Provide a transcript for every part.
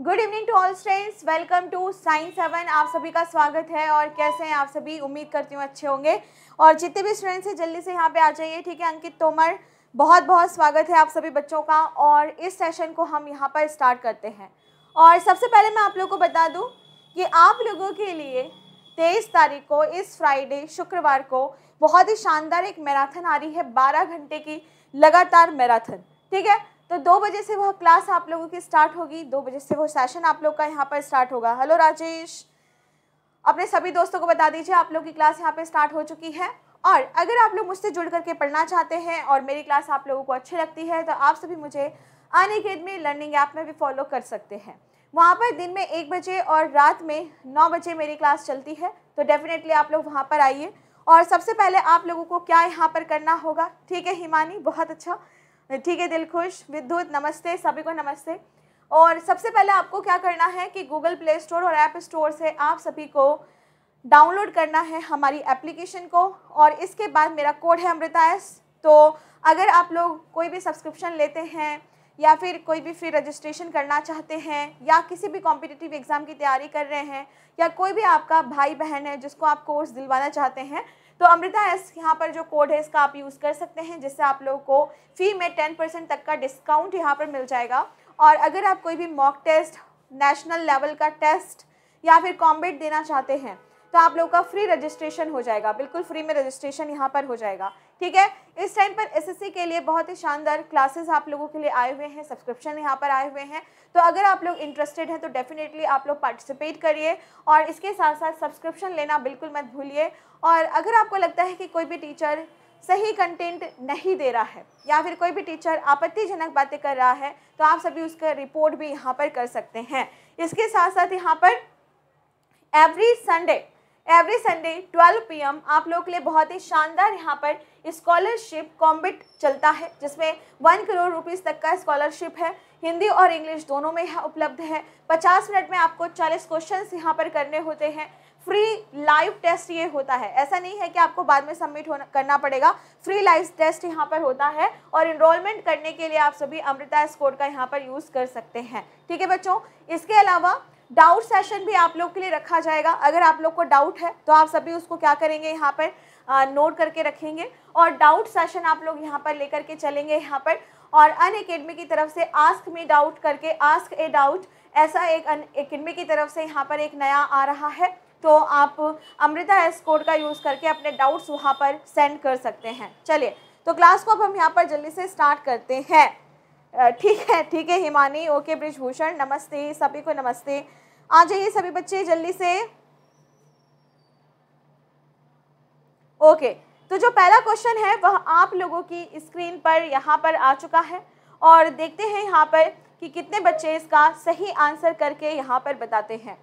Good evening to all students welcome to science seven आप सभी का स्वागत है और कैसे हैं आप सभी? उम्मीद करती हूँ अच्छे होंगे। और जितने भी स्टूडेंट्स हैं, जल्दी से यहाँ पे आ जाइए, ठीक है? अंकित तोमर बहुत बहुत स्वागत है आप सभी बच्चों का। और इस सेशन को हम यहाँ पर स्टार्ट करते हैं। और सबसे पहले मैं आप लोग को बता दूँ कि आप लोगों के लिए तेईस तारीख को, इस फ्राइडे शुक्रवार को बहुत ही शानदार एक मैराथन आ रही है, बारह घंटे की लगातार मैराथन ठीक है? तो दो बजे से वह क्लास आप लोगों की स्टार्ट होगी। दो बजे से वो सेशन आप लोग का यहाँ पर स्टार्ट होगा। हेलो राजेश। अपने सभी दोस्तों को बता दीजिए, आप लोग की क्लास यहाँ पर स्टार्ट हो चुकी है। और अगर आप लोग मुझसे जुड़ करके पढ़ना चाहते हैं और मेरी क्लास आप लोगों को अच्छी लगती है तो आप सभी मुझे अन अकेडमी लर्निंग ऐप में भी फॉलो कर सकते हैं। वहाँ पर दिन में एक बजे और रात में नौ बजे मेरी क्लास चलती है। तो डेफिनेटली आप लोग वहाँ पर आइए। और सबसे पहले आप लोगों को क्या यहाँ पर करना होगा? ठीक है, हिमानी, बहुत अच्छा। ठीक है, दिल खुश, विद्युत, नमस्ते, सभी को नमस्ते। और सबसे पहले आपको क्या करना है कि गूगल प्ले स्टोर और ऐप स्टोर से आप सभी को डाउनलोड करना है हमारी एप्लीकेशन को। और इसके बाद मेरा कोड है अमृता एस तो अगर आप लोग कोई भी सब्सक्रिप्शन लेते हैं या फिर कोई भी फ्री रजिस्ट्रेशन करना चाहते हैं या किसी भी कॉम्पिटिटिव एग्ज़ाम की तैयारी कर रहे हैं या कोई भी आपका भाई बहन है जिसको आप कोर्स दिलवाना चाहते हैं तो अमृता एस यहाँ पर जो कोड है, इसका आप यूज़ कर सकते हैं, जिससे आप लोगों को फ़ी में टेन परसेंट तक का डिस्काउंट यहाँ पर मिल जाएगा। और अगर आप कोई भी मॉक टेस्ट नेशनल लेवल का टेस्ट या फिर कॉम्बेट देना चाहते हैं तो आप लोगों का फ्री रजिस्ट्रेशन हो जाएगा। बिल्कुल फ्री में रजिस्ट्रेशन यहाँ पर हो जाएगा। ठीक है? इस टाइम पर एसएससी के लिए बहुत ही शानदार क्लासेस आप लोगों के लिए आए हुए हैं सब्सक्रिप्शन यहाँ पर आए हुए हैं। तो अगर आप लोग इंटरेस्टेड हैं तो डेफिनेटली आप लोग पार्टिसिपेट करिए और इसके साथ साथ सब्सक्रिप्शन लेना बिल्कुल मत भूलिए। और अगर आपको लगता है कि कोई भी टीचर सही कंटेंट नहीं दे रहा है या फिर कोई भी टीचर आपत्तिजनक बातें कर रहा है तो आप सभी उसका रिपोर्ट भी यहाँ पर कर सकते हैं। इसके साथ साथ यहाँ पर every Sunday every Sunday 12 PM आप लोगों के लिए बहुत ही शानदार यहाँ पर स्कॉलरशिप कॉम्बिट चलता है, जिसमें वन करोड़ रुपीज़ तक का स्कॉलरशिप है। हिंदी और इंग्लिश दोनों में उपलब्ध है। 50 मिनट में आपको 40 क्वेश्चंस यहाँ पर करने होते हैं। फ्री लाइव टेस्ट ये होता है। ऐसा नहीं है कि आपको बाद में सबमिट होना, करना पड़ेगा। फ्री लाइव टेस्ट यहाँ पर होता है और इनरोलमेंट करने के लिए आप सभी अमृता कोड का यहाँ पर यूज़ कर सकते हैं। ठीक है बच्चों? इसके अलावा डाउट सेशन भी आप लोग के लिए रखा जाएगा। अगर आप लोग को डाउट है तो आप सभी उसको क्या करेंगे यहाँ पर नोट करके रखेंगे। और डाउट सेशन आप लोग यहाँ पर लेकर के चलेंगे यहाँ पर। और अन अकेडमी की तरफ़ से आस्क मी डाउट करके आस्क ए डाउट ऐसा एक अन अकेडमी की तरफ़ से यहाँ पर एक नया आ रहा है। तो आप अमृता एस कोड का यूज़ करके अपने डाउट्स वहाँ पर सेंड कर सकते हैं। चलिए तो क्लास को अब हम यहाँ पर जल्दी से स्टार्ट करते हैं। ठीक है ठीक है, हिमानी, ओके ब्रिजभूषण, नमस्ते, सभी को नमस्ते। आ जाइए सभी बच्चे जल्दी से। ओके तो जो पहला क्वेश्चन है, वह आप लोगों की स्क्रीन पर यहाँ पर आ चुका है। और देखते हैं यहाँ पर कि कितने बच्चे इसका सही आंसर करके यहाँ पर बताते हैं।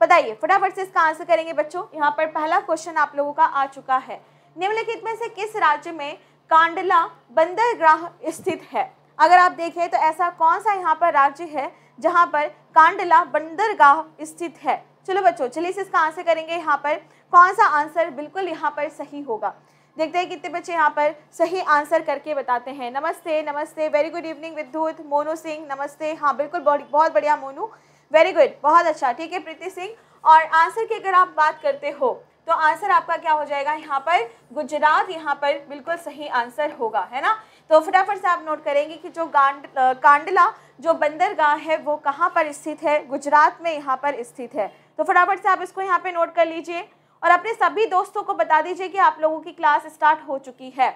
बताइए, फटाफट से इसका आंसर करेंगे बच्चों। यहाँ पर पहला क्वेश्चन आप लोगों का आ चुका है। निम्नलिखित में से किस राज्य में कांडला बंदरगाह स्थित है? अगर आप देखें तो ऐसा कौन सा यहाँ पर राज्य है जहाँ पर कांडला बंदरगाह स्थित है? चलो बच्चों, चलिए से इसका आंसर करेंगे। यहाँ पर कौन सा आंसर बिल्कुल यहाँ पर सही होगा? देखते हैं कितने बच्चे यहाँ पर सही आंसर करके बताते हैं। नमस्ते नमस्ते वेरी गुड इवनिंग विद्युत, मोनू सिंह, नमस्ते। हाँ बिल्कुल बहुत बढ़िया मोनू। वेरी गुड बहुत अच्छा ठीक है प्रीति सिंह। और आंसर की अगर आप बात करते हो तो आंसर आपका क्या हो जाएगा? यहाँ पर गुजरात यहाँ पर बिल्कुल सही आंसर होगा, है ना? तो फटाफट से आप नोट करेंगे कि जो गांड कांडला, जो बंदरगाह है, वो कहाँ पर स्थित है? गुजरात में यहाँ पर स्थित है। तो फटाफट से आप इसको यहाँ पे नोट कर लीजिए और अपने सभी दोस्तों को बता दीजिए कि आप लोगों की क्लास स्टार्ट हो चुकी है।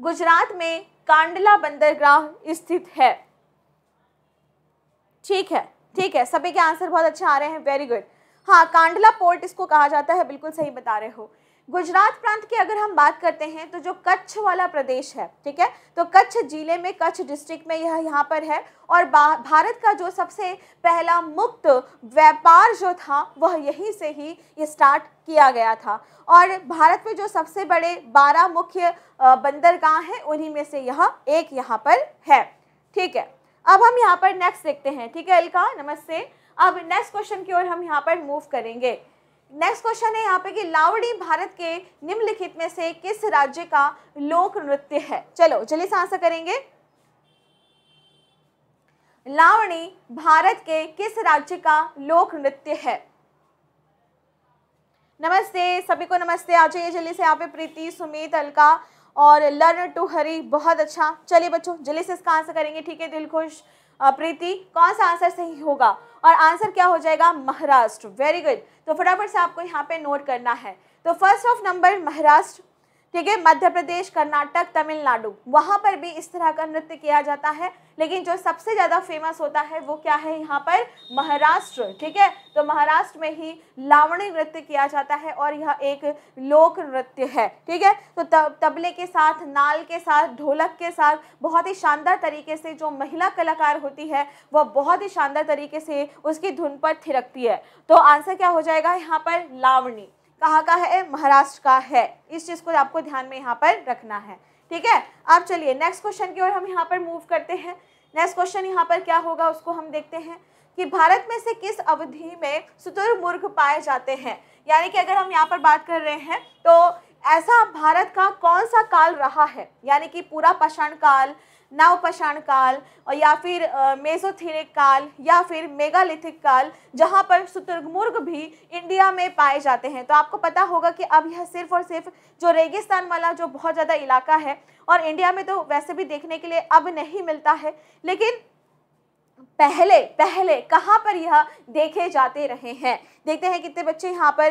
गुजरात में कांडला बंदरगाह स्थित है। ठीक है ठीक है, सभी के आंसर बहुत अच्छे आ रहे हैं वेरी गुड हाँ कांडला पोर्ट इसको कहा जाता है, बिल्कुल सही बता रहे हो। गुजरात प्रांत की अगर हम बात करते हैं तो जो कच्छ वाला प्रदेश है, ठीक है? तो कच्छ ज़िले में, कच्छ डिस्ट्रिक्ट में यह यहाँ पर है और भारत का जो सबसे पहला मुक्त व्यापार जो था, वह यहीं से ही स्टार्ट किया गया था। और भारत में जो सबसे बड़े बारह मुख्य बंदरगाह हैं, उन्हीं में से यह एक यहाँ पर है, ठीक है? अब हम यहाँ पर नेक्स्ट देखते हैं, ठीक है, अलका? नमस्ते। अब नेक्स्ट क्वेश्चन की ओर हम यहाँ पर मूव करेंगे। नेक्स्ट क्वेश्चन है यहाँ पे कि लावड़ी भारत के निम्नलिखित में से किस राज्य का लोक नृत्य है? चलो, जल्दी से आंसर करेंगे। लावणी भारत के किस राज्य का लोक नृत्य है? नमस्ते, सभी को नमस्ते। आ जाइए जल्दी से यहाँ पे प्रीति, सुमित, अलका और लर्न टू हरी। बहुत अच्छा। चलिए बच्चों, जल्दी से इसका आंसर करेंगे। ठीक है दिल खुश प्रीति, कौन सा आंसर सही होगा? और आंसर क्या हो जाएगा? महाराष्ट्र। वेरी गुड तो फटाफट से आपको यहाँ पे नोट करना है। तो फ़र्स्ट ऑफ़ नंबर महाराष्ट्र। ठीक है, मध्य प्रदेश, कर्नाटक, तमिलनाडु। वहाँ पर भी इस तरह का नृत्य किया जाता है, लेकिन जो सबसे ज़्यादा फ़ेमस होता है वो क्या है यहाँ पर? महाराष्ट्र, ठीक है? तो महाराष्ट्र में ही लावणी नृत्य किया जाता है और यह एक लोक नृत्य है, ठीक है? तो तबले के साथ, नाल के साथ, ढोलक के साथ, बहुत ही शानदार तरीके से जो महिला कलाकार होती है वह बहुत ही शानदार तरीके से उसकी धुन पर थिरकती है। तो आंसर क्या हो जाएगा यहाँ पर? लावणी। कहाँ का है? महाराष्ट्र का है। इस चीज़ को आपको ध्यान में यहाँ पर रखना है। ठीक है? अब चलिए नेक्स्ट क्वेश्चन की ओर हम यहाँ पर मूव करते हैं। नेक्स्ट क्वेश्चन यहाँ पर क्या होगा उसको हम देखते हैं कि भारत में से किस अवधि में शुतुरमुर्ग पाए जाते हैं? यानी कि अगर हम यहाँ पर बात कर रहे हैं तो ऐसा भारत का कौन सा काल रहा है? यानी कि पूरा पाषाण काल नवपाषाण काल और या फिर मेसोथिरिक काल या फिर मेगालिथिक काल, जहाँ पर शुतुरमुर्ग भी इंडिया में पाए जाते हैं। तो आपको पता होगा कि अब यह सिर्फ़ और सिर्फ़ जो रेगिस्तान वाला जो बहुत ज़्यादा इलाका है, और इंडिया में तो वैसे भी देखने के लिए अब नहीं मिलता है, लेकिन पहले पहले कहाँ पर यह देखे जाते रहे हैं? देखते हैं कितने बच्चे यहाँ पर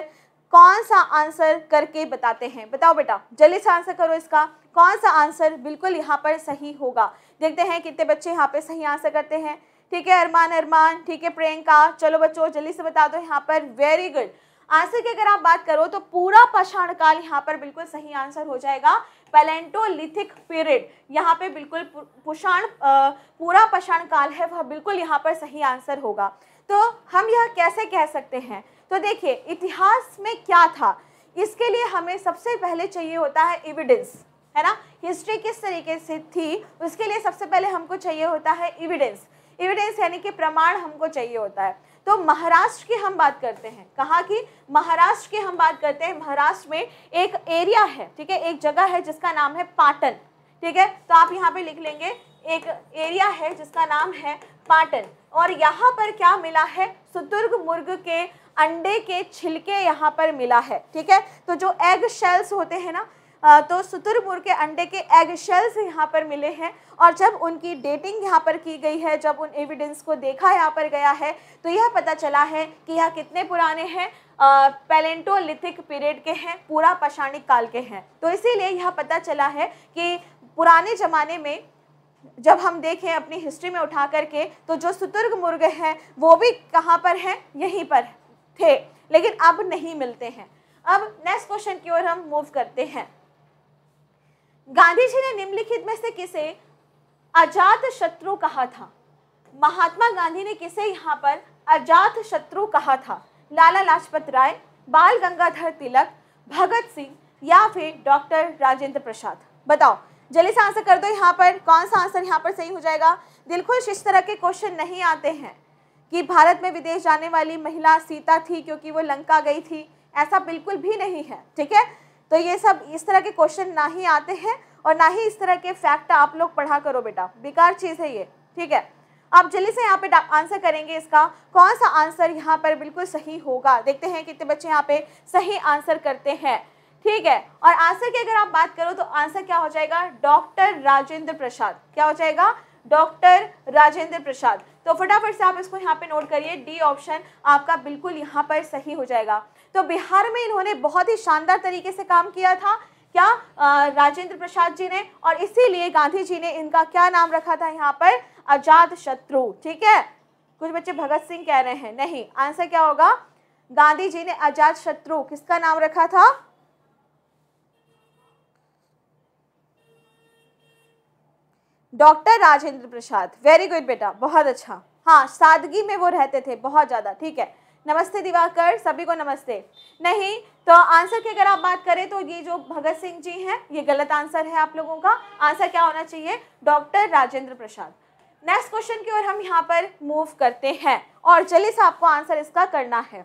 कौन सा आंसर करके बताते हैं। बताओ बेटा, जल्दी से आंसर करो इसका। कौन सा आंसर बिल्कुल यहाँ पर सही होगा? देखते हैं कितने बच्चे यहाँ पे सही आंसर करते हैं। ठीक है, अरमान अरमान, ठीक है, प्रियंका। चलो बच्चों, जल्दी से बता दो यहाँ पर। वेरी गुड आंसर की अगर आप बात करो तो पूरा पाषाण काल यहाँ पर बिल्कुल सही आंसर हो जाएगा। पैलेंटोलिथिक पीरियड यहाँ पे बिल्कुल पुषाण पूरा पाषाण काल है, वह बिल्कुल यहाँ पर सही आंसर होगा। तो हम यह कैसे कह सकते हैं? तो देखिए, इतिहास में क्या था? इसके लिए हमें सबसे पहले चाहिए होता है एविडेंस है ना? हिस्ट्री किस तरीके से थी, उसके लिए सबसे पहले हमको चाहिए होता है एविडेंस एविडेंस यानी कि प्रमाण हमको चाहिए होता है. तो महाराष्ट्र की हम बात करते हैं. कहा कि? महाराष्ट्र की हम बात करते हैं. महाराष्ट्र में एक एरिया है, ठीक है? एक जगह है जिसका नाम है पाटन, ठीक है? तो आप यहाँ पे लिख लेंगे, एक एरिया है जिसका नाम है पाटन. और यहाँ पर क्या मिला है? सुतुर्ग मुर्ग के अंडे के छिलके यहाँ पर मिला है, ठीक है? तो जो एग शेल्स होते हैं ना तो सुतुरमुर्ग के अंडे के एग शेल्स यहाँ पर मिले हैं। और जब उनकी डेटिंग यहाँ पर की गई है, जब उन एविडेंस को देखा यहाँ पर गया है तो यह पता चला है कि यह कितने पुराने हैं। पैलेंटोलिथिक पीरियड के हैं, पूरा पाषाणिक काल के हैं। तो इसीलिए यह पता चला है कि पुराने ज़माने में जब हम देखें अपनी हिस्ट्री में उठा करके तो जो सुतुर्ग मुर्ग हैं, वो भी कहाँ पर हैं? यहीं पर थे, लेकिन अब नहीं मिलते हैं। अब नेक्स्ट क्वेश्चन की ओर हम मूव करते हैं। गांधी जी ने निम्नलिखित में से किसे अजात शत्रु कहा था? महात्मा गांधी ने किसे यहाँ पर अजात शत्रु कहा था? लाला लाजपत राय, बाल गंगाधर तिलक, भगत सिंह या फिर डॉक्टर राजेंद्र प्रसाद? बताओ। जल्दी से आंसर कर दो यहाँ पर। कौन सा आंसर यहाँ पर सही हो जाएगा? दिल खुश इस तरह के क्वेश्चन नहीं आते हैं कि भारत में विदेश जाने वाली महिला सीता थी क्योंकि वो लंका गई थी। ऐसा बिल्कुल भी नहीं है, ठीक है? तो ये सब इस तरह के क्वेश्चन ना ही आते हैं और ना ही इस तरह के फैक्ट आप लोग पढ़ा करो बेटा। बेकार चीज़ है ये, ठीक है? आप जल्दी से यहाँ पे आंसर करेंगे इसका। कौन सा आंसर यहाँ पर बिल्कुल सही होगा? देखते हैं कितने बच्चे यहाँ पे सही आंसर करते हैं, ठीक है? और आंसर की अगर आप बात करो तो आंसर क्या हो जाएगा? डॉक्टर राजेंद्र प्रसाद। क्या हो जाएगा? डॉक्टर राजेंद्र प्रसाद। तो फटाफट से आप इसको यहाँ पे नोट करिए। डी ऑप्शन आपका बिल्कुल यहाँ पर सही हो जाएगा। तो बिहार में इन्होंने बहुत ही शानदार तरीके से काम किया था। क्या राजेंद्र प्रसाद जी ने? और इसीलिए गांधी जी ने इनका क्या नाम रखा था यहाँ पर? अजात शत्रु, ठीक है? कुछ बच्चे भगत सिंह कह रहे हैं। नहीं, आंसर क्या होगा? गांधी जी ने अजात शत्रु किसका नाम रखा था? Doctor Rajendra Prasad. Very good बेटा, बहुत अच्छा। हाँ सादगी में वो रहते थे, बहुत ज़्यादा, ठीक है? नमस्ते दिवाकर, सभी को नमस्ते। नहीं तो आंसर की अगर आप बात करें तो ये जो भगत सिंह जी हैं, ये गलत आंसर है आप लोगों का। आंसर क्या होना चाहिए? Doctor Rajendra Prasad. Next question की ओर हम यहाँ पर मूव करते हैं, और जल्दी से आपको आंसर इसका करना है।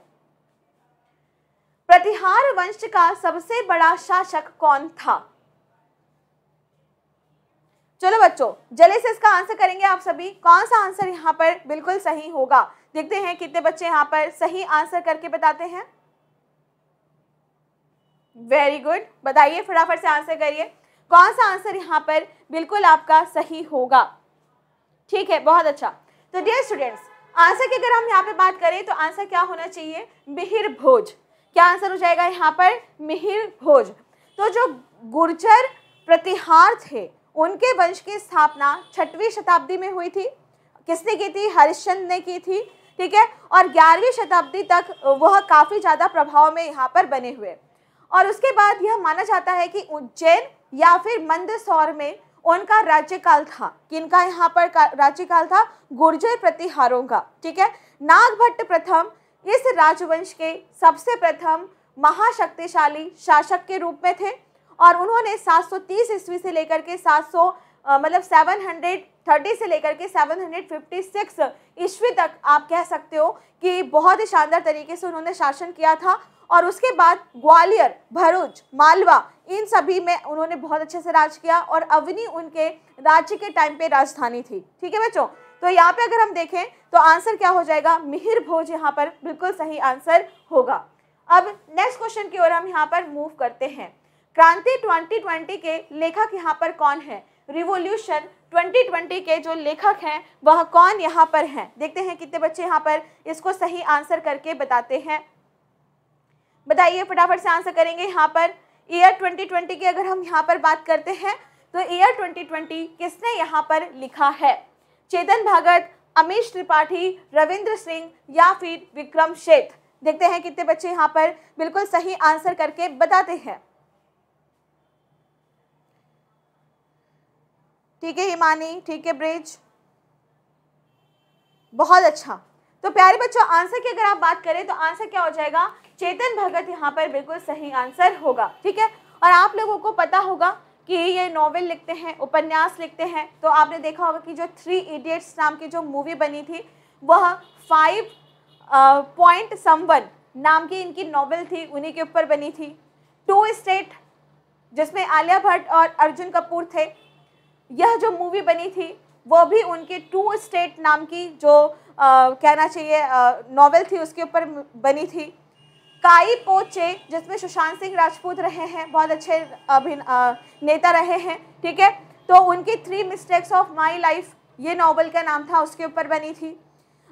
प्रतिहार वंश का सबसे बड़ा शासक कौन था? चलो बच्चों, जल्दी से इसका आंसर करेंगे आप सभी। कौन सा आंसर यहाँ पर बिल्कुल सही होगा? देखते हैं कितने बच्चे यहाँ पर सही आंसर करके बताते हैं। वेरी गुड बताइए, फटाफट से आंसर करिए। कौन सा आंसर यहाँ पर बिल्कुल आपका सही होगा? ठीक है, बहुत अच्छा। तो डियर स्टूडेंट्स आंसर की अगर हम यहाँ पे बात करें तो आंसर क्या होना चाहिए? मिहिर भोज। क्या आंसर हो जाएगा यहाँ पर? मिहिर भोज। तो जो गुर्जर प्रतिहार थे, उनके वंश की स्थापना छठवीं शताब्दी में हुई थी। किसने की थी? हरिश्चंद्र ने की थी। ठीक है? और ग्यारहवीं शताब्दी तक वह काफ़ी ज़्यादा प्रभाव में यहाँ पर बने हुए। और उसके बाद यह माना जाता है कि उज्जैन या फिर मंदसौर में उनका राज्यकाल था। किनका यहाँ पर राज्यकाल था? गुर्जर प्रतिहारों का ठीक है? नागभट्ट प्रथम इस राजवंश के सबसे प्रथम महाशक्तिशाली शासक के रूप में थे। और उन्होंने 730 ईस्वी से लेकर के 700 मतलब 730 से लेकर के 756 ईस्वी तक आप कह सकते हो कि बहुत ही शानदार तरीके से उन्होंने शासन किया था। और उसके बाद ग्वालियर, भरूच, मालवा, इन सभी में उन्होंने बहुत अच्छे से राज किया और अवनी उनके राज्य के टाइम पे राजधानी थी। ठीक है बच्चों? तो यहाँ पे अगर हम देखें तो आंसर क्या हो जाएगा? मिहिर भोज यहाँ पर बिल्कुल सही आंसर होगा। अब नेक्स्ट क्वेश्चन की ओर हम यहाँ पर मूव करते हैं। क्रांति 2020 के लेखक यहाँ पर कौन है? रिवोल्यूशन 2020 के जो लेखक हैं, वह कौन यहाँ पर हैं? देखते हैं कितने बच्चे यहाँ पर इसको सही आंसर करके बताते हैं। बताइए, फटाफट से आंसर करेंगे यहाँ पर। ईयर 2020 की अगर हम यहाँ पर बात करते हैं तो ईयर 2020 किसने यहाँ पर लिखा है? चेतन भगत, अमीश त्रिपाठी, रविंद्र सिंह या फिर विक्रम शेठ देखते हैं कितने बच्चे यहाँ पर बिल्कुल सही आंसर करके बताते हैं। ठीक है हिमानी, ठीक है ब्रिज। बहुत अच्छा। तो प्यारे बच्चों आंसर की अगर आप बात करें तो आंसर क्या हो जाएगा? चेतन भगत यहाँ पर बिल्कुल सही आंसर होगा, ठीक है? और आप लोगों को पता होगा कि ये नॉवेल लिखते हैं, उपन्यास लिखते हैं। तो आपने देखा होगा कि जो थ्री इडियट्स नाम की जो मूवी बनी थी, वह फाइव पॉइंट समवन नाम की इनकी नॉवेल थी, उन्हीं के ऊपर बनी थी। टू स्टेट जिसमें आलिया भट्ट और अर्जुन कपूर थे यह जो मूवी बनी थी वो भी उनके टू स्टेट नाम की जो आ, कहना चाहिए नॉवेल थी उसके ऊपर बनी थी। काई पोचे जिसमें सुशांत सिंह राजपूत रहे हैं बहुत अच्छे अभिन नेता रहे हैं ठीक है? तो उनकी three mistakes of my life ये नॉवल का नाम था उसके ऊपर बनी थी।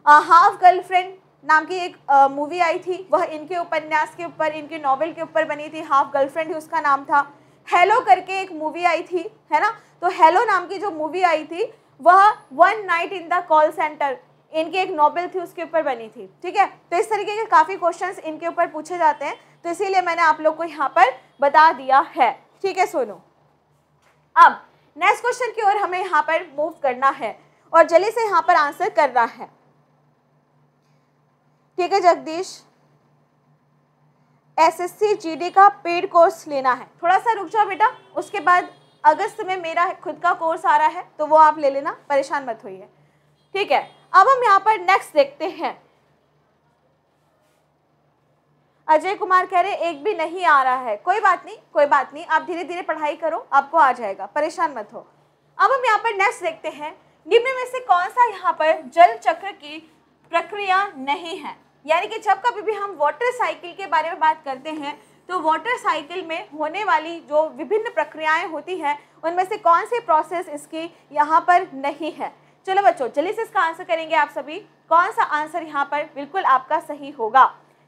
हाफ़ गर्लफ्रेंड नाम की एक मूवी आई थी वह इनके उपन्यास के ऊपर इनके नॉवल के ऊपर बनी थी। हाफ़ गर्लफ्रेंड ही उसका नाम था। हेलो करके एक मूवी आई थी, है ना? तो हेलो नाम की जो मूवी आई थी, वह one night in the call centre इनकी एक नॉबल थी, उसके ऊपर बनी थी, ठीक है? तो इस तरीके के काफ़ी क्वेश्चंस इनके ऊपर पूछे जाते हैं तो इसीलिए मैंने आप लोग को यहाँ पर बता दिया है, ठीक है, सोनू? अब नेक्स्ट क्वेश्चन की ओर हमें यहाँ पर मूव करना है, और जल्दी से यहाँ पर आंसर करना है, ठीक है, जगदीश? एसएससी जीडी का पेड कोर्स लेना है। थोड़ा सा रुक जाओ बेटा, उसके बाद अगस्त में मेरा खुद का कोर्स आ रहा है तो वो आप ले लेना, परेशान मत होइए। ठीक है, अब हम यहाँ पर नेक्स्ट देखते हैं। अजय कुमार कह रहे, एक भी नहीं आ रहा है। कोई बात नहीं, कोई बात नहीं, आप धीरे धीरे पढ़ाई करो, आपको आ जाएगा, परेशान मत हो। अब हम यहाँ पर नेक्स्ट देखते हैं, निम्न में से कौन सा यहाँ पर जल चक्र की प्रक्रिया नहीं है? यानी कि जब कभी भी हम वाटर साइकिल के बारे में बात करते हैं तो वाटर साइकिल में होने वाली जो विभिन्न प्रक्रियाएँ होती हैं, उनमें से कौन सी प्रोसेस इसकी यहाँ पर नहीं है? चलो बच्चों, जल्दी से इसका आंसर करेंगे आप सभी। कौन सा आंसर यहाँ पर बिल्कुल आपका सही होगा?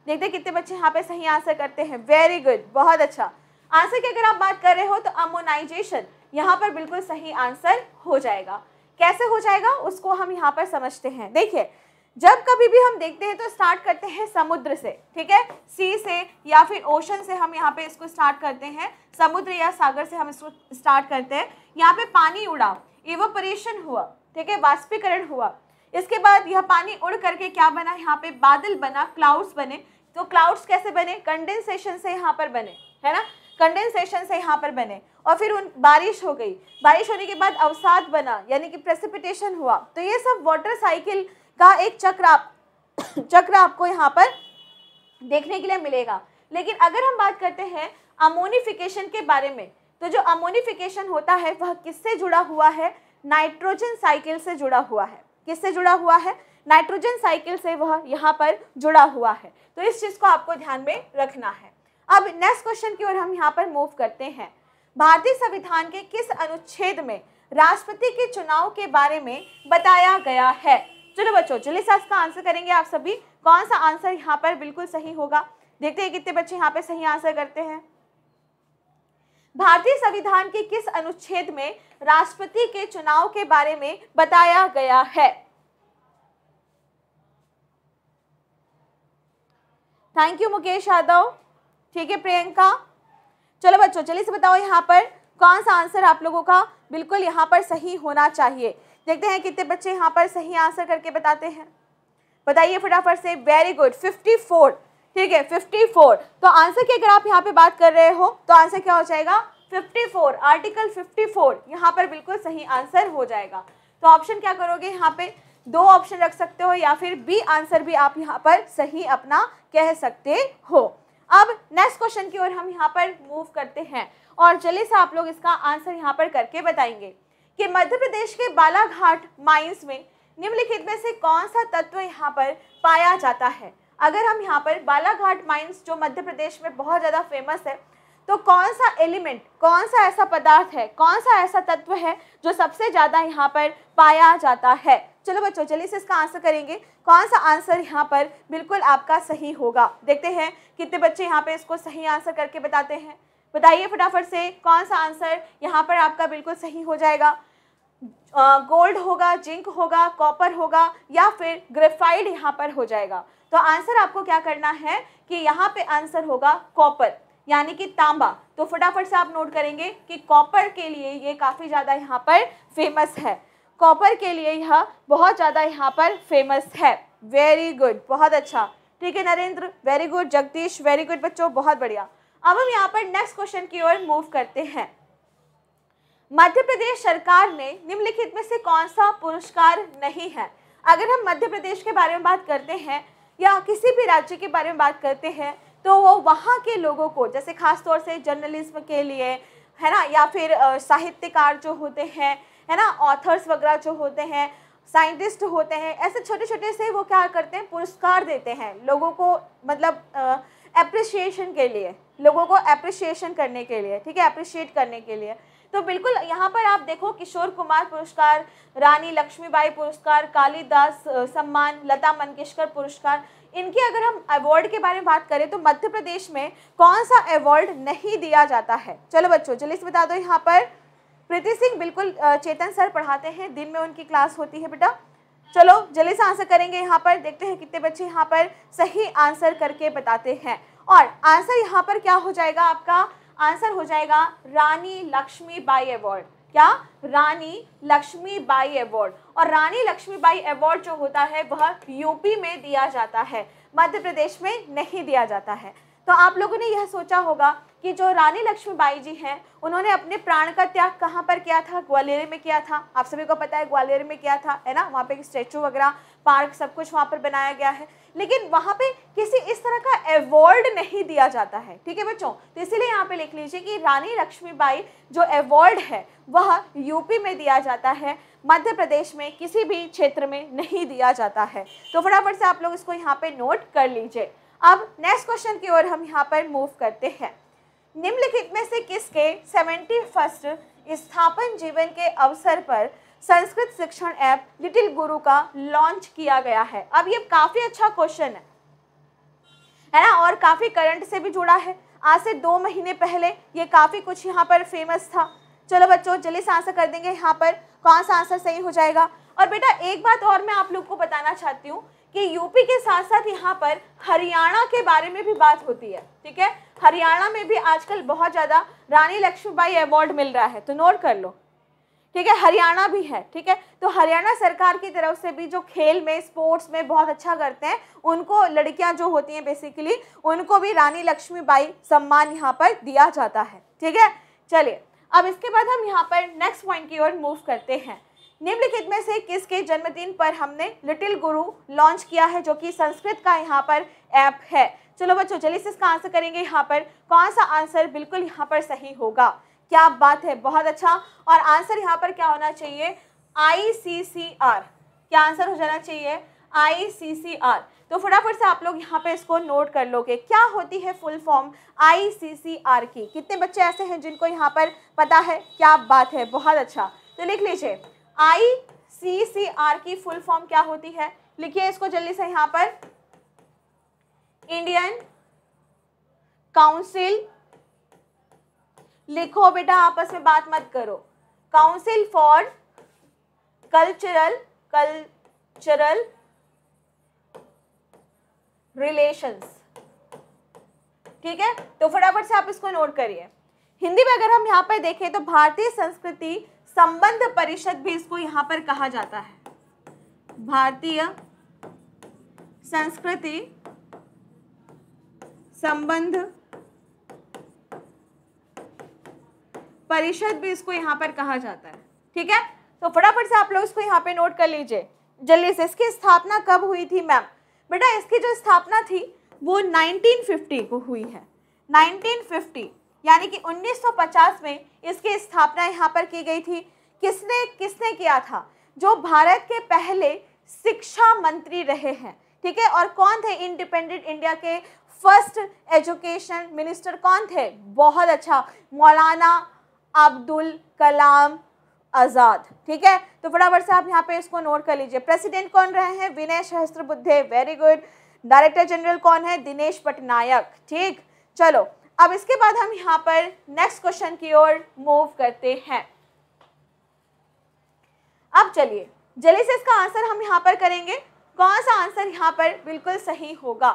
देखते कितने बच्चे यहाँ पे सही आंसर करते हैं। वेरी गुड बहुत अच्छा। आंसर की अगर आप बात कर रहे हो तो अमोनाइजेशन यहाँ पर बिल्कुल सही आंसर हो जाएगा। कैसे हो जाएगा, उसको हम यहाँ पर समझते हैं। देखिए जब कभी भी हम देखते हैं तो स्टार्ट करते हैं समुद्र से, ठीक है? सी से या फिर ओशन से हम यहाँ पे इसको स्टार्ट करते हैं। समुद्र या सागर से हम इसको स्टार्ट करते हैं। यहाँ पे पानी उड़ा इवोपरेशन हुआ, ठीक है? वाष्पीकरण हुआ। इसके बाद यह पानी उड़ करके क्या बना? यहाँ पे बादल बना क्लाउड्स बने। तो क्लाउड्स कैसे बने? कंडेंसेशन से यहाँ पर बने, है ना? कंडेंसेशन से यहाँ पर बने। और फिर उन, बारिश हो गई। बारिश होने के बाद अवसाद बना, यानी कि प्रेसिपिटेशन हुआ। तो ये सब वाटर साइकिल का एक चक्र आप, चक्र आपको यहाँ पर देखने के लिए मिलेगा। लेकिन अगर हम बात करते हैं अमोनिफिकेशन के बारे में तो जो अमोनिफिकेशन होता है, वह किससे जुड़ा हुआ है? नाइट्रोजन साइकिल से जुड़ा हुआ है। किससे जुड़ा हुआ है? नाइट्रोजन साइकिल से वह यहाँ पर जुड़ा हुआ है। तो इस चीज़ को आपको ध्यान में रखना है। अब नेक्स्ट क्वेश्चन की ओर हम यहाँ पर मूव करते हैं। भारतीय संविधान के किस अनुच्छेद में राष्ट्रपति के चुनाव के बारे में बताया गया है? चलो बच्चों जल्दी से इसका आंसर करेंगे आप सभी। कौन सा आंसर यहाँ पर बिल्कुल सही होगा? देखते हैं कितने बच्चे यहाँ पे सही आंसर करते हैं। भारतीय संविधान के किस अनुच्छेद में राष्ट्रपति के चुनाव के बारे में बताया गया है? Thank you Mukesh Yadav. ठीक है, प्रियंका। चलो बच्चों, चलिए से बताओ यहाँ पर। कौन सा आंसर आप लोगों का बिल्कुल यहाँ पर सही होना चाहिए? देखते हैं कितने बच्चे यहाँ पर सही आंसर करके बताते हैं। बताइए फटाफट से वेरी गुड फिफ्टी फोर ठीक है फिफ्टी फोर तो आंसर की अगर आप यहाँ पे बात कर रहे हो तो आंसर क्या हो जाएगा? Fifty four article fifty four यहाँ पर बिल्कुल सही आंसर हो जाएगा। तो ऑप्शन क्या करोगे यहाँ पे? दो ऑप्शन रख सकते हो या फिर बी आंसर भी आप यहाँ पर सही अपना कह सकते हो। अब नेक्स्ट क्वेश्चन की ओर हम यहाँ पर मूव करते हैं। और जल्दी से आप लोग इसका आंसर यहाँ पर करके बताएँगे। कि मध्य प्रदेश के बालाघाट माइंस में निम्नलिखित में से कौन सा तत्व यहाँ पर पाया जाता है? अगर हम यहाँ पर बालाघाट माइंस, जो मध्य प्रदेश में बहुत ज़्यादा फ़ेमस है तो कौन सा एलिमेंट कौन सा ऐसा पदार्थ है, कौन सा ऐसा तत्व है, जो सबसे ज़्यादा यहाँ पर पाया जाता है? चलो बच्चों चलिए से इसका आंसर करेंगे। कौन सा आंसर यहाँ पर बिल्कुल आपका सही होगा? देखते हैं कितने बच्चे यहाँ पर इसको सही आंसर करके बताते हैं। बताइए फटाफट से कौन सा आंसर यहाँ पर आपका बिल्कुल सही हो जाएगा। गोल्ड होगा जिंक होगा कॉपर होगा, या फिर ग्रेफाइड यहाँ पर हो जाएगा। तो आंसर आपको क्या करना है कि यहाँ पे आंसर होगा कॉपर यानी कि तांबा। तो फटाफट से आप नोट करेंगे कि कॉपर के लिए ये काफ़ी ज़्यादा यहाँ पर फ़ेमस है। कॉपर के लिए यह बहुत ज़्यादा यहाँ पर फ़ेमस है। वेरी गुड बहुत अच्छा। ठीक है Narendra very good Jagdish very good बच्चों, बहुत बढ़िया। अब हम यहाँ पर नेक्स्ट क्वेश्चन की ओर मूव करते हैं। मध्य प्रदेश सरकार ने निम्नलिखित में से कौन सा पुरस्कार नहीं है? अगर हम मध्य प्रदेश के बारे में बात करते हैं या किसी भी राज्य के बारे में बात करते हैं तो वो वहाँ के लोगों को, जैसे खास तौर से जर्नलिज्म के लिए, है ना, या फिर साहित्यकार जो होते हैं, है ना ऑथर्स वगैरह जो होते हैं साइंटिस्ट होते हैं, ऐसे छोटे छोटे से वो क्या करते हैं, पुरस्कार देते हैं लोगों को मतलब अप्रिसिएशन के लिए, लोगों को अप्रिसिएशन करने के लिए, ठीक है अप्रिशिएट करने के लिए। तो बिल्कुल यहाँ पर आप देखो किशोर कुमार पुरस्कार, रानी लक्ष्मीबाई पुरस्कार, कालिदास सम्मान, लता मंगेशकर पुरस्कार। इनके अगर हम अवार्ड के बारे में बात करें तो मध्य प्रदेश में कौन सा अवार्ड नहीं दिया जाता है? चलो बच्चों, जल्दी से बता दो यहाँ पर। प्रीति सिंह बिल्कुल चेतन सर पढ़ाते हैं, दिन में उनकी क्लास होती है बेटा। चलो जल्दी से आंसर करेंगे यहाँ पर, देखते हैं कितने बच्चे यहाँ पर सही आंसर करके बताते हैं। और आंसर यहाँ पर क्या हो जाएगा आपका? आंसर हो जाएगा रानी लक्ष्मी बाई अवार्ड। क्या? रानी लक्ष्मी बाई अवार्ड। और रानी लक्ष्मी बाई अवार्ड जो होता है, वह यूपी में दिया जाता है, मध्य प्रदेश में नहीं दिया जाता है। तो आप लोगों ने यह सोचा होगा कि जो रानी लक्ष्मीबाई जी हैं, उन्होंने अपने प्राण का त्याग कहाँ पर किया था? ग्वालियर में किया था। आप सभी को पता है, ग्वालियर में किया था, है ना? वहाँ पे स्टैचू वगैरह, पार्क सब कुछ वहाँ पर बनाया गया है। लेकिन वहाँ पे किसी इस तरह का अवॉर्ड नहीं दिया जाता है। ठीक है बच्चों? तो इसीलिए यहाँ पे लिख लीजिए कि रानी लक्ष्मीबाई जो अवार्ड है, वह यूपी में दिया जाता है। मध्य प्रदेश में किसी भी क्षेत्र में नहीं दिया जाता है। तो फटाफट से आप लोग इसको यहाँ पे नोट कर लीजिए। अब नेक्स्ट क्वेश्चन की ओर हम यहाँ पर मूव करते हैं। निम्नलिखित में से किसके सेवेंटी फ़र्स्ट स्थापन जीवन के अवसर पर संस्कृत शिक्षण ऐप लिटिल गुरु का लॉन्च किया गया है। अब ये काफ़ी अच्छा क्वेश्चन है। है ना? और काफ़ी करंट से भी जुड़ा है। आज से दो महीने पहले ये काफ़ी कुछ यहाँ पर फ़ेमस था। चलो बच्चों, जल्दी से आंसर कर देंगे। यहाँ पर कौन सा आंसर सही हो जाएगा? और बेटा, एक बात और मैं आप लोग को बताना चाहती हूँ कि यूपी के साथ साथ यहाँ पर हरियाणा के बारे में भी बात होती है। ठीक है? हरियाणा में भी आजकल बहुत ज़्यादा रानी लक्ष्मीबाई अवार्ड मिल रहा है। तो नोट कर लो। ठीक है, हरियाणा भी है, ठीक है? तो हरियाणा सरकार की तरफ़ से भी जो खेल में, स्पोर्ट्स में बहुत अच्छा करते हैं, उनको लड़कियाँ जो होती हैं बेसिकली उनको भी रानी लक्ष्मीबाई सम्मान यहाँ पर दिया जाता है, ठीक है? चलिए, अब इसके बाद हम यहाँ पर नेक्स्ट पॉइंट की ओर मूव करते हैं। निम्नलिखित में से किसके जन्मदिन पर हमने लिटिल गुरु लॉन्च किया है, जो कि संस्कृत का यहाँ पर ऐप है? चलो बच्चों चलिए इसका आंसर करेंगे यहाँ पर। कौन सा आंसर बिल्कुल यहाँ पर सही होगा? क्या बात है, बहुत अच्छा। और आंसर यहाँ पर क्या होना चाहिए? आई सी सी आर क्या आंसर हो जाना चाहिए? आई सी सी आर तो फटाफट से आप लोग यहाँ पे इसको नोट कर लोगे। क्या होती है full form I C C R की? कितने बच्चे ऐसे हैं जिनको यहाँ पर पता है? क्या बात है, बहुत अच्छा। तो लिख लीजिए। आई सी सी आर की फुल फॉर्म क्या होती है? लिखिए इसको जल्दी से यहाँ पर। इंडियन काउंसिल लिखो बेटा, आपस में बात मत करो। Council for cultural cultural relations ठीक है? तो फटाफट से आप इसको नोट करिए। हिंदी में अगर हम यहाँ पर देखें तो भारतीय संस्कृति संबंध परिषद भी इसको यहाँ पर कहा जाता है। भारतीय संस्कृति संबंध परिषद भी इसको यहाँ पर कहा जाता है। ठीक है? तो फटाफट से आप लोग इसको यहाँ पे नोट कर लीजिए। जल्दी से, इसकी स्थापना कब हुई थी मैम बेटा, इसकी जो स्थापना थी, वो 1950 को हुई है। 1950 यानी कि 1950 में इसकी स्थापना यहाँ पर की गई थी। किसने किसने किया था? जो भारत के पहले शिक्षा मंत्री रहे हैं। ठीक है? और कौन थे? इंडिपेंडेंट इंडिया के फ़र्स्ट एजुकेशन मिनिस्टर कौन थे? बहुत अच्छा मौलाना अब्दुल कलाम आज़ाद। ठीक है? तो फटाफट से आप यहाँ पे इसको नोट कर लीजिए। प्रेसिडेंट कौन रहे हैं? Vinay Sahasrabuddhe. Very good director general कौन है? दिनेश पटनायक। ठीक? चलो, अब इसके बाद हम यहाँ पर नेक्स्ट क्वेश्चन की ओर मूव करते हैं। अब चलिए, जल्दी से इसका आंसर हम यहाँ पर करेंगे। कौन सा आंसर यहाँ पर बिल्कुल सही होगा?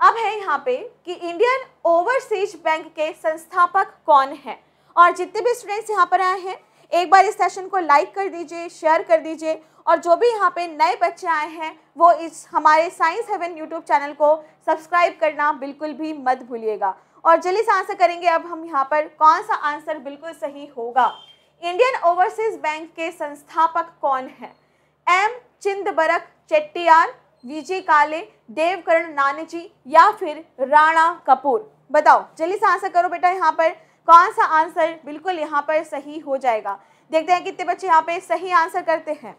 अब है यहाँ पे कि इंडियन ओवरसीज बैंक के संस्थापक कौन है? और जितने भी स्टूडेंट्स यहाँ पर आए हैं, एक बार इस सेशन को लाइक कर दीजिए शेयर कर दीजिए और जो भी यहाँ पे नए बच्चे आए हैं, वो इस हमारे साइंस हेवन यूट्यूब चैनल को सब्सक्राइब करना बिल्कुल भी मत भूलिएगा। और जल्दी से आंसर करेंगे अब हम यहाँ पर कौन सा आंसर बिल्कुल सही होगा। इंडियन ओवरसीज बैंक के संस्थापक कौन है? एम चिंदबरक, चेट्टियार विजय काले, देवकरण नानजी या फिर राणा कपूर? बताओ, जल्दी से आंसर करो बेटा यहाँ पर। कौन सा आंसर बिल्कुल यहाँ पर सही हो जाएगा? देखते हैं कितने बच्चे यहाँ पे सही आंसर करते हैं।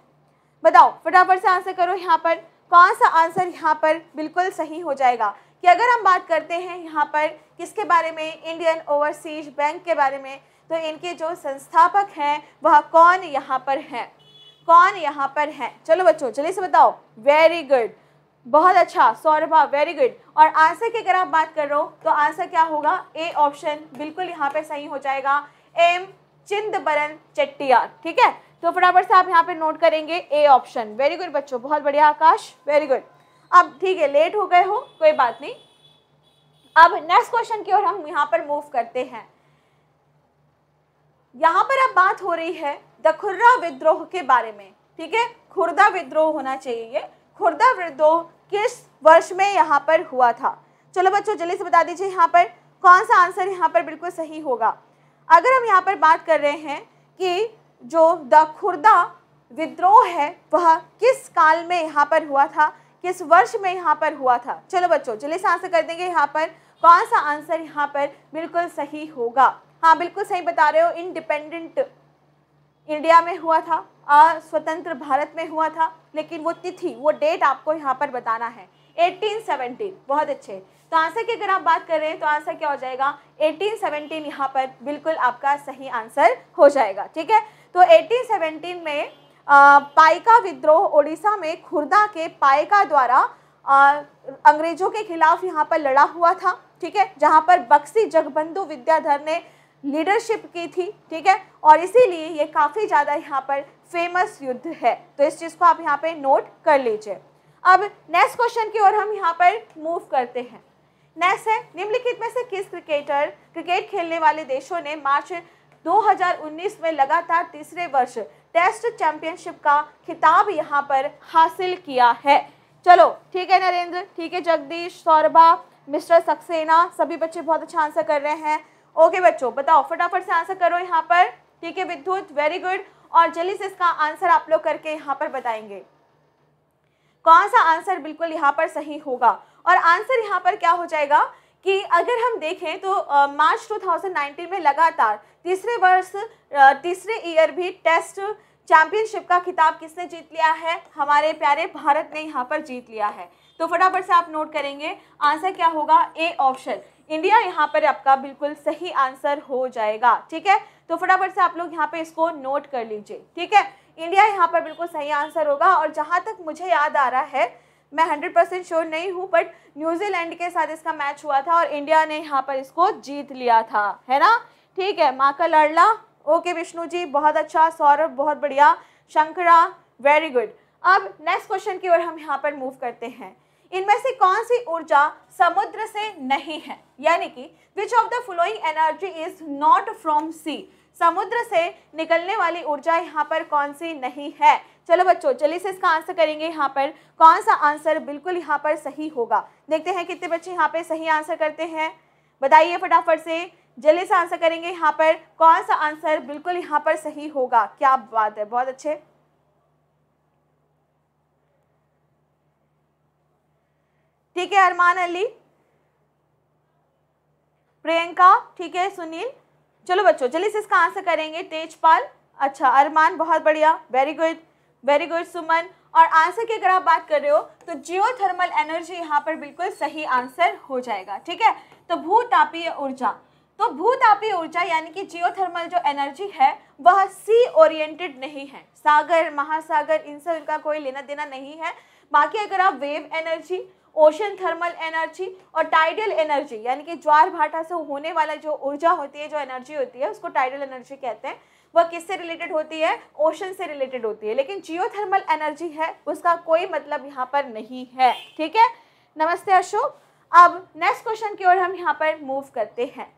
बताओ, फटाफट से आंसर करो यहाँ पर। कौन सा आंसर यहाँ पर बिल्कुल सही हो जाएगा? कि अगर हम बात करते हैं यहाँ पर किसके बारे में इंडियन ओवरसीज बैंक के बारे में तो इनके जो संस्थापक हैं, वह कौन यहाँ पर हैं? कौन यहाँ पर हैं? चलो बच्चों, जल्दी से बताओ। वेरी गुड बहुत अच्छा सौरभा वेरी गुड और आंसर की अगर आप बात कर रहे हो तो आंसर क्या होगा? ए ऑप्शन बिल्कुल यहाँ पे सही हो जाएगा। एम चिंदबरन चट्टिया ठीक है? तो फटाफट से आप यहाँ पे नोट करेंगे ए ऑप्शन वेरी गुड बच्चों, बहुत बढ़िया आकाश वेरी गुड अब ठीक है लेट हो गए हो, कोई बात नहीं। अब नेक्स्ट क्वेश्चन की ओर हम यहाँ पर मूव करते हैं। यहाँ पर अब बात हो रही है द खुर्रा विद्रोह के बारे में, ठीक है? खुर्दा विद्रोह होना चाहिए। खुर्दा विद्रोह किस वर्ष में यहाँ पर हुआ था? चलो बच्चों, जल्दी से बता दीजिए यहाँ पर कौन सा आंसर यहाँ पर बिल्कुल सही होगा। अगर हम यहाँ पर बात कर रहे हैं कि जो द खुर्दा विद्रोह है, वह किस काल में यहाँ पर हुआ था? किस वर्ष में यहाँ पर हुआ था? चलो बच्चों, जल्दी से आंसर कर देंगे यहाँ पर। कौन सा आंसर यहाँ पर बिल्कुल सही होगा? हाँ बिल्कुल सही बता रहे हो इंडिपेंडेंट इंडिया में हुआ था। स्वतंत्र भारत में हुआ था लेकिन वो तिथि वो डेट आपको यहाँ पर बताना है। 1817 बहुत अच्छे। तो आंसर की अगर आप बात कर रहे हैं तो आंसर क्या हो जाएगा? 1817 यहाँ पर बिल्कुल आपका सही आंसर हो जाएगा ठीक है? तो 1817 में आ, पाइका विद्रोह ओडिशा में खुर्दा के पाइका द्वारा आ, अंग्रेज़ों के खिलाफ यहाँ पर लड़ा हुआ था ठीक है? जहाँ पर बक्सी जगबंधु विद्याधर ने लीडरशिप की थी ठीक है? और इसीलिए ये काफ़ी ज़्यादा यहाँ पर फ़ेमस युद्ध है। तो इस चीज़ को आप यहाँ पे नोट कर लीजिए। अब नेक्स्ट क्वेश्चन की ओर हम यहाँ पर मूव करते हैं। नेक्स्ट है, निम्नलिखित में से किस क्रिकेटर क्रिकेट खेलने वाले देशों ने मार्च 2019 में लगातार तीसरे वर्ष टेस्ट चैंपियनशिप का खिताब यहाँ पर हासिल किया है। चलो, ठीक है नरेंद्र, ठीक है जगदीश, सौरभा, मिस्टर सक्सेना, सभी बच्चे बहुत अच्छा आंसर कर रहे हैं। ओके बच्चों, बताओ, फटाफट से आंसर करो यहाँ पर। ठीक है विद्युत वेरी गुड और जल्दी से इसका आंसर आप लोग करके यहाँ पर बताएँगे। कौन सा आंसर बिल्कुल यहाँ पर सही होगा? और आंसर यहाँ पर क्या हो जाएगा कि अगर हम देखें तो मार्च 2019 में लगातार तीसरे वर्ष तीसरे ईयर भी टेस्ट चैंपियनशिप का खिताब किसने जीत लिया है? हमारे प्यारे भारत ने यहाँ पर जीत लिया है। तो फटाफट से आप नोट करेंगे, आंसर क्या होगा? A option. इंडिया यहाँ पर आपका बिल्कुल सही आंसर हो जाएगा, ठीक है? तो फटाफट से आप लोग यहाँ पे इसको नोट कर लीजिए, ठीक है? इंडिया यहाँ पर बिल्कुल सही आंसर होगा और जहाँ तक मुझे याद आ रहा है, मैं हंड्रेड परसेंट श्योर नहीं हूँ बट न्यूजीलैंड के साथ इसका मैच हुआ था और इंडिया ने यहाँ पर इसको जीत लिया था, है ना? ठीक है, माँ का लड़ला। ओके विष्णु जी, बहुत अच्छा सौरभ, बहुत बढ़िया, शंकरा वेरी गुड अब नेक्स्ट क्वेश्चन की ओर हम यहाँ पर मूव करते हैं। इनमें से कौन सी ऊर्जा समुद्र से नहीं है? यानी कि which of the following energy is not from sea समुद्र से निकलने वाली ऊर्जा यहाँ पर कौन सी नहीं है? चलो बच्चों, चलिए से इसका आंसर करेंगे यहाँ पर। कौन सा आंसर बिल्कुल यहाँ पर सही होगा? देखते हैं कितने बच्चे यहाँ पर सही आंसर करते हैं। बताइए फटाफट से। जल्दी से आंसर करेंगे यहाँ पर। कौन सा आंसर बिल्कुल यहाँ पर सही होगा? क्या बात है, बहुत अच्छे। ठीक है, अरमान अली? प्रियंका? ठीक है, सुनील? चलो बच्चों चलिए इसका आंसर करेंगे। तेजपाल? अच्छा अरमान, बहुत बढ़िया। Very good very good Suman. और आंसर की अगर आप बात कर रहे हो तो जियो थर्मल एनर्जी यहाँ पर बिल्कुल सही आंसर हो जाएगा, ठीक है? तो भूतापीय ऊर्जा। तो भूतापीय ऊर्जा यानी कि जियोथर्मल जो एनर्जी है, वह सी ओरिएंटेड नहीं है। सागर, महासागर इनसे इनका कोई लेना देना नहीं है। बाकी अगर आप wave energy ocean thermal energy और टाइडल एनर्जी, यानी कि ज्वार भाटा से होने वाला जो ऊर्जा होती है, जो एनर्जी होती है, उसको टाइडल एनर्जी कहते हैं। वह किससे रिलेटेड होती है? ओशन से रिलेटेड होती है। लेकिन जियोथर्मल एनर्जी है, उसका कोई मतलब यहाँ पर नहीं है। ठीक है? नमस्ते अशोक। अब नेक्स्ट क्वेश्चन की ओर हम यहाँ पर मूव करते हैं।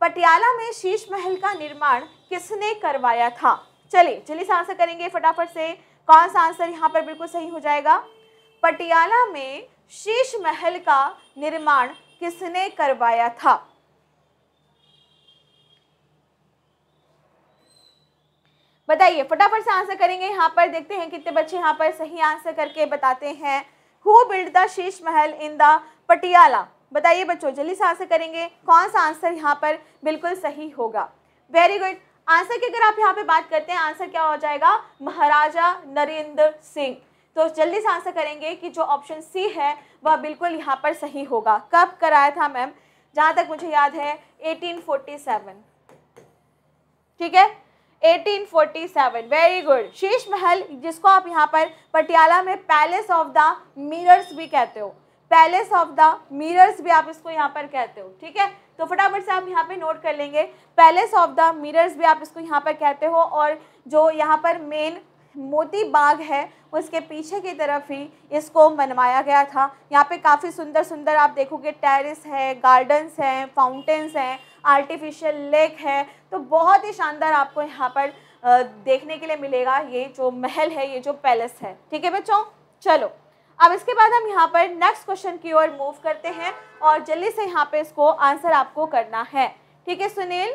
पटियाला में शीश महल का निर्माण किसने करवाया था? चलिए चलिए आंसर करेंगे फटाफट से। कौन सा आंसर यहाँ पर बिल्कुल सही हो जाएगा? पटियाला में शीश महल का निर्माण किसने करवाया था? बताइए, फटाफट से आंसर करेंगे यहाँ पर, देखते हैं कितने बच्चे यहाँ पर सही आंसर करके बताते हैं। Who build the Sheesh Mahal in the Patiala? बताइए बच्चों, जल्दी से आंसर करेंगे, कौन सा आंसर यहाँ पर बिल्कुल सही होगा? वेरी गुड आंसर की अगर आप यहाँ पे बात करते हैं आंसर क्या हो जाएगा? महाराजा नरेंद्र सिंह। तो जल्दी से आंसर करेंगे कि जो ऑप्शन सी है, वह बिल्कुल यहाँ पर सही होगा। कब कराया था मैम जहाँ तक मुझे याद है 1847 ठीक है? 1847 वेरी गुड शीश महल, जिसको आप यहाँ पर पटियाला में पैलेस ऑफ़ द मिरर्स भी कहते हो। पैलेस ऑफ़ द मिरर्स भी आप इसको यहाँ पर कहते हो। ठीक है? तो फटाफट से आप यहाँ पे नोट कर लेंगे। पैलेस ऑफ़ द मिरर्स भी आप इसको यहाँ पर कहते हो और जो यहाँ पर मेन मोती बाग है, उसके पीछे की तरफ़ ही इसको मनवाया गया था। यहाँ पे काफ़ी सुंदर सुंदर आप देखोगे टेरिस है गार्डन्स हैं फाउंटेन्स हैं आर्टिफिशियल लेक है। तो बहुत ही शानदार आपको यहाँ पर देखने के लिए मिलेगा ये जो महल है, ये जो पैलेस है। ठीक है बच्चों? चलो, अब इसके बाद हम यहाँ पर नेक्स्ट क्वेश्चन की ओर मूव करते हैं और जल्दी से यहाँ पे इसको आंसर आपको करना है। ठीक है सुनील?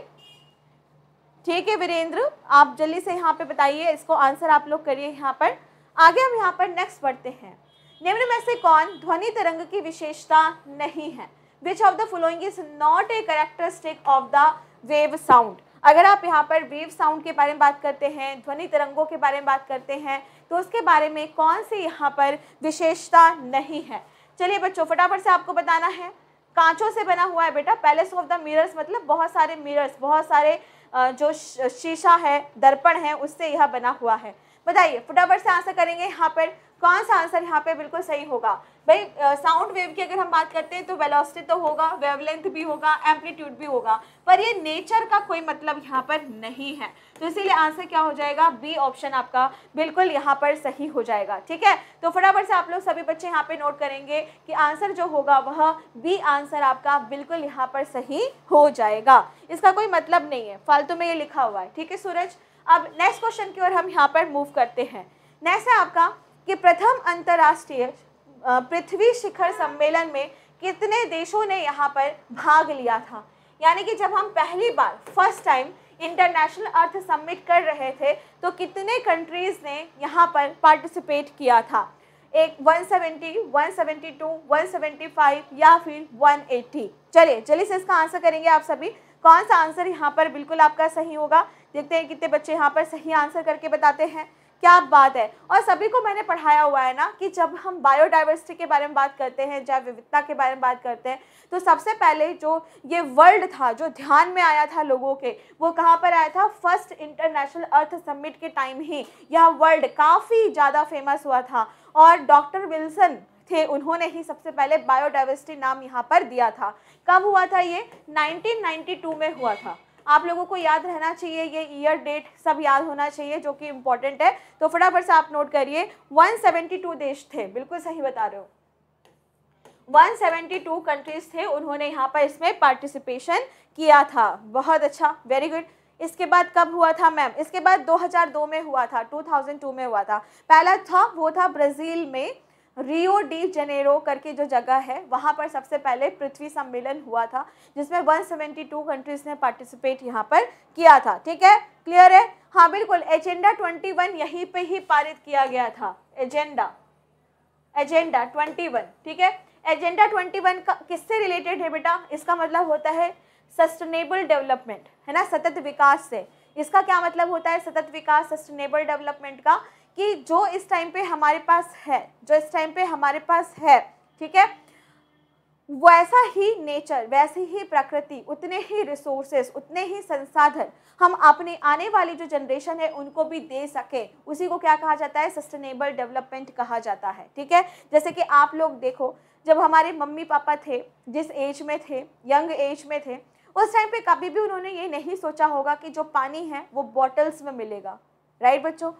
ठीक है वीरेंद्र, आप जल्दी से यहाँ पे बताइए, इसको आंसर आप लोग करिए यहाँ पर। आगे हम यहाँ पर नेक्स्ट बढ़ते हैं। निम्न में से कौन ध्वनि तरंग की विशेषता नहीं है? Which of the following is not a characteristic of the wave sound अगर आप यहाँ पर वेव साउंड के बारे में बात करते हैं, ध्वनि तरंगों के बारे में बात करते हैं तो उसके बारे में कौन सी यहाँ पर विशेषता नहीं है? चलिए बच्चों, फटाफट से आपको बताना है। कांचों से बना हुआ है बेटा पैलेस ऑफ़ द मिरर्स मतलब बहुत सारे मिरर्स बहुत सारे जो शीशा है, दर्पण है, उससे यह बना हुआ है। बताइए, फटाफट से आंसर करेंगे यहाँ पर। कौन सा आंसर यहाँ पे बिल्कुल सही होगा? भाई साउंड वेव की अगर हम बात करते हैं तो वेलोसिटी तो होगा वेवलेंथ भी होगा एम्पलीट्यूड भी होगा, पर ये नेचर का कोई मतलब यहाँ पर नहीं है। तो इसीलिए आंसर क्या हो जाएगा? बी ऑप्शन आपका बिल्कुल यहाँ पर सही हो जाएगा, ठीक है? तो फटाफट से आप लोग सभी बच्चे यहाँ पे नोट करेंगे कि आंसर जो होगा, वह बी आंसर आपका बिल्कुल यहाँ पर सही हो जाएगा। इसका कोई मतलब नहीं है, फालतू में ये लिखा हुआ है, ठीक है सूरज? अब नेक्स्ट क्वेश्चन की ओर हम यहाँ पर मूव करते हैं। नेक्स्ट है आपका कि प्रथम अंतर्राष्ट्रीय पृथ्वी शिखर सम्मेलन में कितने देशों ने यहाँ पर भाग लिया था? यानी कि जब हम पहली बार first time international earth summit कर रहे थे तो कितने कंट्रीज़ ने यहाँ पर पार्टिसिपेट किया था? एक 170, 172, 175 या फिर 180 चलिए जल्दी से इसका आंसर करेंगे आप सभी। कौन सा आंसर यहाँ पर बिल्कुल आपका सही होगा? देखते हैं कितने बच्चे यहाँ पर सही आंसर करके बताते हैं। क्या बात है? और सभी को मैंने पढ़ाया हुआ है ना कि जब हम बायोडाइवर्सिटी के बारे में बात करते हैं, जैव विविधता के बारे में बात करते हैं तो सबसे पहले जो ये वर्ल्ड था, जो ध्यान में आया था लोगों के, वो कहाँ पर आया था? फ़र्स्ट इंटरनेशनल अर्थ समिट के टाइम ही यह वर्ल्ड काफ़ी ज़्यादा फ़ेमस हुआ था। और डॉक्टर विल्सन थे, उन्होंने ही सबसे पहले बायोडाइवर्सिटी नाम यहाँ पर दिया था। कब हुआ था ये? 1992 में हुआ था। आप लोगों को याद रहना चाहिए, ये ईयर डेट सब याद होना चाहिए, जो कि इम्पोर्टेंट है। तो फटाफट से आप नोट करिए 172 देश थे। बिल्कुल सही बता रहे हो। 172 कंट्रीज़ थे। उन्होंने यहाँ पर इसमें पार्टिसिपेशन किया था। बहुत अच्छा। वेरी गुड इसके बाद कब हुआ था मैम इसके बाद 2002 में हुआ था। 2002 में हुआ था। पहला था, वो था ब्राज़ील में रियो डी जनेरो करके जो जगह है, वहाँ पर सबसे पहले पृथ्वी सम्मेलन हुआ था, जिसमें 172 कंट्रीज़ ने पार्टिसिपेट यहाँ पर किया था। ठीक है? क्लियर है? हाँ बिल्कुल। एजेंडा 21 यहीं पे ही पारित किया गया था। एजेंडा एजेंडा 21 ठीक है? एजेंडा 21 का किससे रिलेटेड है बेटा? इसका मतलब होता है सस्टेनेबल डेवलपमेंट है ना? सतत विकास से। इसका क्या मतलब होता है? सतत विकास सस्टेनेबल डेवलपमेंट का कि जो इस टाइम पे हमारे पास है, जो इस टाइम पे हमारे पास है, ठीक है? वैसा ही नेचर वैसी ही प्रकृति, उतने ही रिसोर्सेस उतने ही संसाधन हम अपने आने वाली जो जनरेशन है, उनको भी दे सके। उसी को क्या कहा जाता है? सस्टेनेबल डेवलपमेंट कहा जाता है, ठीक है? जैसे कि आप लोग देखो, जब हमारे मम्मी पापा थे, जिस एज में थे यंग एज में थे, उस टाइम पे कभी भी उन्होंने ये नहीं सोचा होगा कि जो पानी है, वो बॉटल्स में मिलेगा। राइट बच्चों?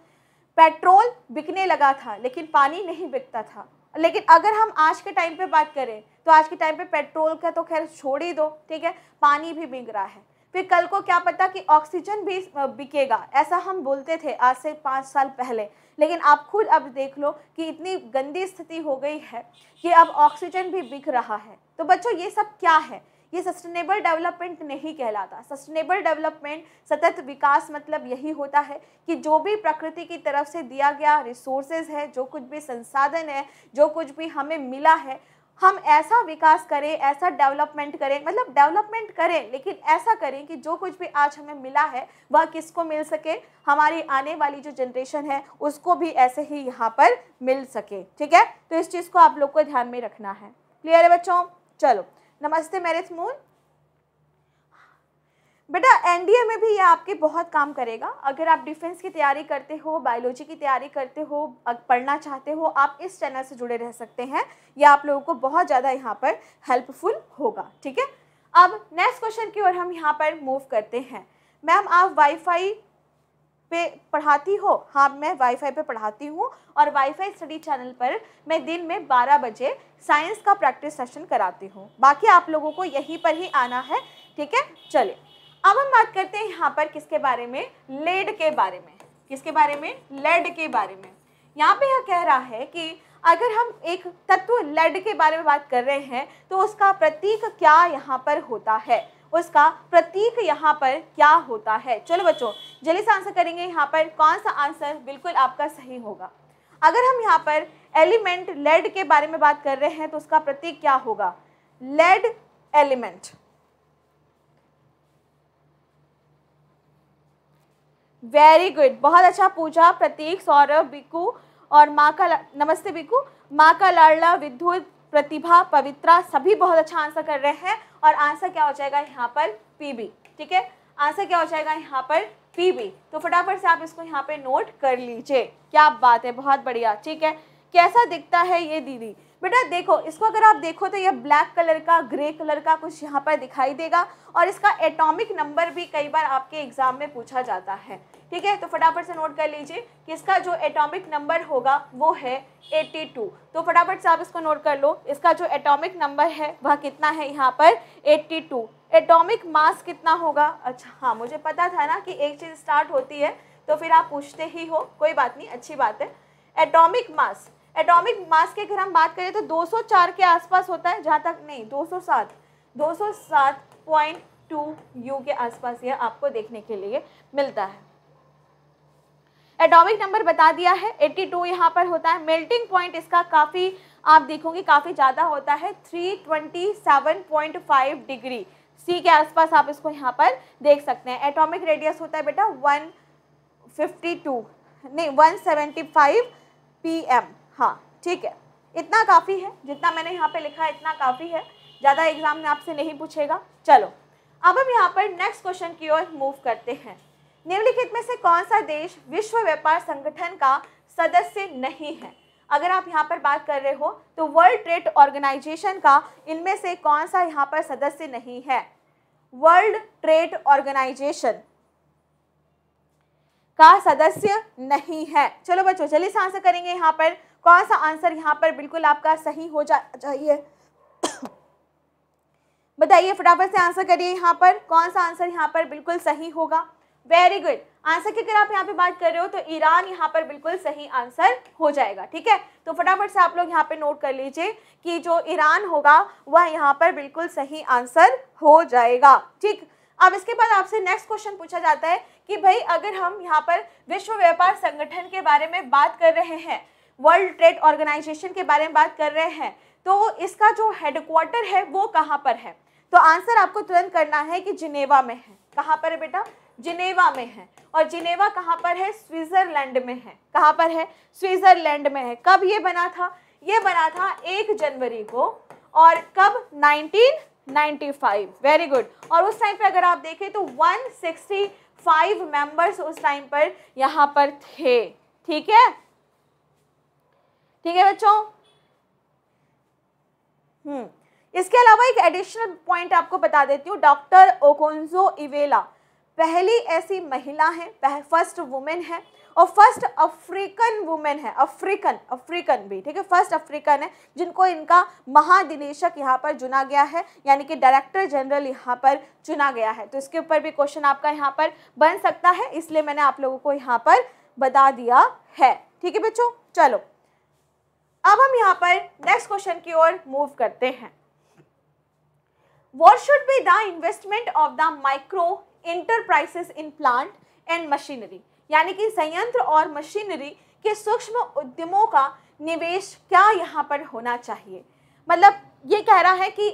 पेट्रोल बिकने लगा था, लेकिन पानी नहीं बिकता था। लेकिन अगर हम आज के टाइम पे बात करें तो आज के टाइम पे पेट्रोल का तो खैर छोड़ ही दो, ठीक है? पानी भी बिक रहा है। फिर कल को क्या पता कि ऑक्सीजन भी बिकेगा, ऐसा हम बोलते थे आज से पाँच साल पहले। लेकिन आप खुद अब देख लो कि इतनी गंदी स्थिति हो गई है कि अब ऑक्सीजन भी बिक रहा है। तो बच्चों, ये सब क्या है? ये सस्टेनेबल डेवलपमेंट नहीं कहलाता। सस्टेनेबल डेवलपमेंट सतत विकास मतलब यही होता है कि जो भी प्रकृति की तरफ़ से दिया गया रिसोर्सेज है, जो कुछ भी संसाधन है, जो कुछ भी हमें मिला है, हम ऐसा विकास करें, ऐसा डेवलपमेंट करें मतलब डेवलपमेंट करें, लेकिन ऐसा करें कि जो कुछ भी आज हमें मिला है, वह किसको मिल सके? हमारी आने वाली जो जनरेशन है, उसको भी ऐसे ही यहाँ पर मिल सके। ठीक है? तो इस चीज़ को आप लोग को ध्यान में रखना है। क्लियर है बच्चों? चलो। नमस्ते मैरिथ मून बेटा एनडीए में भी ये आपके बहुत काम करेगा। अगर आप डिफेंस की तैयारी करते हो बायोलॉजी की तैयारी करते हो पढ़ना चाहते हो, आप इस चैनल से जुड़े रह सकते हैं। यह आप लोगों को बहुत ज़्यादा यहाँ पर हेल्पफुल होगा, ठीक है? अब नेक्स्ट क्वेश्चन की ओर हम यहाँ पर मूव करते हैं। मैम आप वाईफाई पे पढ़ाती हो? हाँ मैं वाईफाई पे पढ़ाती हूँ और वाईफाई स्टडी चैनल पर मैं दिन में 12 बजे साइंस का प्रैक्टिस सेशन कराती हूँ। बाकी आप लोगों को यहीं पर ही आना है, ठीक है? चलिए, अब हम बात करते हैं यहाँ पर किसके बारे में? लेड के बारे में। किसके बारे में? लेड के बारे में। यहाँ पे यह कह रहा है कि अगर हम एक तत्व लेड के बारे में बात कर रहे हैं तो उसका प्रतीक क्या यहाँ पर होता है? उसका प्रतीक यहाँ पर क्या होता है? चलो बच्चों, जल्दी से आंसर करेंगे यहाँ पर, कौन सा आंसर बिल्कुल आपका सही होगा? अगर हम यहाँ पर एलिमेंट लेड के बारे में बात कर रहे हैं तो उसका प्रतीक क्या होगा? लेड एलिमेंट वेरी गुड बहुत अच्छा पूजा प्रतीक सौरभ बिकू और माँ का नमस्ते बिकू माँ का लाडला विद्युत प्रतिभा, पवित्रा सभी बहुत अच्छा आंसर कर रहे हैं और आंसर क्या हो जाएगा यहाँ पर? पीबी ठीक है? आंसर क्या हो जाएगा यहाँ पर? पीबी तो फटाफट से आप इसको यहाँ पे नोट कर लीजिए। क्या बात है, बहुत बढ़िया, ठीक है? कैसा दिखता है ये दीदी? बेटा देखो, इसको अगर आप देखो तो यह ब्लैक कलर का, ग्रे कलर का कुछ यहाँ पर दिखाई देगा और इसका एटॉमिक नंबर भी कई बार आपके एग्ज़ाम में पूछा जाता है। ठीक है? तो फटाफट से नोट कर लीजिए कि इसका जो एटॉमिक नंबर होगा वो है 82 तो फटाफट से आप इसको नोट कर लो, इसका जो एटॉमिक नंबर है वह कितना है यहाँ पर? 82 एटॉमिक मास कितना होगा? अच्छा हाँ मुझे पता था ना कि एक चीज़ स्टार्ट होती है तो फिर आप पूछते ही हो, कोई बात नहीं, अच्छी बात है। एटॉमिक मास एटॉमिक मास की अगर हम बात करें तो 204 के आसपास होता है, जहाँ तक नहीं 207 207.2 यू के आसपास यह आपको देखने के लिए मिलता है। एटॉमिक नंबर बता दिया है 82 टू यहाँ पर होता है। मेल्टिंग पॉइंट इसका काफ़ी, आप देखोगे, काफ़ी ज़्यादा होता है 327.5 डिग्री सी के आसपास आप इसको यहाँ पर देख सकते हैं। एटॉमिक रेडियस होता है बेटा 152 नहीं 175 पीएम हाँ ठीक है। इतना काफ़ी है, जितना मैंने यहाँ पे लिखा है, इतना काफ़ी है। ज़्यादा एग्ज़ाम में आपसे नहीं पूछेगा। चलो, अब हम यहाँ पर नेक्स्ट क्वेश्चन की ओर मूव करते हैं। निम्नलिखित में से कौन सा देश विश्व व्यापार संगठन का सदस्य नहीं है? अगर आप यहाँ पर बात कर रहे हो तो वर्ल्ड ट्रेड ऑर्गेनाइजेशन का इनमें से कौन सा यहाँ पर सदस्य नहीं है? वर्ल्ड ट्रेड ऑर्गेनाइजेशन का सदस्य नहीं है। चलो बच्चों चलिए से आंसर करेंगे यहाँ पर। कौन सा आंसर यहाँ पर बिल्कुल आपका सही हो जा चाहिए बताइए, फटाफट से आंसर करिए यहाँ पर। कौन सा आंसर यहाँ पर बिल्कुल सही होगा? वेरी गुड आंसर की अगर आप यहाँ पे बात कर रहे हो तो ईरान यहाँ पर बिल्कुल सही आंसर हो जाएगा, ठीक है? तो फटाफट से आप लोग यहाँ पे नोट कर लीजिए कि जो ईरान होगा, वह यहाँ पर बिल्कुल सही आंसर हो जाएगा, ठीक? अब इसके बाद आपसे नेक्स्ट क्वेश्चन पूछा जाता है कि भाई, अगर हम यहाँ पर विश्व व्यापार संगठन के बारे में बात कर रहे हैं वर्ल्ड ट्रेड ऑर्गेनाइजेशन के बारे में बात कर रहे हैं तो इसका जो हेडक्वार्टर है, वो कहाँ पर है? तो आंसर आपको तुरंत करना है कि जिनेवा में है। कहाँ पर है बेटा? जिनेवा में है। और जिनेवा कहाँ पर है? स्विट्जरलैंड में है। कहाँ पर है? स्विट्जरलैंड में है। कब ये बना था? ये बना था एक जनवरी को, और कब? 1995 वेरी गुड और उस टाइम पे अगर आप देखें तो 165 मेंबर्स उस टाइम पर यहाँ पर थे। ठीक है? ठीक है बच्चों? हम्म। इसके अलावा एक एडिशनल पॉइंट आपको बता देती हूँ डॉक्टर ओकोन्जो इवेला पहली ऐसी महिला है फ़र्स्ट वुमेन है और फ़र्स्ट अफ्रीकन वुमेन है। अफ्रीकन अफ्रीकन भी, ठीक है? फ़र्स्ट अफ्रीकन है, जिनको इनका महानिदेशक यहाँ पर चुना गया है, यानी कि डायरेक्टर जनरल यहाँ पर चुना गया है। तो इसके ऊपर भी क्वेश्चन आपका यहाँ पर बन सकता है, इसलिए मैंने आप लोगों को यहाँ पर बता दिया है। ठीक है बच्चों? चलो। अब हम यहाँ पर नेक्स्ट क्वेश्चन की ओर मूव करते हैं What should be the investment of the micro enterprises in plant and machinery? यानी कि संयंत्र और मशीनरी के सूक्ष्म उद्यमों का निवेश क्या यहाँ पर होना चाहिए मतलब ये कह रहा है कि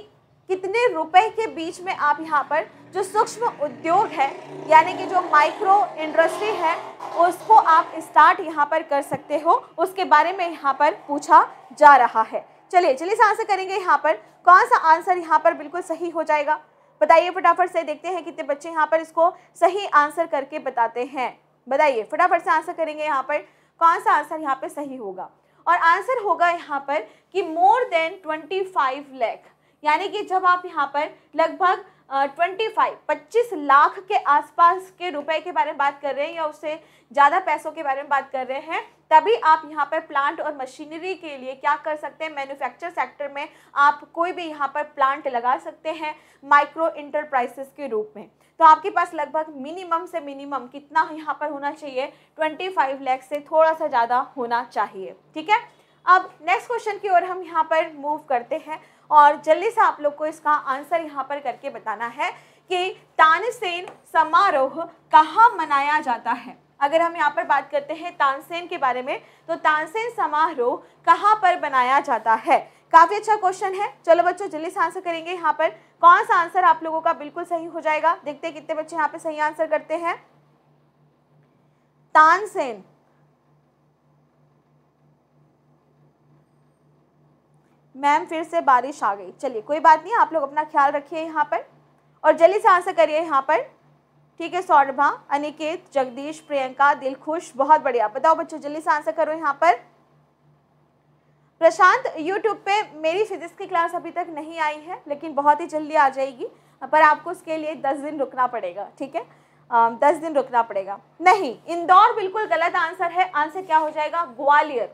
कितने रुपए के बीच में आप यहाँ पर जो सूक्ष्म उद्योग है, यानी कि जो माइक्रो इंडस्ट्री है, उसको आप स्टार्ट यहाँ पर कर सकते हो। उसके बारे में यहाँ पर पूछा जा रहा है। चलिए चलिए आंसर करेंगे यहाँ पर। कौन सा आंसर यहाँ पर बिल्कुल सही हो जाएगा? बताइए फटाफट से, देखते हैं कितने बच्चे यहाँ पर इसको सही आंसर करके बताते हैं। बताइए, फटाफट से आंसर करेंगे यहाँ पर। कौन सा आंसर यहाँ पर सही होगा? और आंसर होगा यहाँ पर कि more than twenty five lakh यानी कि जब आप यहाँ पर लगभग ट्वेंटी फाइव पच्चीस लाख के आसपास के रुपए के बारे में बात कर रहे हैं या उससे ज़्यादा पैसों के बारे में बात कर रहे हैं, तभी आप यहाँ पर प्लांट और मशीनरी के लिए क्या कर सकते हैं? मैन्युफैक्चर सेक्टर में आप कोई भी यहाँ पर प्लांट लगा सकते हैं माइक्रो इंटरप्राइजेस के रूप में। तो आपके पास लगभग मिनिमम से मिनिमम कितना यहाँ पर होना चाहिए? ट्वेंटी फाइव से थोड़ा सा ज़्यादा होना चाहिए। ठीक है? अब नेक्स्ट क्वेश्चन की ओर हम यहाँ पर मूव करते हैं। और जल्दी से आप लोग को इसका आंसर यहाँ पर करके बताना है कि तानसेन समारोह कहाँ मनाया जाता है। अगर हम यहाँ पर बात करते हैं तानसेन के बारे में तो तानसेन समारोह कहाँ पर बनाया जाता है? काफ़ी अच्छा क्वेश्चन है। चलो बच्चों, जल्दी से आंसर करेंगे यहाँ पर। कौन सा आंसर आप लोगों का बिल्कुल सही हो जाएगा? देखते हैं कितने बच्चे यहाँ पे सही आंसर करते हैं। तानसेन मैम फिर से बारिश आ गई। चलिए, कोई बात नहीं, आप लोग अपना ख्याल रखिए यहाँ पर और जल्दी से आंसर करिए यहाँ पर। ठीक है, सौरभा, अनिकेत, जगदीश, प्रियंका, दिल खुश, बहुत बढ़िया। बताओ बच्चों, जल्दी से आंसर करो यहाँ पर। प्रशांत यूट्यूब पे मेरी फिजिक्स की क्लास अभी तक नहीं आई है, लेकिन बहुत ही जल्दी आ जाएगी, पर आपको उसके लिए दस दिन रुकना पड़ेगा, ठीक है? दस दिन रुकना पड़ेगा। नहीं, इंदौर बिल्कुल गलत आंसर है। आंसर क्या हो जाएगा? ग्वालियर।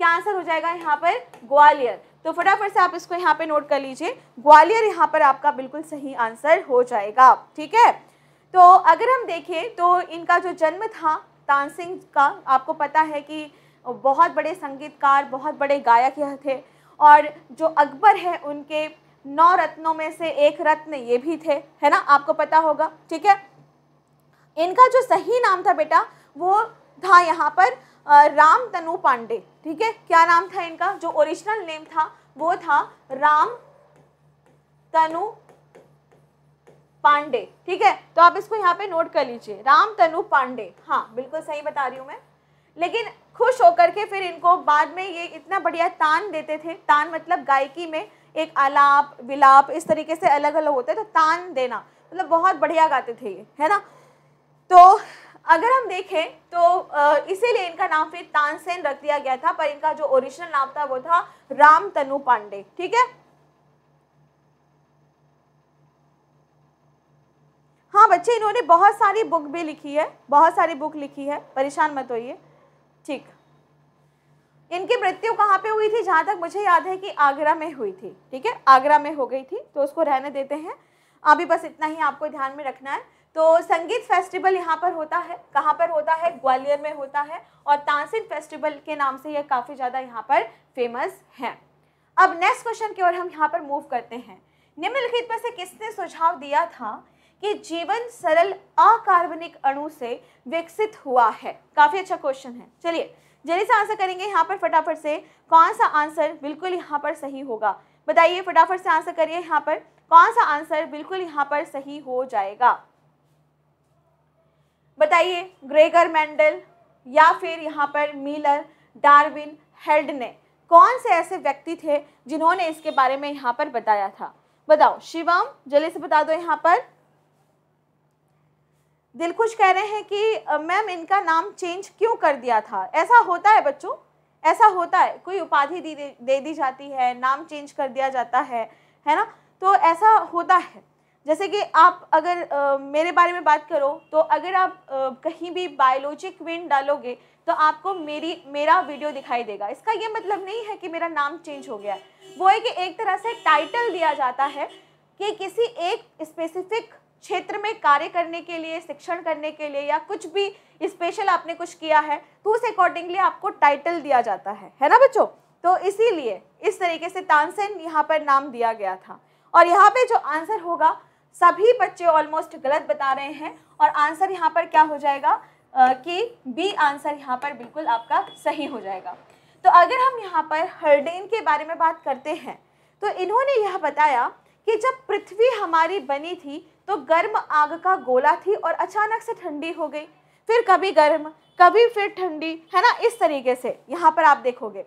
क्या आंसर हो जाएगा यहाँ पर? ग्वालियर। तो फटाफट से आप इसको यहाँ पे नोट कर लीजिए। ग्वालियर यहाँ पर आपका बिल्कुल सही आंसर हो जाएगा, ठीक है? तो अगर हम देखें तो इनका जो जन्म था तानसिंह का, आपको पता है कि बहुत बड़े संगीतकार, बहुत बड़े गायक यह थे और जो अकबर है, उनके नौ रत्नों में से एक रत्न ये भी थे, है ना? आपको पता होगा, ठीक है? इनका जो सही नाम था बेटा, वो था यहाँ पर राम तनु पांडे, ठीक है? क्या नाम था इनका? जो ओरिजिनल नेम था, वो था राम तनु पांडे, ठीक है? तो आप इसको यहाँ पे नोट कर लीजिए। राम तनु पांडे। हाँ बिल्कुल सही बता रही हूँ मैं। लेकिन खुश होकर के फिर इनको बाद में ये इतना बढ़िया तान देते थे। तान मतलब गायकी में एक आलाप, विलाप, इस तरीके से अलग अलग होते तो तान देना। मतलब बहुत बढ़िया गाते थे ये, है ना? तो अगर हम देखें तो इसीलिए इनका नाम फिर तानसेन रख दिया गया था, पर इनका जो ओरिजिनल नाम था वो था राम तनु पांडे, ठीक है? हाँ बच्चे, इन्होंने बहुत सारी बुक भी लिखी है, बहुत सारी बुक लिखी है, परेशान मत होइए, ठीक। इनकी मृत्यु कहाँ पे हुई थी? जहाँ तक मुझे याद है कि आगरा में हुई थी, ठीक है? आगरा में हो गई थी तो उसको रहने देते हैं। अभी बस इतना ही आपको ध्यान में रखना है। तो संगीत फेस्टिवल यहाँ पर होता है, कहाँ पर होता है? ग्वालियर में होता है और तानसिन फेस्टिवल के नाम से यह काफ़ी ज़्यादा यहाँ पर फ़ेमस है। अब नेक्स्ट क्वेश्चन की ओर हम यहाँ पर मूव करते हैं। निम्नलिखित में से किसने सुझाव दिया था कि जीवन सरल अकार्बनिक अणु से विकसित हुआ है? काफ़ी अच्छा क्वेश्चन है। चलिए, जल्दी से आंसर करेंगे यहाँ पर फटाफट से। कौन सा आंसर बिल्कुल यहाँ पर सही होगा? बताइए, फटाफट से आंसर करिए यहाँ पर। कौन सा आंसर बिल्कुल यहाँ पर सही हो जाएगा? बताइए ग्रेगर मैंडल या फिर यहाँ पर मीलर डार्विन हेल्डने कौन से ऐसे व्यक्ति थे जिन्होंने इसके बारे में यहाँ पर बताया था? बताओ, शिवम, जल्दी से बता दो यहाँ पर। दिलखुश कह रहे हैं कि मैम, इनका नाम चेंज क्यों कर दिया था? ऐसा होता है बच्चों, ऐसा होता है। कोई उपाधि दे दी जाती है, नाम चेंज कर दिया जाता है है ना? तो ऐसा होता है। जैसे कि आप अगर आ, मेरे बारे में बात करो तो अगर आप आ, कहीं भी बायोलॉजी क्वीन डालोगे तो आपको मेरी मेरा वीडियो दिखाई देगा। इसका ये मतलब नहीं है कि मेरा नाम चेंज हो गया है। वो है कि एक तरह से टाइटल दिया जाता है कि किसी एक स्पेसिफिक क्षेत्र में कार्य करने के लिए शिक्षण करने के लिए या कुछ भी स्पेशल आपने कुछ किया है तो उस अकॉर्डिंगली आपको टाइटल दिया जाता है। है ना बच्चों? तो इसीलिए इस तरीके से तानसेन यहाँ पर नाम दिया गया था। और यहाँ पे जो आंसर होगा सभी बच्चे ऑलमोस्ट गलत बता रहे हैं और आंसर यहाँ पर क्या हो जाएगा? आ, कि बी आंसर यहाँ पर बिल्कुल आपका सही हो जाएगा। तो अगर हम यहाँ पर हर्डेन के बारे में बात करते हैं तो इन्होंने यह बताया कि जब पृथ्वी हमारी बनी थी तो गर्म आग का गोला थी और अचानक से ठंडी हो गई। फिर कभी गर्म कभी फिर ठंडी है ना? इस तरीके से यहाँ पर आप देखोगे।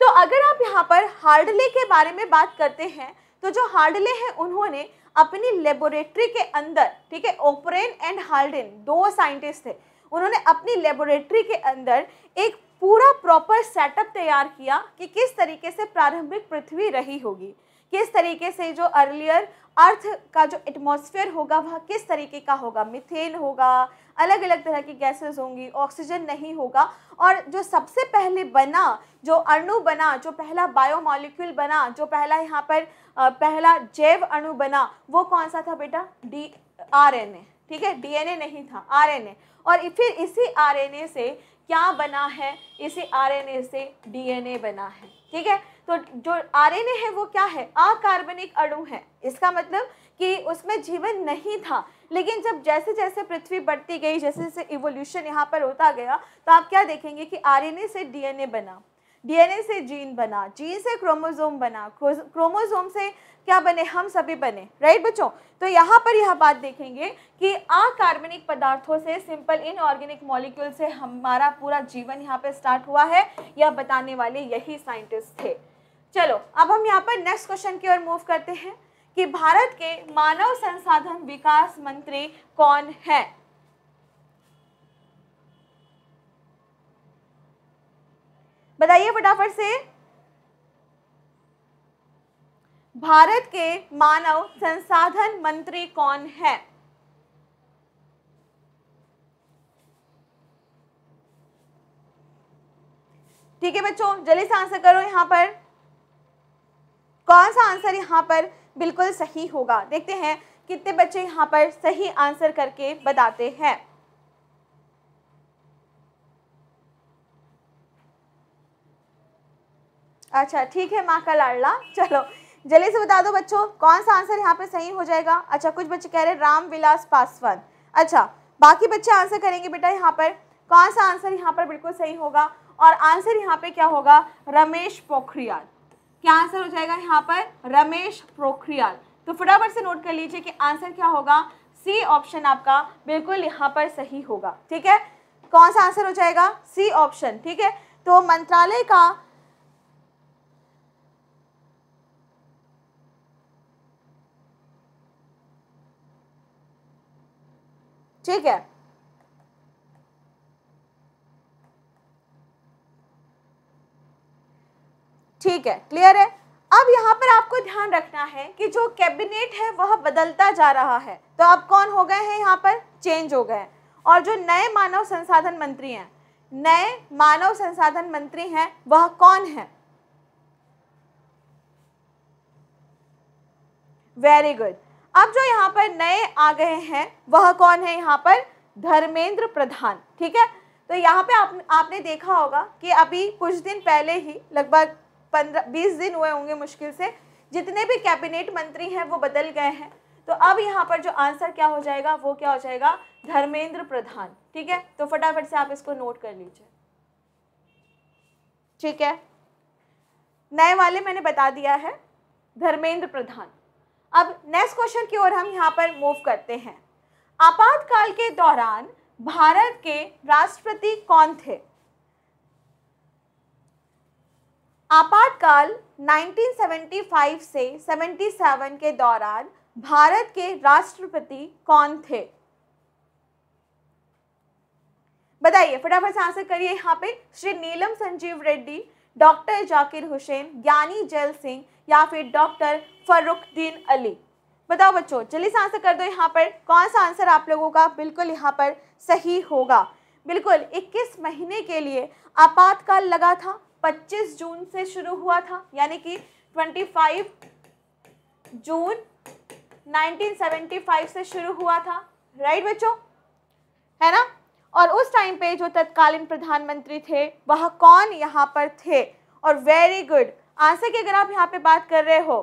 तो अगर आप यहाँ पर हार्डले के बारे में बात करते हैं तो जो हार्डले हैं, उन्होंने अपनी लेबोरेटरी के अंदर, ठीक है ओपरेन एंड हार्डन दो साइंटिस्ट थे, उन्होंने अपनी लेबोरेटरी के अंदर एक पूरा प्रॉपर सेटअप तैयार किया कि किस तरीके से प्रारंभिक पृथ्वी रही होगी, किस तरीके से जो अर्लियर अर्थ का जो एटमॉस्फेयर होगा, वह किस तरीके का होगा मिथेन होगा अलग अलग तरह की गैसेस होंगी ऑक्सीजन नहीं होगा, और जो सबसे पहले बना, जो अणु बना, जो पहला बायोमोलिक्यूल बना, जो पहला यहाँ पर पहला जैव अणु बना, वो कौन सा था बेटा? डी आर एन ए ठीक है? डीएनए नहीं था, आरएनए। और फिर इसी आरएनए से क्या बना है? इसी आरएनए से डीएनए बना है, ठीक है? तो जो आरएनए है, वो क्या है? अकार्बनिक अणु है। इसका मतलब कि उसमें जीवन नहीं था, लेकिन जब जैसे जैसे पृथ्वी बढ़ती गई जैसे जैसे इवोल्यूशन यहाँ पर होता गया तो आप क्या देखेंगे कि आरएनए से डीएनए बना। डीएनए से जीन बना जीन से क्रोमोजोम बना। क्रोमोजोम से क्या बने? हम सभी बने राइट बच्चों? तो यहाँ पर यह बात देखेंगे कि अकार्बनिक पदार्थों से सिंपल इनऑर्गेनिक मॉलिक्यूल से हमारा पूरा जीवन यहाँ पे स्टार्ट हुआ है। यह बताने वाले यही साइंटिस्ट थे। चलो, अब हम यहाँ पर नेक्स्ट क्वेश्चन की ओर मूव करते हैं कि भारत के मानव संसाधन विकास मंत्री कौन है? बताइए फटाफट से। भारत के मानव संसाधन मंत्री कौन है? ठीक है बच्चों, जल्दी से आंसर करो यहाँ पर। कौन सा आंसर यहाँ पर बिल्कुल सही होगा? देखते हैं कितने बच्चे यहाँ पर सही आंसर करके बताते हैं। अच्छा ठीक है माँ का लाडला। चलो, जल्दी से बता दो बच्चों, कौन सा आंसर यहाँ पे सही हो जाएगा? अच्छा कुछ बच्चे कह रहे हैं राम विलास पासवान। अच्छा बाकी बच्चे आंसर करेंगे बेटा यहाँ पर। कौन सा आंसर यहाँ पर बिल्कुल सही होगा? और आंसर यहाँ पे क्या होगा? रमेश पोखरियाल। क्या आंसर हो जाएगा यहाँ पर? रमेश पोखरियाल। तो फटाफट से नोट कर लीजिए कि आंसर क्या होगा। सी ऑप्शन आपका बिल्कुल यहाँ पर सही होगा। ठीक है? कौन सा आंसर हो जाएगा? सी ऑप्शन ठीक है? तो मंत्रालय का ठीक है? ठीक है क्लियर है? अब यहाँ पर आपको ध्यान रखना है कि जो कैबिनेट है, वह बदलता जा रहा है। तो अब कौन हो गए हैं यहाँ पर? चेंज हो गए और जो नए मानव संसाधन मंत्री हैं, नए मानव संसाधन मंत्री हैं, वह कौन है? वेरी गुड अब जो यहाँ पर नए आ गए हैं, वह कौन है यहाँ पर? धर्मेंद्र प्रधान, ठीक है? तो यहाँ पे आप आपने देखा होगा कि अभी कुछ दिन पहले ही, लगभग पंद्रह, बीस दिन हुए होंगे मुश्किल से, जितने भी कैबिनेट मंत्री हैं वो बदल गए हैं। तो अब यहाँ पर जो आंसर क्या हो जाएगा, वो क्या हो जाएगा? धर्मेंद्र प्रधान, ठीक है? तो फटाफट से आप इसको नोट कर लीजिए। ठीक है? नए वाले मैंने बता दिया है, धर्मेंद्र प्रधान। अब नेक्स्ट क्वेश्चन की ओर हम यहाँ पर मूव करते हैं। आपातकाल के दौरान भारत के राष्ट्रपति कौन थे? आपातकाल 1975 से 77 के दौरान भारत के राष्ट्रपति कौन थे? बताइए, फटाफट से आंसर करिए यहाँ पे। श्री नीलम संजीव रेड्डी डॉक्टर जाकिर हुसैन, ज्ञानी जैल सिंह या फिर डॉक्टर फरुखद्दीन अली। बताओ बच्चों, जल्दी से आंसर कर दो यहाँ पर। कौन सा आंसर आप लोगों का बिल्कुल यहाँ पर सही होगा? बिल्कुल 21 महीने के लिए आपातकाल लगा था 25 जून से शुरू हुआ था, यानी कि 25 जून 1975 से शुरू हुआ था। राइट बच्चों? है ना? और उस टाइम पे जो तत्कालीन प्रधानमंत्री थे, वह कौन यहाँ पर थे? और वेरी गुड आंसर की अगर आप यहाँ पे बात कर रहे हो,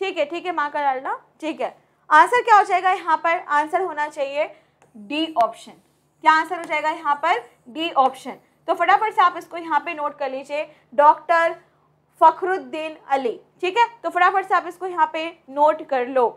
ठीक है ठीक है, माँ का डालना ठीक है। आंसर क्या हो जाएगा यहाँ पर? आंसर होना चाहिए डी ऑप्शन क्या आंसर हो जाएगा यहाँ पर? डी ऑप्शन तो फटाफट से आप इसको यहाँ पे नोट कर लीजिए। डॉक्टर फखरुद्दीन अली, ठीक है? तो फटाफट से आप इसको यहाँ पे नोट कर लो।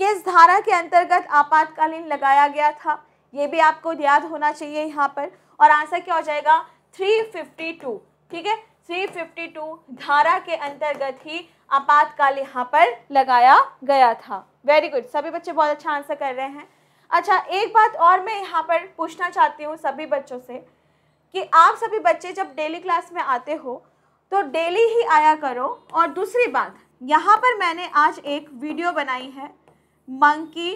किस धारा के अंतर्गत आपातकालीन लगाया गया था? ये भी आपको याद होना चाहिए यहाँ पर। और आंसर क्या हो जाएगा? 352 ठीक है? 352 धारा के अंतर्गत ही आपातकाल यहाँ पर लगाया गया था। वेरी गुड सभी बच्चे बहुत अच्छा आंसर कर रहे हैं। अच्छा एक बात और मैं यहाँ पर पूछना चाहती हूँ सभी बच्चों से कि आप सभी बच्चे जब डेली क्लास में आते हो तो डेली ही आया करो। और दूसरी बात, यहाँ पर मैंने आज एक वीडियो बनाई है। Monkey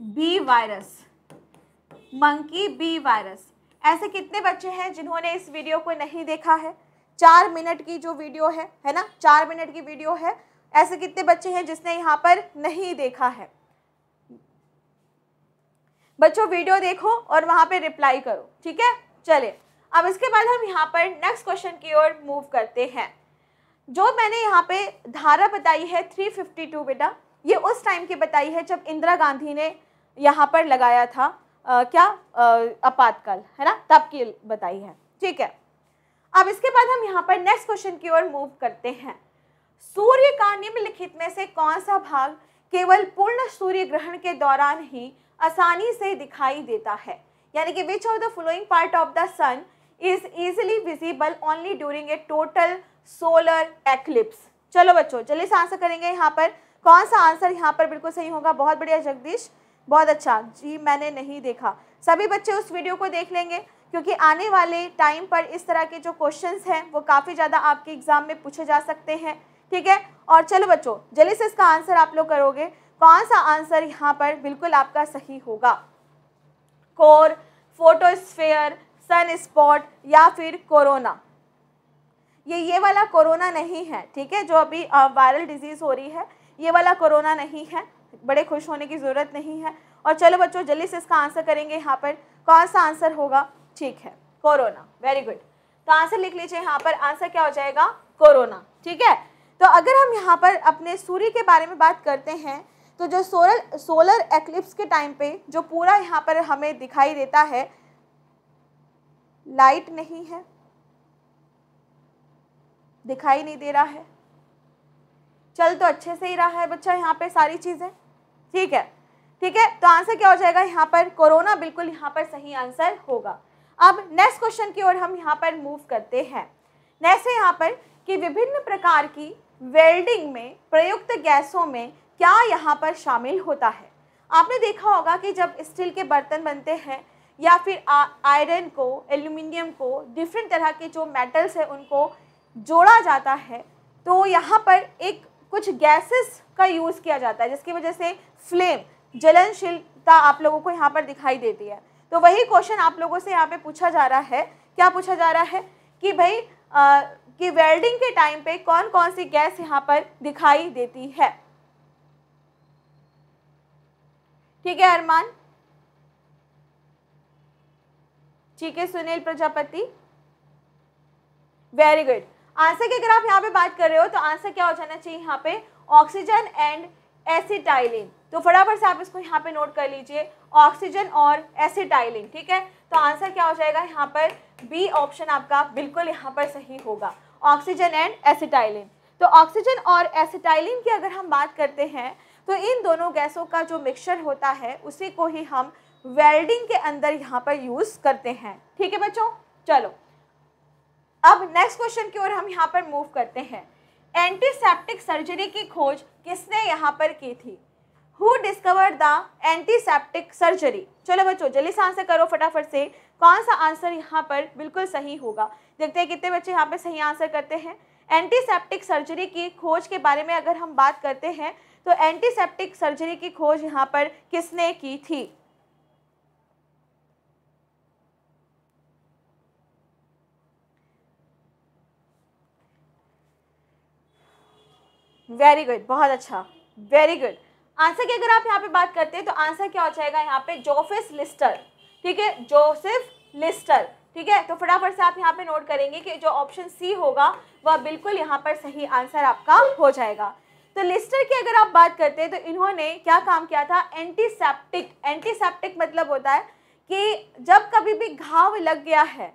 B virus monkey B virus ऐसे कितने बच्चे हैं जिन्होंने इस वीडियो को नहीं देखा है? चार मिनट की जो वीडियो है है ना? चार मिनट की वीडियो है। ऐसे कितने बच्चे हैं जिसने यहाँ पर नहीं देखा है? बच्चों वीडियो देखो और वहाँ पे रिप्लाई करो, ठीक है? चले अब इसके बाद हम यहाँ पर नेक्स्ट क्वेश्चन की ओर मूव करते हैं। जो मैंने यहाँ पे धारा बताई है 352 बेटा ये उस टाइम की बताई है जब इंदिरा गांधी ने यहाँ पर लगाया था आ, क्या आपातकाल है ना? तब की बताई है। ठीक है। अब इसके बाद हम यहाँ पर नेक्स्ट क्वेश्चन की ओर मूव करते हैं। सूर्य का निम्नलिखित में से कौन सा भाग केवल पूर्ण सूर्य ग्रहण के दौरान ही आसानी से दिखाई देता है? यानी कि which of the following part of the sun is easily visible only during a total solar eclipse चलो बच्चों चलिए से आंसर करेंगे यहाँ पर। कौन सा आंसर यहाँ पर बिल्कुल सही होगा? बहुत बढ़िया जगदीश, बहुत अच्छा। जी, मैंने नहीं देखा। सभी बच्चे उस वीडियो को देख लेंगे, क्योंकि आने वाले टाइम पर इस तरह के जो क्वेश्चंस हैं, वो काफ़ी ज़्यादा आपके एग्ज़ाम में पूछे जा सकते हैं, ठीक है? और चलो बच्चों, जल्दी से इसका आंसर आप लोग करोगे। कौन सा आंसर यहाँ पर बिल्कुल आपका सही होगा? कोर फोटोस्फेयर सन स्पॉट या फिर कोरोना ये ये वाला कोरोना नहीं है, ठीक है? जो अभी वायरल डिज़ीज़ हो रही है ये वाला कोरोना नहीं है, बड़े खुश होने की ज़रूरत नहीं है। और चलो बच्चों, जल्दी से इसका आंसर करेंगे यहाँ पर। कौन सा आंसर होगा? ठीक है, कोरोना वेरी गुड तो आंसर लिख लीजिए यहाँ पर। आंसर क्या हो जाएगा? कोरोना, ठीक है? तो अगर हम यहाँ पर अपने सूर्य के बारे में बात करते हैं तो जो सोलर सोलर एक्लिप्स के टाइम पे जो पूरा यहाँ पर हमें दिखाई देता है लाइट नहीं है, दिखाई नहीं दे रहा है। चल तो अच्छे से ही रहा है बच्चा, यहाँ पे सारी चीज़ें। ठीक है? ठीक है? तो आंसर क्या हो जाएगा यहाँ पर? कोरोना, बिल्कुल यहाँ पर सही आंसर होगा। अब नेक्स्ट क्वेश्चन की ओर हम यहाँ पर मूव करते हैं। नेक्स्ट यहाँ पर कि विभिन्न प्रकार की वेल्डिंग में, प्रयुक्त गैसों में क्या यहाँ पर शामिल होता है? आपने देखा होगा कि जब स्टील के बर्तन बनते हैं या फिर आयरन को एल्यूमिनियम को डिफरेंट तरह के जो मेटल्स हैं उनको जोड़ा जाता है तो यहाँ पर एक कुछ गैसेस का यूज़ किया जाता है जिसकी वजह से फ्लेम जलनशीलता आप लोगों को यहाँ पर दिखाई देती है। तो वही क्वेश्चन आप लोगों से यहाँ पे पूछा जा रहा है। क्या पूछा जा रहा है? कि भाई आ, कि वेल्डिंग के टाइम पे कौन कौन सी गैस यहाँ पर दिखाई देती है? ठीक है अरमान? ठीक है Sunil Prajapati? Very good answer की अगर आप यहाँ पे बात कर रहे हो तो आंसर क्या हो जाना चाहिए यहाँ पे? Oxygen and acetylene. तो फटाफट से आप इसको यहाँ पे नोट कर लीजिए। ऑक्सीजन और एसिटाइलिन, ठीक है? तो आंसर क्या हो जाएगा यहाँ पर? बी ऑप्शन आपका बिल्कुल यहाँ पर सही होगा। Oxygen and acetylene. तो ऑक्सीजन और एसिटाइलिन की अगर हम बात करते हैं तो इन दोनों गैसों का जो मिक्सचर होता है, उसी को ही हम वेल्डिंग के अंदर यहाँ पर यूज़ करते हैं। ठीक है बच्चों? चलो। अब नेक्स्ट क्वेश्चन की ओर हम यहाँ पर मूव करते हैं। एंटीसेप्टिक सर्जरी की खोज किसने यहाँ पर की थी? Who discover the antiseptic surgery चलो बच्चों, जल्दी से आंसर करो फटाफट से। कौन सा आंसर यहाँ पर बिल्कुल सही होगा? देखते हैं कितने बच्चे यहाँ पर सही आंसर करते हैं। एंटीसेप्टिक सर्जरी की खोज के बारे में अगर हम बात करते हैं तो एंटीसेप्टिक सर्जरी की खोज यहाँ पर किसने की थी? वेरी गुड बहुत अच्छा. वेरी गुड आंसर की अगर आप यहाँ पे बात करते हैं तो आंसर क्या हो जाएगा यहाँ पे? जोफिस लिस्टर ठीक है? जोसेफ लिस्टर ठीक है? तो फटाफट से आप यहाँ पे नोट करेंगे कि जो ऑप्शन सी होगा, वह बिल्कुल यहाँ पर सही आंसर आपका हो जाएगा. तो लिस्टर की अगर आप बात करते हैं तो इन्होंने क्या काम किया था? एंटीसेप्टिक एंटीसेप्टिक मतलब होता है कि जब कभी भी घाव लग गया है,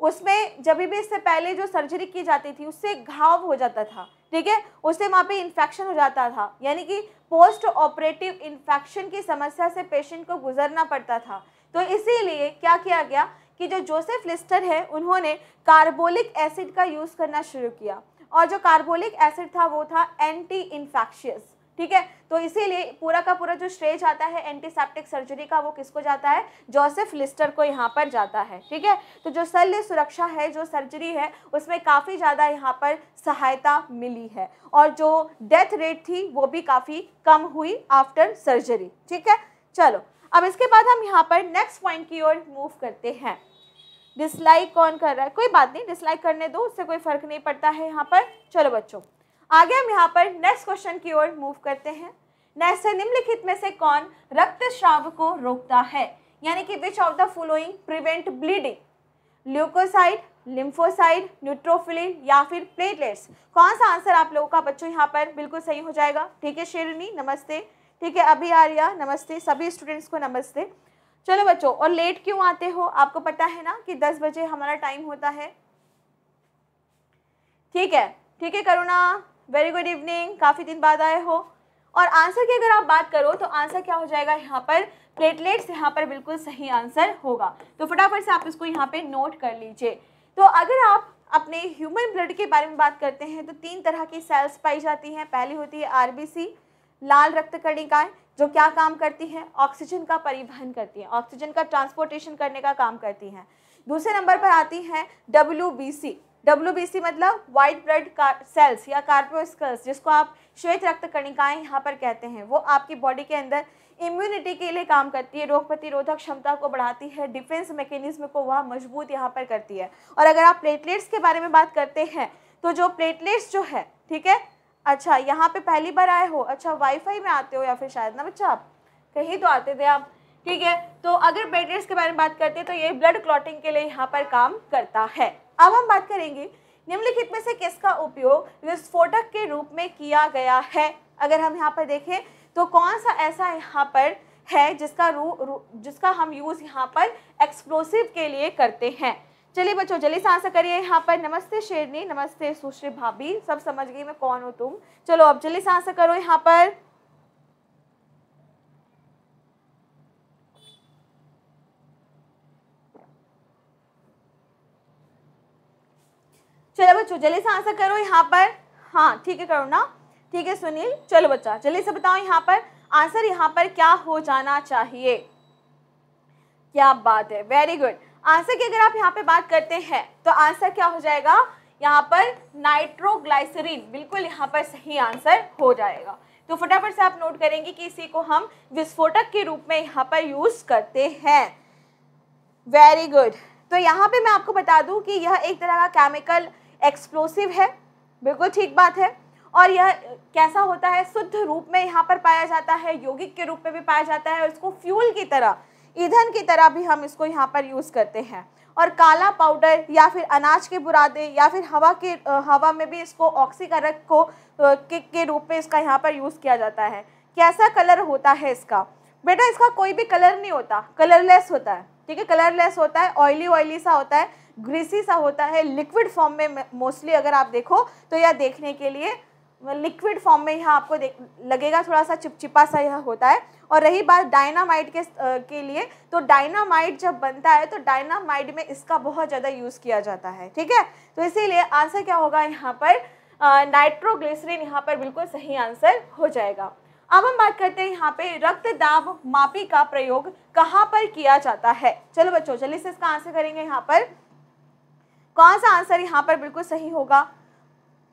उसमें जब भी इससे पहले जो सर्जरी की जाती थी, उससे घाव हो जाता था. ठीक है? उससे वहाँ पे इन्फेक्शन हो जाता था। यानी कि पोस्ट ऑपरेटिव इन्फेक्शन की समस्या से पेशेंट को गुजरना पड़ता था। तो इसीलिए क्या किया गया कि जो जोसेफ लिस्टर है, उन्होंने कार्बोलिक एसिड का यूज़ करना शुरू किया। और जो कार्बोलिक एसिड था, वो था एंटी इन्फेक्शियस ठीक है? तो इसीलिए पूरा का पूरा जो श्रेय जाता है एंटीसेप्टिक सर्जरी का, वो किसको जाता है? जोसेफ लिस्टर को यहाँ पर जाता है, ठीक है? तो जो शल्य सुरक्षा है, जो सर्जरी है, उसमें काफ़ी ज़्यादा यहाँ पर सहायता मिली है। और जो डेथ रेट थी, वो भी काफ़ी कम हुई आफ्टर सर्जरी ठीक है? चलो, अब इसके बाद हम यहाँ पर नेक्स्ट पॉइंट की ओर मूव करते हैं। डिसलाइक कौन कर रहा है? कोई बात नहीं डिसलाइक करने दो, उससे कोई फ़र्क नहीं पड़ता है यहाँ पर। चलो बच्चों आगे हम यहाँ पर नेक्स्ट क्वेश्चन की ओर मूव करते हैं। नेक्स्ट है, निम्नलिखित में से कौन रक्तस्राव को रोकता है? यानी कि which of the following prevent bleeding leucocyte lymphocyte neutrophil या फिर प्लेटलेट्स कौन सा आंसर आप लोगों का बच्चों यहाँ पर बिल्कुल सही हो जाएगा? ठीक है शेरनी नमस्ते। ठीक है, अभी आर्या नमस्ते। सभी स्टूडेंट्स को नमस्ते। चलो बच्चों, और लेट क्यों आते हो? आपको पता है ना कि दस बजे हमारा टाइम होता है। ठीक है ठीक है, करुणा। वेरी गुड इवनिंग काफ़ी दिन बाद आए हो। और आंसर की अगर आप बात करो तो आंसर क्या हो जाएगा यहाँ पर? प्लेटलेट्स यहाँ पर बिल्कुल सही आंसर होगा। तो फटाफट से आप इसको यहाँ पे नोट कर लीजिए। तो अगर आप अपने ह्यूमन ब्लड के बारे में बात करते हैं तो तीन तरह की सेल्स पाई जाती हैं। पहली होती है आरबीसी लाल रक्त कणिकाएँ जो क्या काम करती हैं? ऑक्सीजन का परिवहन करती हैं। ऑक्सीजन का ट्रांसपोर्टेशन करने का काम करती हैं। दूसरे नंबर पर आती हैं डब्ल्यू डब्ल्यूबीसी मतलब वाइट ब्लड सेल्स या कार्पोस्कल्स जिसको आप श्वेत रक्त कणिकाएँ यहाँ पर कहते हैं, वो आपकी बॉडी के अंदर इम्यूनिटी के लिए काम करती है, रोग प्रतिरोधक क्षमता को बढ़ाती है डिफेंस मैकेनिज्म को वह मज़बूत यहाँ पर करती है। और अगर आप प्लेटलेट्स के बारे में बात करते हैं तो जो प्लेटलेट्स जो है, ठीक है? अच्छा यहाँ पे पहली बार आए हो अच्छा वाईफाई में आते हो या फिर शायद ना बच्चा आप? कहीं तो आते थे आप, ठीक है? तो अगर प्लेटलेट्स के बारे में बात करते हैं तो ये ब्लड क्लॉटिंग के लिए यहाँ पर काम करता है। अब हम बात करेंगे निम्नलिखित में से किसका उपयोग विस्फोटक के रूप में किया गया है? अगर हम यहाँ पर देखें तो कौन सा ऐसा यहाँ पर है जिसका रू, रू जिसका हम यूज़ यहाँ पर एक्सप्लोसिव के लिए करते हैं? चलिए बच्चों जल्दी से आंसर करिए यहाँ पर। नमस्ते शेरनी नमस्ते सुश्री भाभी सब समझ गई मैं कौन हूँ तुम? चलो अब जल्दी से आंसर करो यहाँ पर। चलो बच्चों, जल्दी से आंसर करो यहाँ पर। हाँ ठीक है करो ना ठीक है सुनील, चलो बच्चा, जल्दी से बताओ यहाँ पर। आंसर यहाँ पर क्या हो जाना चाहिए? क्या बात है वेरी गुड आंसर की अगर आप यहाँ पे बात करते हैं तो आंसर क्या हो जाएगा? यहाँ पर नाइट्रोग्लाइसरीन बिल्कुल यहाँ पर सही आंसर हो जाएगा। तो फटाफट से आप नोट करेंगे कि इसी को हम विस्फोटक के रूप में यहाँ पर यूज़ करते हैं। वेरी गुड तो यहाँ पे मैं आपको बता दूँ कि यह एक तरह का केमिकल एक्सप्लोसिव है बिल्कुल ठीक बात है। और यह कैसा होता है? शुद्ध रूप में यहाँ पर पाया जाता है यौगिक के रूप में भी पाया जाता है और इसको फ्यूल की तरह ईंधन की तरह भी हम इसको यहाँ पर यूज़ करते हैं। और काला पाउडर या फिर अनाज के बुरादे या फिर हवा के हवा में भी इसको ऑक्सीकारक को के, के रूप में इसका यहाँ पर यूज़ किया जाता है। कैसा कलर होता है इसका? बेटा इसका कोई भी कलर नहीं होता कलरलेस होता है ठीक है? कलरलेस होता है ऑयली ऑयली सा होता है। ग्रीसी सा होता है लिक्विड फॉर्म में मोस्टली अगर आप देखो तो यह देखने के लिए लिक्विड फॉर्म में यह आपको देख, लगेगा थोड़ा सा चिपचिपा सा यह होता है। और रही बात डायनामाइट के के लिए तो डायनामाइट जब बनता है तो डायनामाइट में इसका बहुत ज़्यादा यूज़ किया जाता है, ठीक है? तो इसीलिए आंसर क्या होगा यहाँ पर? नाइट्रोग्लिसरीन यहाँ पर बिल्कुल सही आंसर हो जाएगा। अब हम बात करते हैं यहाँ पे रक्त दाब मापी का प्रयोग कहाँ पर किया जाता है? चलो बच्चों, जल्दी से इसका आंसर करेंगे यहाँ पर। कौन सा आंसर यहाँ पर बिल्कुल सही होगा?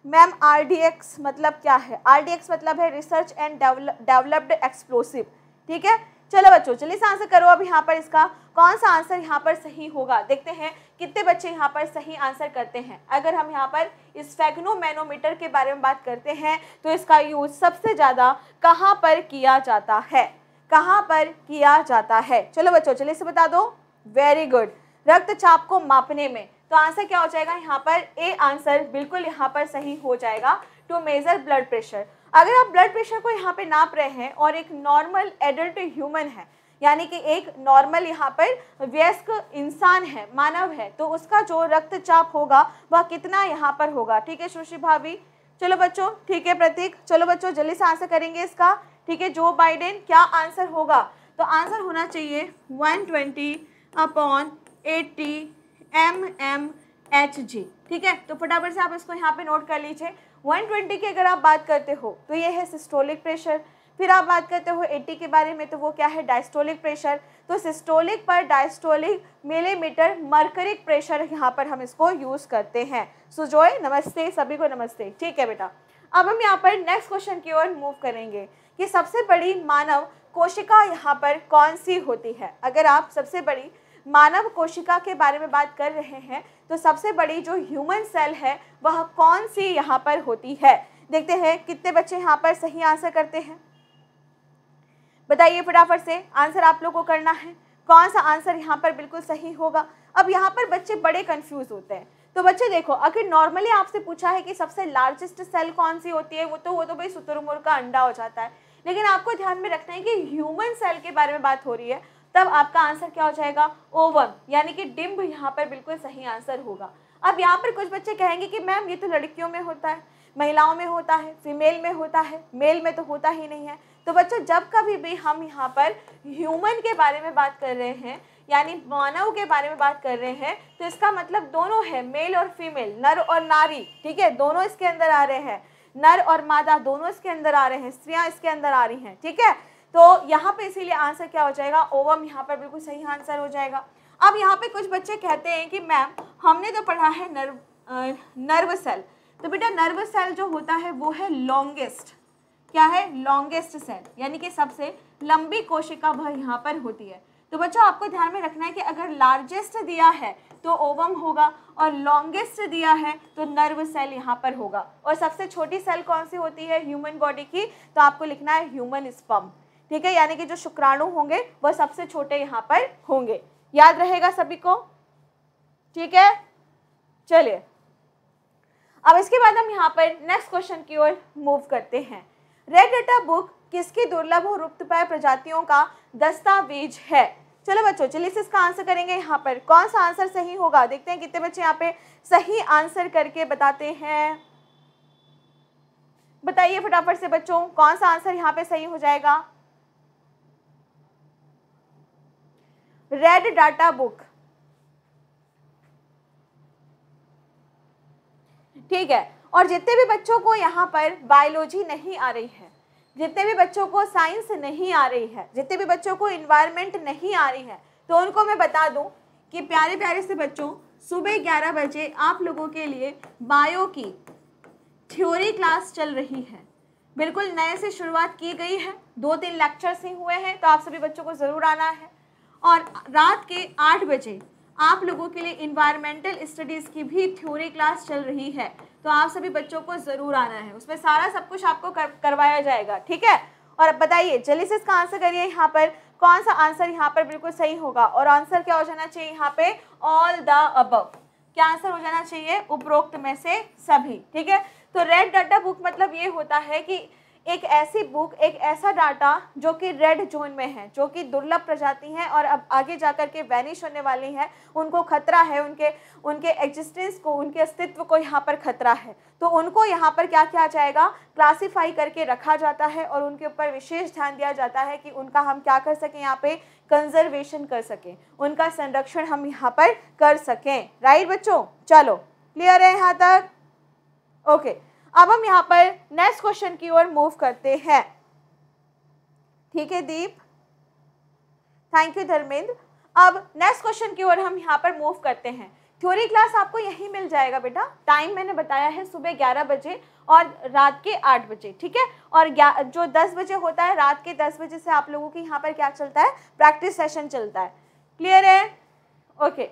मैम आरडीएक्स मतलब क्या है? आरडीएक्स मतलब है रिसर्च एंड डेवलप्ड एक्सप्लोसिव ठीक है? चलो बच्चों, चलिए इस आंसर करो अब यहाँ पर इसका। कौन सा आंसर यहाँ पर सही होगा? देखते हैं कितने बच्चे यहाँ पर सही आंसर करते हैं। अगर हम यहाँ पर इस मैनोमीटर के बारे में बात करते हैं तो इसका यूज़ सबसे ज़्यादा कहाँ पर किया जाता है? कहाँ पर किया जाता है? चलो बच्चों, चलिए इसे बता दो। वेरी गुड रक्तचाप को मापने में। तो आंसर क्या हो जाएगा? यहाँ पर ए आंसर बिल्कुल यहाँ पर सही हो जाएगा टू मेजर ब्लड प्रेशर अगर आप ब्लड प्रेशर को यहाँ पे नाप रहे हैं और एक नॉर्मल एडल्ट ह्यूमन है, यानी कि एक नॉर्मल यहाँ पर व्यस्क इंसान है, मानव है तो उसका जो रक्तचाप होगा वह कितना यहाँ पर होगा? ठीक है सुश्री भाभी? चलो बच्चों, ठीक है प्रतीक? चलो बच्चों, जल्दी से आंसर करेंगे इसका। ठीक है जो बाइडेन क्या आंसर होगा? तो आंसर होना चाहिए 120 twenty upon eighty M M H G ठीक है? तो फटाफट से आप इसको यहाँ पे नोट कर लीजिए। 120 की अगर आप बात करते हो तो ये है सिस्टोलिक प्रेशर फिर आप बात करते हो 80 के बारे में तो वो क्या है? डायस्टोलिक प्रेशर तो सिस्टोलिक पर डायस्टोलिक मिलीमीटर मर्करिक प्रेशर यहाँ पर हम इसको यूज़ करते हैं। सुजोय नमस्ते, सभी को नमस्ते। ठीक है बेटा? अब हम यहाँ पर नेक्स्ट क्वेश्चन की ओर मूव करेंगे कि सबसे बड़ी मानव कोशिका यहाँ पर कौन सी होती है? अगर आप सबसे बड़ी मानव कोशिका के बारे में बात कर रहे हैं तो सबसे बड़ी जो ह्यूमन सेल है, वह कौन सी यहाँ पर होती है? देखते हैं कितने बच्चे यहाँ पर सही आंसर करते हैं। बताइए फटाफट से आंसर आप लोग को करना है। कौन सा आंसर यहाँ पर बिल्कुल सही होगा? अब यहाँ पर बच्चे बड़े कंफ्यूज होते हैं। तो बच्चे देखो, अगर नॉर्मली आपसे पूछा है कि सबसे लार्जेस्ट सेल कौन सी होती है, वो तो वो तो भाई सुतुरमुर का अंडा हो जाता है। लेकिन आपको ध्यान में रखना है कि ह्यूमन सेल के बारे में बात हो रही है। तब आपका आंसर क्या हो जाएगा? ओवम, यानी कि डिम्ब यहाँ पर बिल्कुल सही आंसर होगा। अब यहाँ पर कुछ बच्चे कहेंगे कि मैम, ये तो लड़कियों में होता है, महिलाओं में होता है, फीमेल में होता है, मेल में तो होता ही नहीं है। तो बच्चों, जब कभी भी हम यहाँ पर ह्यूमन के बारे में बात कर रहे हैं, यानी मानव के बारे में बात कर रहे हैं तो इसका मतलब दोनों है, मेल और फीमेल, नर और नारी, ठीक है? दोनों इसके अंदर आ रहे हैं। नर और मादा दोनों इसके अंदर आ रहे हैं, स्त्रियाँ इसके अंदर आ रही हैं, ठीक है? तो यहाँ पे इसीलिए आंसर क्या हो जाएगा? ओवम यहाँ पर बिल्कुल सही आंसर हो जाएगा। अब यहाँ पे कुछ बच्चे कहते हैं कि मैम हमने तो पढ़ा है नर्व नर्व सेल तो बेटा नर्व सेल जो होता है वो है लॉन्गेस्ट क्या है? लॉन्गेस्ट सेल यानी कि सबसे लंबी कोशिका वह यहाँ पर होती है। तो बच्चों, आपको ध्यान में रखना है कि अगर लार्जेस्ट दिया है तो ओवम होगा और लॉन्गेस्ट दिया है तो नर्व सेल यहाँ पर होगा। और सबसे छोटी सेल कौन सी होती है? ह्यूमन बॉडी की। तो आपको लिखना है ह्यूमन स्पम ठीक है? यानी कि जो शुक्राणु होंगे, वह सबसे छोटे यहाँ पर होंगे। याद रहेगा सभी को? ठीक है? चलिए। अब इसके बाद हम यहाँ पर नेक्स्ट क्वेश्चन की ओर मूव करते हैं। रेड डेटा बुक किसकी दुर्लभ और लुप्तप्राय प्रजातियों का दस्तावेज़ है? चलो बच्चों, चलिए इसका आंसर करेंगे यहाँ पर। कौन सा आंसर सही होगा? देखते हैं कितने बच्चे यहाँ पे सही आंसर करके बताते हैं। बताइए फटाफट से बच्चों, कौन सा आंसर यहाँ पे सही हो जाएगा? रेड डाटा बुक ठीक है? और जितने भी बच्चों को यहाँ पर बायोलॉजी नहीं आ रही है, जितने भी बच्चों को साइंस नहीं आ रही है, जितने भी बच्चों को इन्वायरमेंट नहीं आ रही है तो उनको मैं बता दूँ कि प्यारे प्यारे से बच्चों, सुबह ग्यारह बजे आप लोगों के लिए बायो की थ्योरी क्लास चल रही है। बिल्कुल नए से शुरुआत की गई है, दो तीन लेक्चर्स ही हुए हैं तो आप सभी बच्चों को ज़रूर आना है। और रात के आठ बजे आप लोगों के लिए इन्वायरमेंटल स्टडीज़ की भी थ्योरी क्लास चल रही है। तो आप सभी बच्चों को ज़रूर आना है। उसमें सारा सब कुछ आपको कर, करवाया जाएगा ठीक है? और अब बताइए जल्दी से इसका आंसर करिए यहाँ पर। कौन सा आंसर यहाँ पर बिल्कुल सही होगा? और आंसर क्या हो जाना चाहिए यहाँ पे? ऑल द अबव क्या आंसर हो जाना चाहिए? उपरोक्त में से सभी ठीक है? तो रेड डाटा बुक मतलब ये होता है कि एक ऐसी बुक एक ऐसा डाटा जो कि रेड जोन में है, जो कि दुर्लभ प्रजाति हैं और अब आगे जाकर के वैनिश होने वाली हैं। उनको खतरा है, उनके उनके एग्जिस्टेंस को, उनके अस्तित्व को यहाँ पर खतरा है। तो उनको यहाँ पर क्या किया जाएगा? क्लासीफाई करके रखा जाता है और उनके ऊपर विशेष ध्यान दिया जाता है कि उनका हम क्या कर सकें, यहाँ पे कंजर्वेशन कर सकें। उनका संरक्षण हम यहाँ पर कर सकें। राइट बच्चों? चलो क्लियर है यहाँ तक? Okay okay. अब हम यहाँ पर नेक्स्ट क्वेश्चन की ओर मूव करते हैं। ठीक है, दीप? Thank you Dharmendra. अब नेक्स्ट क्वेश्चन की ओर हम यहाँ पर मूव करते हैं। थ्योरी क्लास आपको यही मिल जाएगा बेटा। टाइम मैंने बताया है सुबह ग्यारह बजे और रात के आठ बजे, ठीक है? और जो दस बजे होता है, रात के दस बजे से आप लोगों के यहाँ पर क्या चलता है? प्रैक्टिस सेशन चलता है। क्लियर है? ओके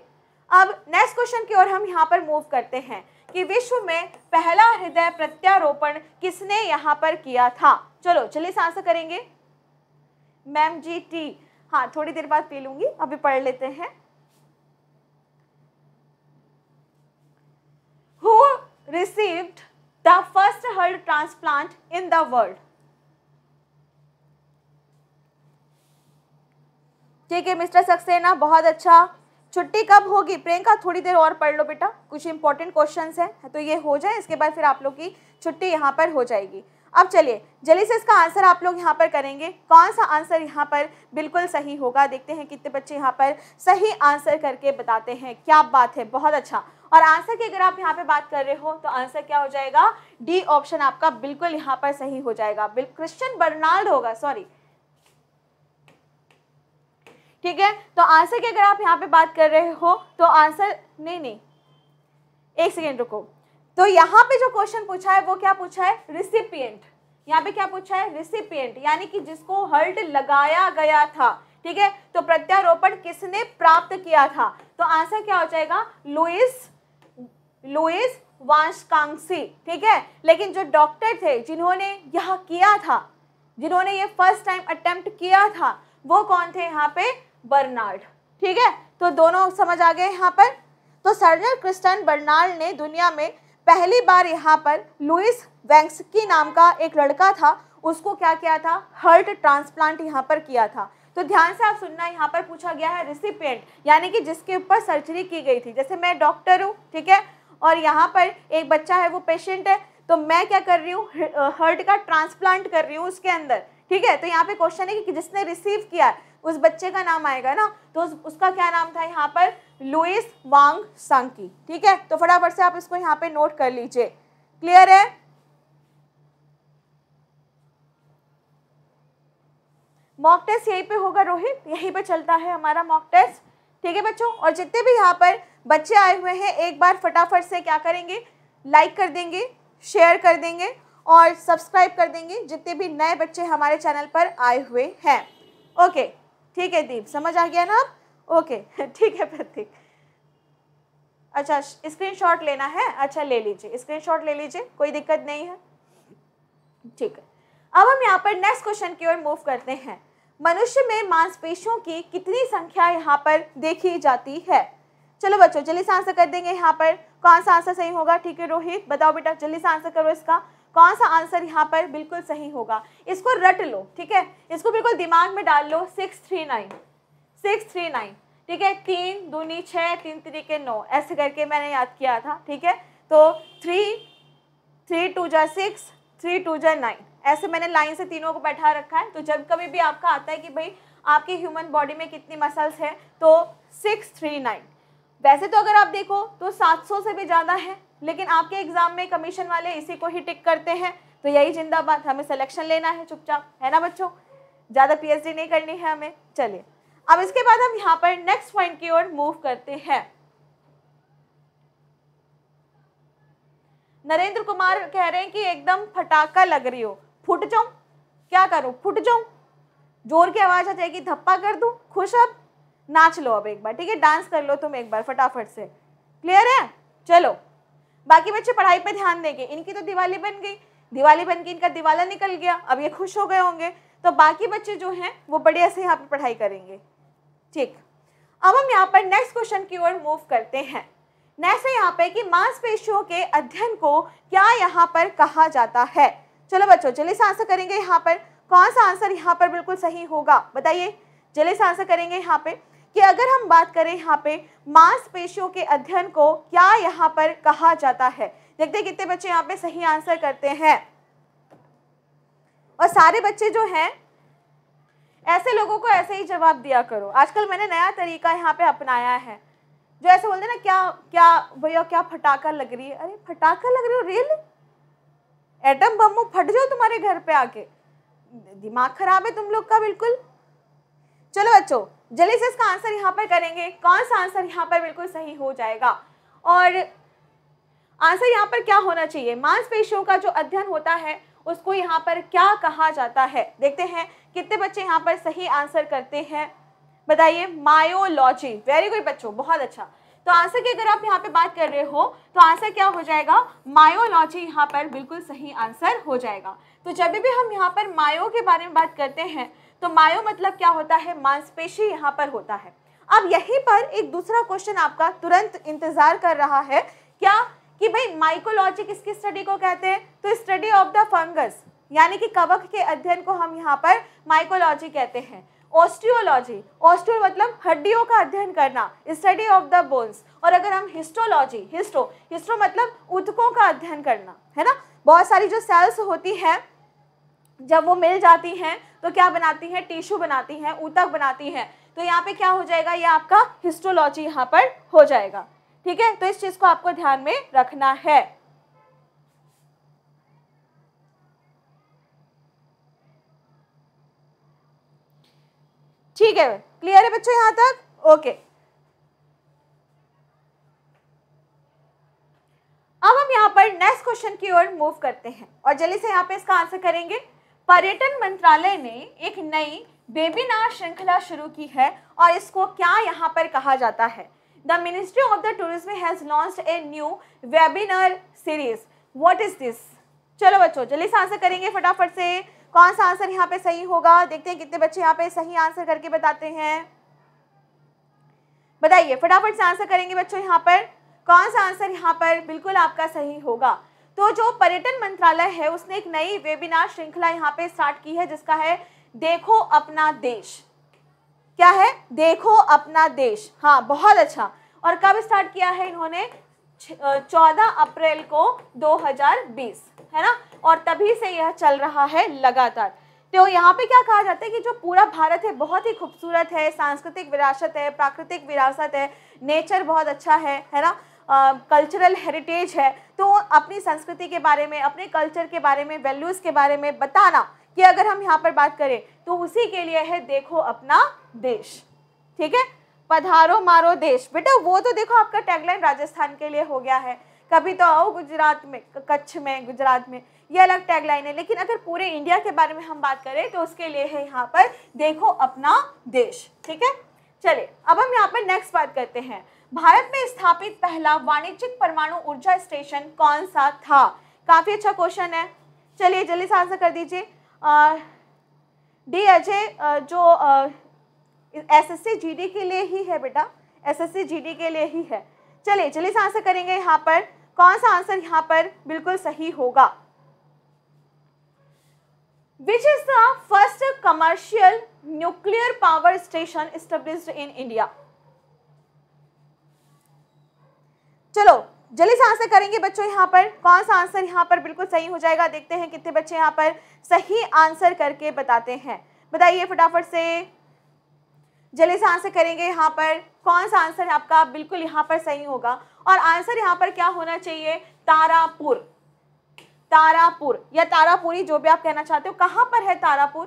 अब नेक्स्ट क्वेश्चन की ओर हम यहाँ पर मूव करते हैं। कि विश्व में पहला हृदय प्रत्यारोपण किसने यहाँ पर किया था? चलो, चलिए सांस करेंगे। मैम जी, टी। हाँ थोड़ी देर बाद पी लूँगी, अभी पढ़ लेते हैं। Who received the first heart transplant in the world ठीक है, मिस्टर सक्सेना, बहुत अच्छा। छुट्टी कब होगी? प्रियंका, थोड़ी देर और पढ़ लो बेटा। कुछ इंपॉर्टेंट क्वेश्चन है तो ये हो जाए, इसके बाद फिर आप लोग की छुट्टी यहाँ पर हो जाएगी। अब चलिए, जल्दी से इसका आंसर आप लोग यहाँ पर करेंगे। कौन सा आंसर यहाँ पर बिल्कुल सही होगा? देखते हैं कितने बच्चे यहाँ पर सही आंसर करके बताते हैं। क्या बात है, बहुत अच्छा। और आंसर की अगर आप यहाँ पे बात कर रहे हो तो आंसर क्या हो जाएगा? डी ऑप्शन आपका बिल्कुल यहाँ पर सही हो जाएगा। क्रिश्चियन बर्नाल्ड होगा सॉरी ठीक है? तो आंसर की अगर आप यहाँ पे बात कर रहे हो तो आंसर नहीं नहीं। एक सेकेंड रुको। तो यहाँ पे जो क्वेश्चन पूछा है, वो क्या पूछा है? रिसिपियंट यहाँ पे क्या पूछा है? रिसिपियंट यानी कि जिसको हर्ट लगाया गया था। ठीक है? तो प्रत्यारोपण किसने प्राप्त किया था? तो आंसर क्या हो जाएगा? लुइस लुइस वांशकांसी ठीक है? लेकिन जो डॉक्टर थे, जिन्होंने यह किया था, जिन्होंने ये फ़र्स्ट टाइम अटेम्प्ट किया था, वो कौन थे यहाँ पे? बर्नार्ड ठीक है? तो दोनों समझ आ गए यहाँ पर? तो सर्जन क्रिस्टन बर्नार्ड ने दुनिया में पहली बार यहाँ पर लुइस वेंक्सकी नाम का एक लड़का था। उसको क्या किया था? हर्ट ट्रांसप्लांट यहाँ पर किया था। तो ध्यान से आप सुनना, यहाँ पर पूछा गया है रिसिपियंट यानी कि जिसके ऊपर सर्जरी की गई थी। जैसे मैं डॉक्टर हूँ, ठीक है? और यहाँ पर एक बच्चा है, वो पेशेंट है। तो मैं क्या कर रही हूँ? हर्ट का ट्रांसप्लांट कर रही हूँ उसके अंदर। ठीक है? तो यहाँ पे क्वेश्चन है कि जिसने रिसीव किया उस बच्चे का नाम आएगा ना तो उस, उसका क्या नाम था यहाँ पर? लुइस वांग सांकी। ठीक है? तो फटाफट से आप इसको यहाँ पे नोट कर लीजिए। क्लियर है? मॉक टेस्ट यहीं पे होगा रोहित। यहीं पे चलता है हमारा मॉक टेस्ट ठीक है बच्चों? और जितने भी यहाँ पर बच्चे आए हुए हैं एक बार फटाफट से क्या करेंगे? लाइक कर देंगे शेयर कर देंगे और सब्सक्राइब कर देंगे जितने भी नए बच्चे हमारे चैनल पर आए हुए हैं। ओके ठीक है दीप, समझ आ गया ना आप ओके ठीक है प्रतीक। अच्छा स्क्रीनशॉट लेना है? अच्छा ले लीजिए। स्क्रीनशॉट ले लीजिए, कोई दिक्कत नहीं है। ठीक है। अब हम यहाँ पर नेक्स्ट क्वेश्चन की ओर मूव करते हैं। मनुष्य में मांसपेशियों की कितनी संख्या यहाँ पर देखी जाती है? चलो बच्चों, जल्दी से आंसर कर देंगे यहाँ पर। कौन सा आंसर सही होगा? ठीक है, रोहित, बताओ बेटा, जल्दी से आंसर करो इसका। कौन सा आंसर यहाँ पर बिल्कुल सही होगा? इसको रट लो, ठीक है? इसको बिल्कुल दिमाग में डाल लो six three nine six three nine ठीक है? तीन दूनी छः, तीन तरीके नौ, ऐसे करके मैंने याद किया था, ठीक है? तो थ्री थ्री टू जा सिक्स थ्री टू जा नाइन ऐसे मैंने लाइन से तीनों को बैठा रखा है। तो जब कभी भी आपका आता है कि भाई, आपकी ह्यूमन बॉडी में कितनी मसल्स हैं तो सिक्स थ्री नाइन वैसे तो अगर आप देखो तो सात सौ से भी ज़्यादा है, लेकिन आपके एग्ज़ाम में कमीशन वाले इसी को ही टिक करते हैं। तो यही जिंदाबाद, हमें सिलेक्शन लेना है चुपचाप, है ना बच्चों? ज़्यादा पीएचडी नहीं करनी है हमें, चलिए। अब इसके बाद हम यहाँ पर नेक्स्ट पॉइंट की ओर मूव करते हैं। नरेंद्र कुमार कह रहे हैं कि एकदम फटाका लग रही हो। फुट जाऊँ? क्या करूँ? फुट जाऊँ? ज़ोर की आवाज़ आ जाएगी, धप्पा कर दूँ? खुश अब? नाच लो अब एक बार, ठीक है? डांस कर लो तुम एक बार फटाफट से। क्लियर है? चलो। बाकी बच्चे पढ़ाई पे ध्यान देंगे। इनकी तो दिवाली बन गई। दिवाली बन गई इनका दिवाला निकल गया। अब ये खुश हो गए होंगे। तो बाकी बच्चे जो हैं, वो बढ़िया से यहाँ पे पढ़ाई करेंगे। ठीक। अब हम यहाँ पर नेक्स्ट क्वेश्चन की ओर मूव करते हैं। नेक्स्ट है यहाँ पे कि मांसपेशियों के अध्ययन को क्या यहाँ पर कहा जाता है? चलो बच्चों, जल्दी से आंसर करेंगे यहाँ पर। कौन सा आंसर यहाँ पर बिल्कुल सही होगा? बताइए। जल्दी से आंसर करेंगे यहाँ पे। कि अगर हम बात करें यहाँ पे मांसपेशियों के अध्ययन को, क्या यहाँ पर कहा जाता है? देखते कितने बच्चे यहाँ पे सही आंसर करते हैं। और सारे बच्चे जो हैं, ऐसे लोगों को ऐसे ही जवाब दिया करो। आजकल मैंने नया तरीका यहाँ पे अपनाया है। जो ऐसे बोलते ना, क्या क्या भैया, क्या फटाका लग रही है? अरे, फटाका लग रही हो? रियल एटम बम फट जाओ तुम्हारे घर पे आके। दिमाग खराब है तुम लोग का बिल्कुल। चलो बच्चों, जल्दी से इसका आंसर यहाँ पर करेंगे। कौन सा आंसर यहाँ पर बिल्कुल सही हो जाएगा? और आंसर यहाँ पर क्या होना चाहिए? मांसपेशियों का जो अध्ययन होता है, उसको यहाँ पर क्या कहा जाता है? देखते हैं, कितने बच्चे यहाँ पर सही आंसर करते हैं? बताइए मायोलॉजी वेरी गुड बच्चों, बहुत अच्छा। तो आंसर की अगर आप यहाँ पे बात कर रहे हो तो आंसर क्या हो जाएगा? मायोलॉजी यहाँ पर बिल्कुल सही आंसर हो जाएगा। तो जब भी हम यहाँ पर मायो के बारे में बात करते हैं तो मायो मतलब क्या होता है? मांसपेशी यहाँ पर होता है। अब यहीं पर एक दूसरा क्वेश्चन आपका तुरंत इंतज़ार कर रहा है। क्या? कि भाई माइकोलॉजी किसकी स्टडी को कहते हैं? तो स्टडी ऑफ़ द फंगस यानी कि कवक के अध्ययन को हम यहाँ पर माइकोलॉजी कहते हैं। ऑस्ट्रियोलॉजी ऑस्टियो मतलब हड्डियों का अध्ययन करना स्टडी ऑफ़ द बोन्स और अगर हम हिस्टोलॉजी हिस्टो हिस्टो मतलब उतकों का अध्ययन करना, है ना? बहुत सारी जो सेल्स होती हैं जब वो मिल जाती हैं तो क्या बनाती हैं? टिश्यू बनाती हैं, ऊतक बनाती हैं। तो यहाँ पे क्या हो जाएगा? ये आपका हिस्टोलॉजी यहाँ पर हो जाएगा। ठीक है? तो इस चीज़ को आपको ध्यान में रखना है। ठीक है? क्लियर है बच्चों यहाँ तक? ओके अब हम यहाँ पर नेक्स्ट क्वेश्चन की ओर मूव करते हैं। और जल्दी से यहाँ पे इसका आंसर करेंगे। पर्यटन मंत्रालय ने एक नई वेबिनार श्रृंखला शुरू की है और इसको क्या यहाँ पर कहा जाता है? The ministry of the tourism has launch a new webinar series what is this चलो बच्चों, जल्दी से आंसर करेंगे फटाफट से। कौन सा आंसर यहाँ पे सही होगा? देखते हैं कितने बच्चे यहाँ पे सही आंसर करके बताते हैं। बताइए, फटाफट से आंसर करेंगे बच्चों यहाँ पर। कौन सा आंसर यहाँ पर बिल्कुल आपका सही होगा? तो जो पर्यटन मंत्रालय है, उसने एक नई वेबिनार श्रृंखला यहाँ पे स्टार्ट की है, जिसका है, देखो अपना देश। क्या है? देखो अपना देश। हाँ बहुत अच्छा। और कब स्टार्ट किया है इन्होंने? चौदह अप्रैल को 2020 है ना? और तभी से यह चल रहा है लगातार। तो यहाँ पे क्या कहा जाता है कि जो पूरा भारत है, बहुत ही खूबसूरत है, सांस्कृतिक विरासत है, प्राकृतिक विरासत है नेचर बहुत अच्छा है है ना? कल्चरल हेरिटेज है तो अपनी संस्कृति के बारे में, अपने कल्चर के बारे में वैल्यूज़ के बारे में बताना कि अगर हम यहाँ पर बात करें तो उसी के लिए है देखो अपना देश, ठीक है? पधारो मारो देश। बेटा, वो तो देखो आपका टैगलाइन राजस्थान के लिए हो गया है। कभी तो आओ गुजरात में कच्छ में, गुजरात में, ये अलग टैगलाइन है। लेकिन अगर पूरे इंडिया के बारे में हम बात करें तो उसके लिए है यहाँ पर देखो अपना देश, ठीक है? चलिए, अब हम यहाँ पर नेक्स्ट बात करते हैं। भारत में स्थापित पहला वाणिज्यिक परमाणु ऊर्जा स्टेशन कौन सा था? काफ़ी अच्छा क्वेश्चन है। चलिए जल्दी से आंसर कर दीजिए। डी अजय जो S S C G D के लिए ही है बेटा। S S C G D के लिए ही है। चलिए, जल्दी से आंसर करेंगे यहाँ पर। कौन सा आंसर यहाँ पर बिल्कुल सही होगा? Which is the first commercial nuclear power station establish in India चलो, जल्दी से आंसर करेंगे बच्चों यहाँ पर। कौन सा आंसर यहाँ पर बिल्कुल सही हो जाएगा? देखते हैं कितने बच्चे यहाँ पर सही आंसर करके बताते हैं। बताइए फटाफट से। जल्दी से आंसर करेंगे यहाँ पर। कौन सा आंसर आपका बिल्कुल यहाँ पर सही होगा? और आंसर यहाँ पर क्या होना चाहिए? तारापुर। तारापुर, या तारापुरी जो भी आप कहना चाहते हो। कहाँ पर है तारापुर?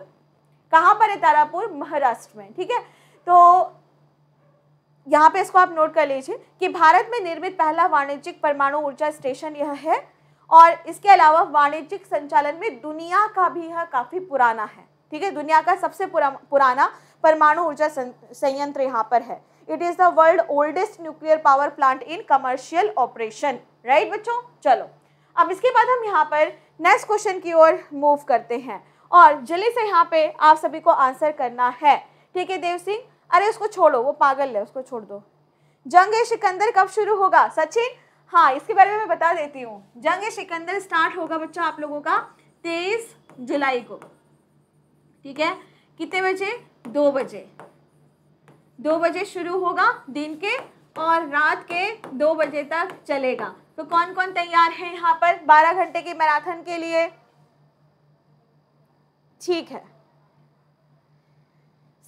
कहाँ पर है तारापुर? महाराष्ट्र में, ठीक है? तो यहाँ पे इसको आप नोट कर लीजिए कि भारत में निर्मित पहला वाणिज्यिक परमाणु ऊर्जा स्टेशन यह है और इसके अलावा वाणिज्यिक संचालन में दुनिया का भी यह काफ़ी पुराना है। ठीक है? दुनिया का सबसे पुरा, पुराना परमाणु ऊर्जा संयंत्र यहाँ पर है। It is the world oldest nuclear power plant in commercial operation right बच्चों? चलो। अब इसके बाद हम यहाँ पर नेक्स्ट क्वेश्चन की ओर मूव करते हैं। और जल्दी से यहाँ पे आप सभी को आंसर करना है। ठीक है देव सिंह? अरे, उसको छोड़ो, वो पागल है, उसको छोड़ दो। जंग सिकंदर कब शुरू होगा? सचिन? हाँ इसके बारे में मैं बता देती हूँ। जंग सिकंदर स्टार्ट होगा बच्चा आप लोगों का तेईस जुलाई को। ठीक है? कितने बजे? दो बजे। दो बजे शुरू होगा दिन के और रात के दो बजे तक चलेगा। तो कौन कौन तैयार है यहाँ पर? बारह घंटे के मैराथन के लिए। ठीक है।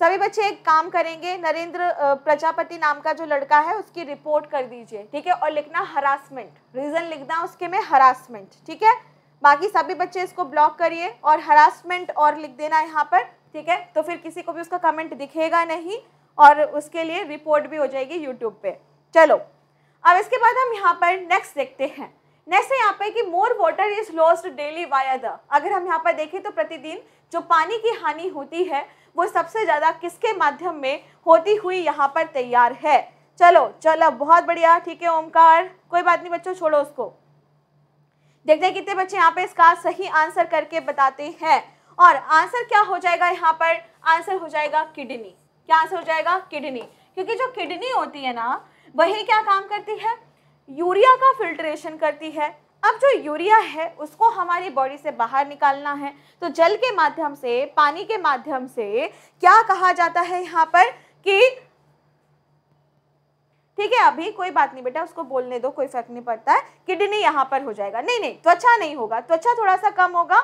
सभी बच्चे एक काम करेंगे, नरेंद्र प्रजापति नाम का जो लड़का है, उसकी रिपोर्ट कर दीजिए, ठीक है? और लिखना हरासमेंट रीजन लिखना उसके में हरासमेंट ठीक है? बाकी सभी बच्चे इसको ब्लॉक करिए और हरासमेंट और लिख देना यहाँ पर, ठीक है? तो फिर किसी को भी उसका कमेंट दिखेगा नहीं और उसके लिए रिपोर्ट भी हो जाएगी यूट्यूब पे। चलो, अब इसके बाद हम यहाँ पर नेक्स्ट देखते हैं। नेक्स्ट है यहाँ पे कि more water is lost daily via the अगर हम यहाँ पर देखें तो प्रतिदिन जो पानी की हानि होती है वो सबसे ज़्यादा किसके माध्यम में होती हुई यहाँ पर तैयार है? चलो चलो बहुत बढ़िया, ठीक है, ओमकार। कोई बात नहीं बच्चों, छोड़ो उसको। देखते हैं कितने बच्चे यहाँ पे इसका सही आंसर करके बताते हैं। और आंसर क्या हो जाएगा यहाँ पर? आंसर हो जाएगा किडनी। क्या आंसर हो जाएगा? किडनी। क्योंकि जो किडनी होती है ना, वही क्या काम करती है? यूरिया का फिल्ट्रेशन करती है। अब जो यूरिया है, उसको हमारी बॉडी से बाहर निकालना है। तो जल के माध्यम से, पानी के माध्यम से क्या कहा जाता है यहाँ पर कि ठीक है, अभी कोई बात नहीं बेटा, उसको बोलने दो, कोई फ़र्क नहीं पड़ता है। किडनी यहाँ पर हो जाएगा। नहीं नहीं, त्वचा नहीं होगा। त्वचा थोड़ा सा कम होगा।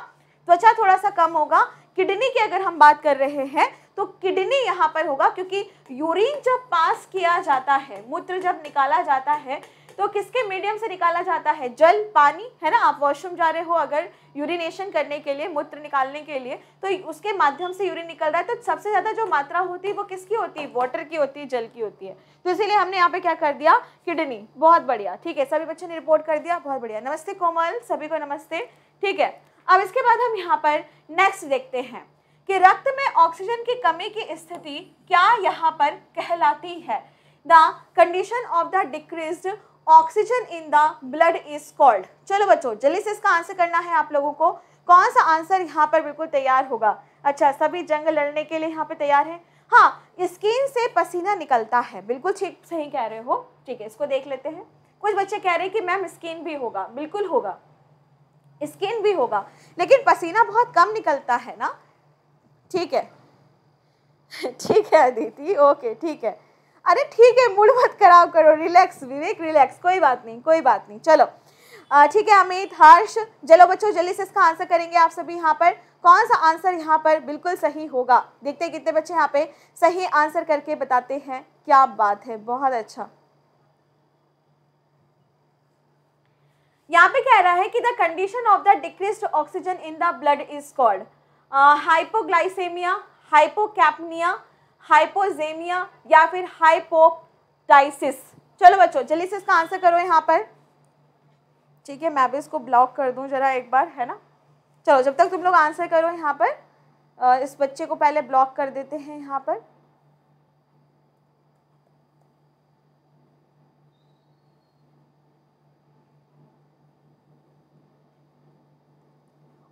त्वचा थोड़ा सा कम होगा। किडनी की अगर हम बात कर रहे हैं तो किडनी यहाँ पर होगा, क्योंकि यूरिन जब पास किया जाता है, मूत्र जब निकाला जाता है तो किसके मीडियम से निकाला जाता है? जल, पानी, है ना? आप वॉशरूम जा रहे हो अगर यूरिनेशन करने के लिए, मूत्र निकालने के लिए तो उसके माध्यम से यूरिन निकल रहा है। तो सबसे ज़्यादा जो मात्रा होती है वो किसकी होती है? वाटर की होती है, जल की होती है। तो इसीलिए हमने यहाँ पे क्या कर दिया? किडनी बहुत बढ़िया। ठीक है, सभी बच्चों ने रिपोर्ट कर दिया, बहुत बढ़िया। नमस्ते कोमल, सभी को नमस्ते। ठीक है, अब इसके बाद हम यहाँ पर नेक्स्ट देखते हैं कि रक्त में ऑक्सीजन की कमी की स्थिति क्या यहाँ पर कहलाती है। The condition of the decrease oxygen in the blood is called. चलो बच्चों, जल्दी से इसका आंसर करना है आप लोगों को। कौन सा आंसर यहाँ पर बिल्कुल तैयार होगा? अच्छा सभी जंग लड़ने के लिए यहाँ पे तैयार है। हाँ स्किन से पसीना निकलता है। बिल्कुल ठीक, सही कह रहे हो। ठीक है, इसको देख लेते हैं। कुछ बच्चे कह रहे हैं कि मैम, स्किन भी होगा। बिल्कुल होगा। स्किन भी होगा, लेकिन पसीना बहुत कम निकलता है ना? ठीक है। ठीक है अदिति ओके, ठीक है। अरे ठीक है, मूड मत खराब करो रिलैक्स विवेक रिलैक्स कोई बात नहीं, कोई बात नहीं, चलो। ठीक है, अमित, हर्ष, चलो बच्चों, जल्दी से इसका आंसर करेंगे आप सभी यहाँ पर। कौन सा आंसर यहाँ पर बिल्कुल सही होगा? देखते हैं कितने बच्चे यहाँ पे सही आंसर करके बताते हैं। क्या बात है, बहुत अच्छा। यहाँ पे कह रहा है कि the condition of the decrease oxygen in the blood is called hypoglycemia hypocapnia hypoxemia या फिर हाइपोटाइसिस चलो बच्चों, जल्दी से इसका आंसर करो यहाँ पर। ठीक है, मैं भी इसको ब्लॉक कर दूँ ज़रा एक बार, है ना? चलो, जब तक तुम लोग आंसर करो यहाँ पर इस बच्चे को पहले ब्लॉक कर देते हैं यहाँ पर।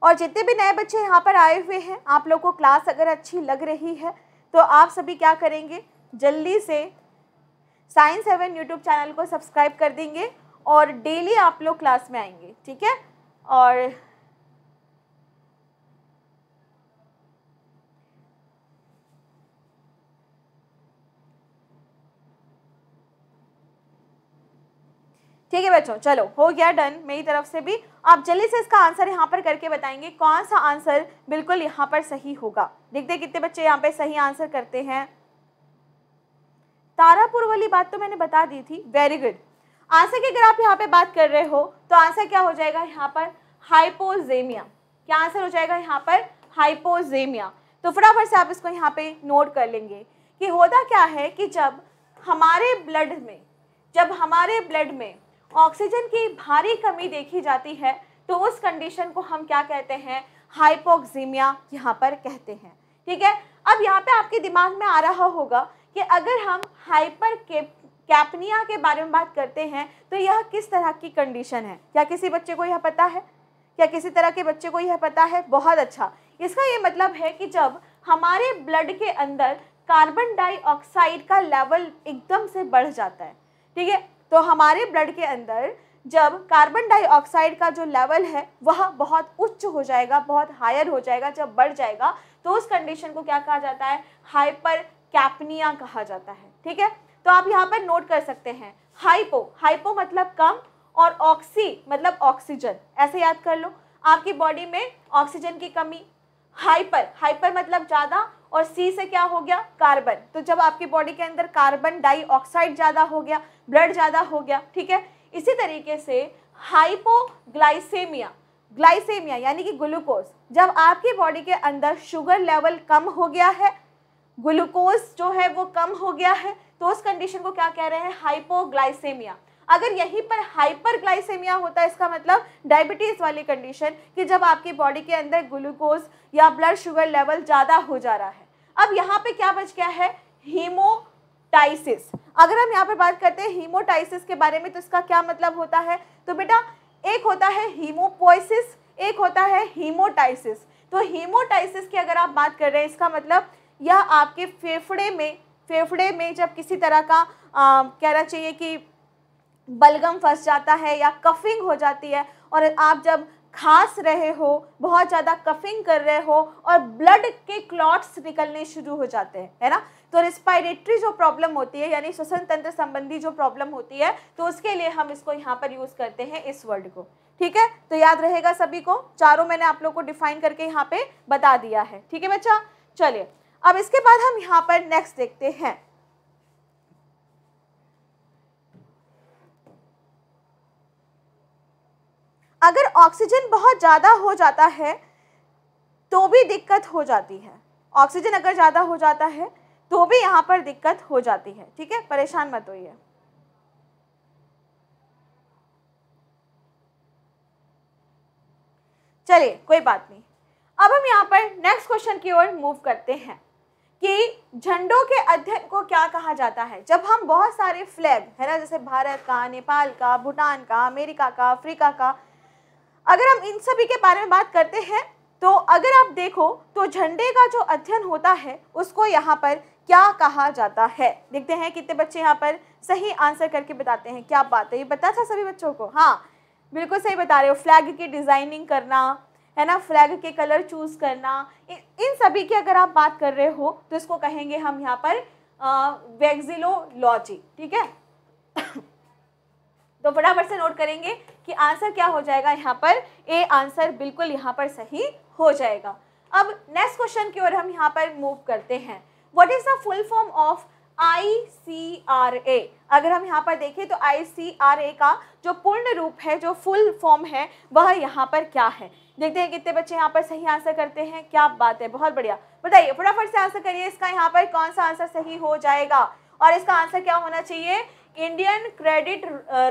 और जितने भी नए बच्चे यहाँ पर आए हुए हैं, आप लोग को क्लास अगर अच्छी लग रही है तो आप सभी क्या करेंगे? जल्दी से साइंस सेवन यूट्यूब चैनल को सब्सक्राइब कर देंगे और डेली आप लोग क्लास में आएँगे, ठीक है? और ठीक है बच्चों, चलो, हो गया डन मेरी तरफ़ से भी। आप जल्दी से इसका आंसर यहाँ पर करके बताएँगे, कौन सा आंसर बिल्कुल यहाँ पर सही होगा। देखते कितने बच्चे यहाँ पे सही आंसर करते हैं। तारापुर वाली बात तो मैंने बता दी थी। वेरी गुड आंसर की अगर आप यहाँ पे बात कर रहे हो तो आंसर क्या हो जाएगा यहाँ पर? हाइपोजेमिया क्या आंसर हो जाएगा यहाँ पर? हाइपोजेमिया तो फटाफट से आप इसको यहाँ पे नोट कर लेंगे कि होता क्या है कि जब हमारे ब्लड में, जब हमारे ब्लड में ऑक्सीजन की भारी कमी देखी जाती है तो उस कंडीशन को हम क्या कहते हैं? हाइपोक्सीमिया यहाँ पर कहते हैं। ठीक है? अब यहाँ पे आपके दिमाग में आ रहा होगा कि अगर हम हाइपर कैपनिया के बारे में बात करते हैं तो यह किस तरह की कंडीशन है? क्या किसी बच्चे को यह पता है? क्या किसी तरह के बच्चे को यह पता है? बहुत अच्छा। इसका ये मतलब है कि जब हमारे ब्लड के अंदर कार्बन डाइऑक्साइड का लेवल एकदम से बढ़ जाता है, ठीक है? तो हमारे ब्लड के अंदर जब कार्बन डाइऑक्साइड का जो लेवल है, वह बहुत उच्च हो जाएगा, बहुत हायर हो जाएगा, जब बढ़ जाएगा तो उस कंडीशन को क्या कहा जाता है? हाइपर कैपनिया कहा जाता है, ठीक है? तो आप यहाँ पर नोट कर सकते हैं। हाइपो हाइपो मतलब कम और ऑक्सी मतलब ऑक्सीजन ऐसे याद कर लो। आपकी बॉडी में ऑक्सीजन की कमी हाइपर हाइपर मतलब ज़्यादा और सी से क्या हो गया? कार्बन तो जब आपकी बॉडी के अंदर कार्बन डाइऑक्साइड ज़्यादा हो गया ब्लड ज़्यादा हो गया, ठीक है? इसी तरीके से हाइपोग्लाइसेमिया ग्लाइसेमिया यानी कि ग्लूकोज जब आपकी बॉडी के अंदर शुगर लेवल कम हो गया है ग्लूकोज जो है वो कम हो गया है तो उस कंडीशन को क्या कह रहे हैं? हाइपोग्लाइसेमिया अगर यहीं पर हाइपर हाइपरग्लाइसेमिया होता है, इसका मतलब डायबिटीज़ वाली कंडीशन कि जब आपकी बॉडी के अंदर ग्लूकोज या ब्लड शुगर लेवल ज़्यादा हो जा रहा है। अब यहाँ पे क्या बच गया है? हीमोटाइसिस अगर हम यहाँ पर बात करते हैं हीमोटाइसिस के बारे में तो इसका क्या मतलब होता है? तो बेटा, एक होता है हीमोपोइसिस एक होता है हीमोटाइसिस तो हीमोटाइसिस की अगर आप बात कर रहे हैं, इसका मतलब यह आपके फेफड़े में फेफड़े में जब किसी तरह का कहना चाहिए कि बलगम फंस जाता है या कफिंग हो जाती है और आप जब खांस रहे हो, बहुत ज़्यादा कफिंग कर रहे हो और ब्लड के क्लॉट्स निकलने शुरू हो जाते हैं, है ना? तो रिस्पायरेटरी जो प्रॉब्लम होती है, यानी श्वसन तंत्र संबंधी जो प्रॉब्लम होती है तो उसके लिए हम इसको यहाँ पर यूज़ करते हैं इस वर्ड को, ठीक है? तो याद रहेगा सभी को, चारों मैंने आप लोग को डिफाइन करके यहाँ पे बता दिया है, ठीक है बच्चा? चलिए, अब इसके बाद हम यहाँ पर नेक्स्ट देखते हैं। अगर ऑक्सीजन बहुत ज़्यादा हो जाता है तो भी दिक्कत हो जाती है। ऑक्सीजन अगर ज़्यादा हो जाता है तो भी यहाँ पर दिक्कत हो जाती है। ठीक है? परेशान मत होइए। चलिए, कोई बात नहीं। अब हम यहाँ पर नेक्स्ट क्वेश्चन की ओर मूव करते हैं कि झंडों के अध्ययन को क्या कहा जाता है? जब हम बहुत सारे फ्लैग है ना, जैसे भारत का, नेपाल का, भूटान का, अमेरिका का, अफ्रीका का अगर हम इन सभी के बारे में बात करते हैं तो अगर आप देखो तो झंडे का जो अध्ययन होता है, उसको यहाँ पर क्या कहा जाता है? देखते हैं कितने बच्चे यहाँ पर सही आंसर करके बताते हैं। क्या बात है, ये बता था सभी बच्चों को? हाँ बिल्कुल सही बता रहे हो। फ्लैग की डिज़ाइनिंग करना, है ना? फ्लैग के कलर चूज़ करना इन सभी की अगर आप बात कर रहे हो तो इसको कहेंगे हम यहाँ पर वेक्जिलोलॉजी ठीक है? तो फटाफट से नोट करेंगे। कि आंसर क्या हो जाएगा यहाँ पर? ए आंसर बिल्कुल यहाँ पर सही हो जाएगा। अब नेक्स्ट क्वेश्चन की ओर हम यहाँ पर मूव करते हैं। What is the full form of I C R A अगर हम यहाँ पर देखें तो आई सी आर ए का जो पूर्ण रूप है, जो फुल फॉर्म है, वह यहाँ पर क्या है? देखते हैं कितने बच्चे यहाँ पर सही आंसर करते हैं। क्या बात है, बहुत बढ़िया। बताइए, फटाफट से आंसर करिए, इसका यहाँ पर कौन सा आंसर सही हो जाएगा? और इसका आंसर क्या होना चाहिए? इंडियन क्रेडिट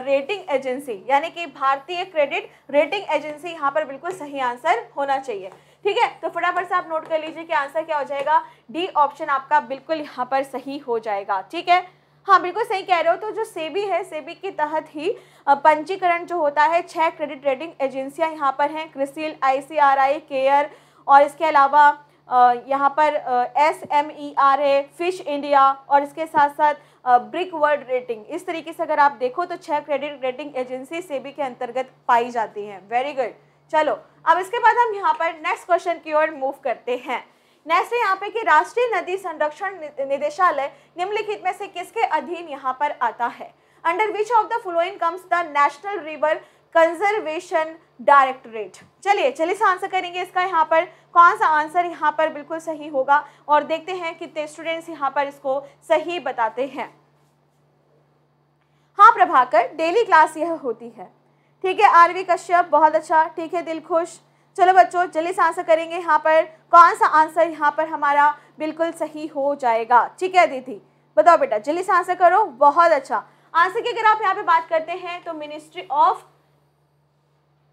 रेटिंग एजेंसी यानी कि भारतीय क्रेडिट रेटिंग एजेंसी यहाँ पर बिल्कुल सही आंसर होना चाहिए। ठीक है? तो फटाफट से आप नोट कर लीजिए कि आंसर क्या हो जाएगा। डी ऑप्शन आपका बिल्कुल यहाँ पर सही हो जाएगा। ठीक है? हाँ बिल्कुल सही कह रहे हो। तो जो सेबी है, सेबी के तहत ही पंजीकरण जो होता है, छह क्रेडिट रेटिंग एजेंसियाँ यहाँ पर हैं। क्रिसिल आईसीआरआई केयर और इसके अलावा यहाँ पर S M E R A fish India और इसके साथ साथ ब्रिक वर्ल्ड रेटिंग। इस तरीके से अगर आप देखो तो छह क्रेडिट रेटिंग एजेंसी सेबी के अंतर्गत पाई जाती हैं। वेरी गुड चलो, अब इसके बाद हम यहाँ पर नेक्स्ट क्वेश्चन की ओर मूव करते हैं। नेक्स्ट है यहाँ पे कि राष्ट्रीय नदी संरक्षण निदेशालय निम्नलिखित में से किसके अधीन यहाँ पर आता है? Under which of the following comes the national river conservation directorate चलिए चलिए आंसर करेंगे इसका यहाँ पर। कौन सा आंसर यहाँ पर बिल्कुल सही होगा? और देखते हैं कितने स्टूडेंट्स यहाँ पर इसको सही बताते हैं। हाँ प्रभाकर डेली क्लास यह होती है। ठीक है, आरवी कश्यप, बहुत अच्छा। ठीक है, दिल खुश। चलो बच्चों, जल्दी से आंसर करेंगे यहाँ पर। कौन सा आंसर यहाँ पर हमारा बिल्कुल सही हो जाएगा? ठीक है, दीदी। बताओ बेटा, जल्दी से आंसर करो। बहुत अच्छा। आंसर की अगर आप यहाँ पे बात करते हैं तो मिनिस्ट्री ऑफ़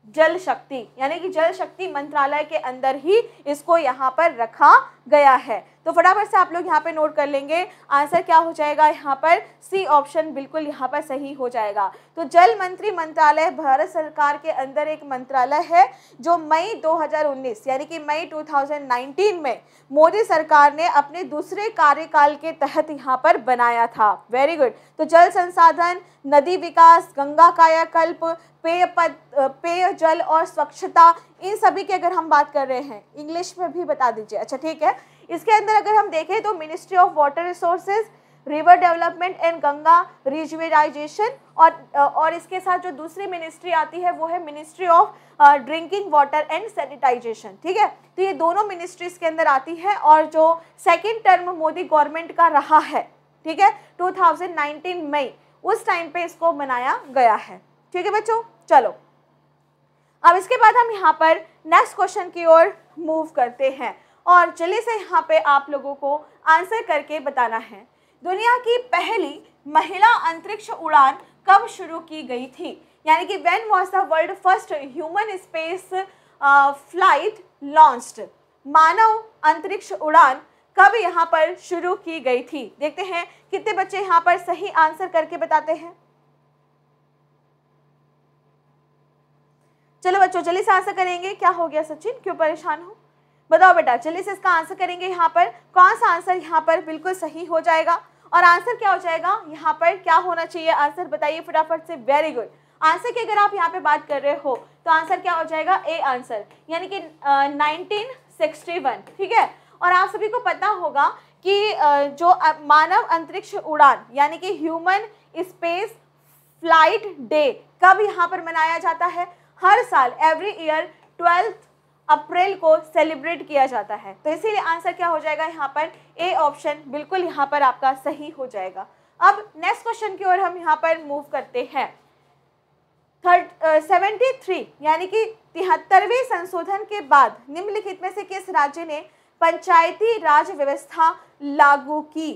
जल शक्ति, यानी कि जल शक्ति मंत्रालय के अंदर ही इसको यहाँ पर रखा गया है। तो फटाफट से आप लोग यहाँ पे नोट कर लेंगे। आंसर क्या हो जाएगा? यहाँ पर सी ऑप्शन बिल्कुल यहाँ पर सही हो जाएगा। तो जल मंत्री मंत्रालय भारत सरकार के अंदर एक मंत्रालय है, जो मई 2019 यानी कि मई 2019 में मोदी सरकार ने अपने दूसरे कार्यकाल के तहत यहाँ पर बनाया था। वेरी गुड तो जल संसाधन, नदी विकास, गंगा कायाकल्प, पेय पद, पेय जल और स्वच्छता, इन सभी की अगर हम बात कर रहे हैं इंग्लिश में भी बता दीजिए। अच्छा ठीक है? इसके अंदर अगर हम देखें तो ministry of water resources river development and Ganga rejuvenation और और इसके साथ जो दूसरी मिनिस्ट्री आती है, वो है ministry of drinking water and sanitization ठीक है? तो ये दोनों मिनिस्ट्रीज के अंदर आती है और जो सेकेंड टर्म मोदी गवर्नमेंट का रहा है, ठीक है? 2019 मई, उस टाइम पे इसको बनाया गया है, ठीक है बच्चों? चलो। अब इसके बाद हम यहाँ पर नेक्स्ट क्वेश्चन की ओर मूव करते हैं। और चलिए से यहाँ पे आप लोगों को आंसर करके बताना है। दुनिया की पहली महिला अंतरिक्ष उड़ान कब शुरू की गई थी? यानी कि when was the world first human space flight launched मानव अंतरिक्ष उड़ान कब यहाँ पर शुरू की गई थी? देखते हैं, कितने बच्चे यहाँ पर सही आंसर करके बताते हैं। चलो बच्चों, जल्दी से आंसर करेंगे। क्या हो गया सचिन? क्यों परेशान हो? बताओ बेटा, जल्दी से इसका आंसर करेंगे यहाँ पर। कौन सा आंसर यहाँ पर बिल्कुल सही हो जाएगा? और आंसर क्या हो जाएगा? यहाँ पर क्या होना चाहिए? आंसर बताइए फटाफट से। वेरी गुड आंसर की अगर आप यहाँ पे बात कर रहे हो तो आंसर क्या हो जाएगा? ए आंसर यानी कि नाइनटीन सिक्सटी वन ठीक है? और आप सभी को पता होगा कि जो मानव अंतरिक्ष उड़ान, यानी कि ह्यूमन स्पेस फ़्लाइट डे कब यहाँ पर मनाया जाता है? हर साल एवरी ईयर ट्वेल्थ अप्रैल को सेलिब्रेट किया जाता है। तो इसीलिए आंसर क्या हो जाएगा यहाँ पर? ए ऑप्शन बिल्कुल यहाँ पर आपका सही हो जाएगा। अब नेक्स्ट क्वेश्चन की ओर हम यहाँ पर मूव करते हैं। थर्ड सेवेंटी थ्री यानी कि तिहत्तरवें संशोधन के बाद निम्नलिखित में से किस राज्य ने पंचायती राज व्यवस्था लागू की?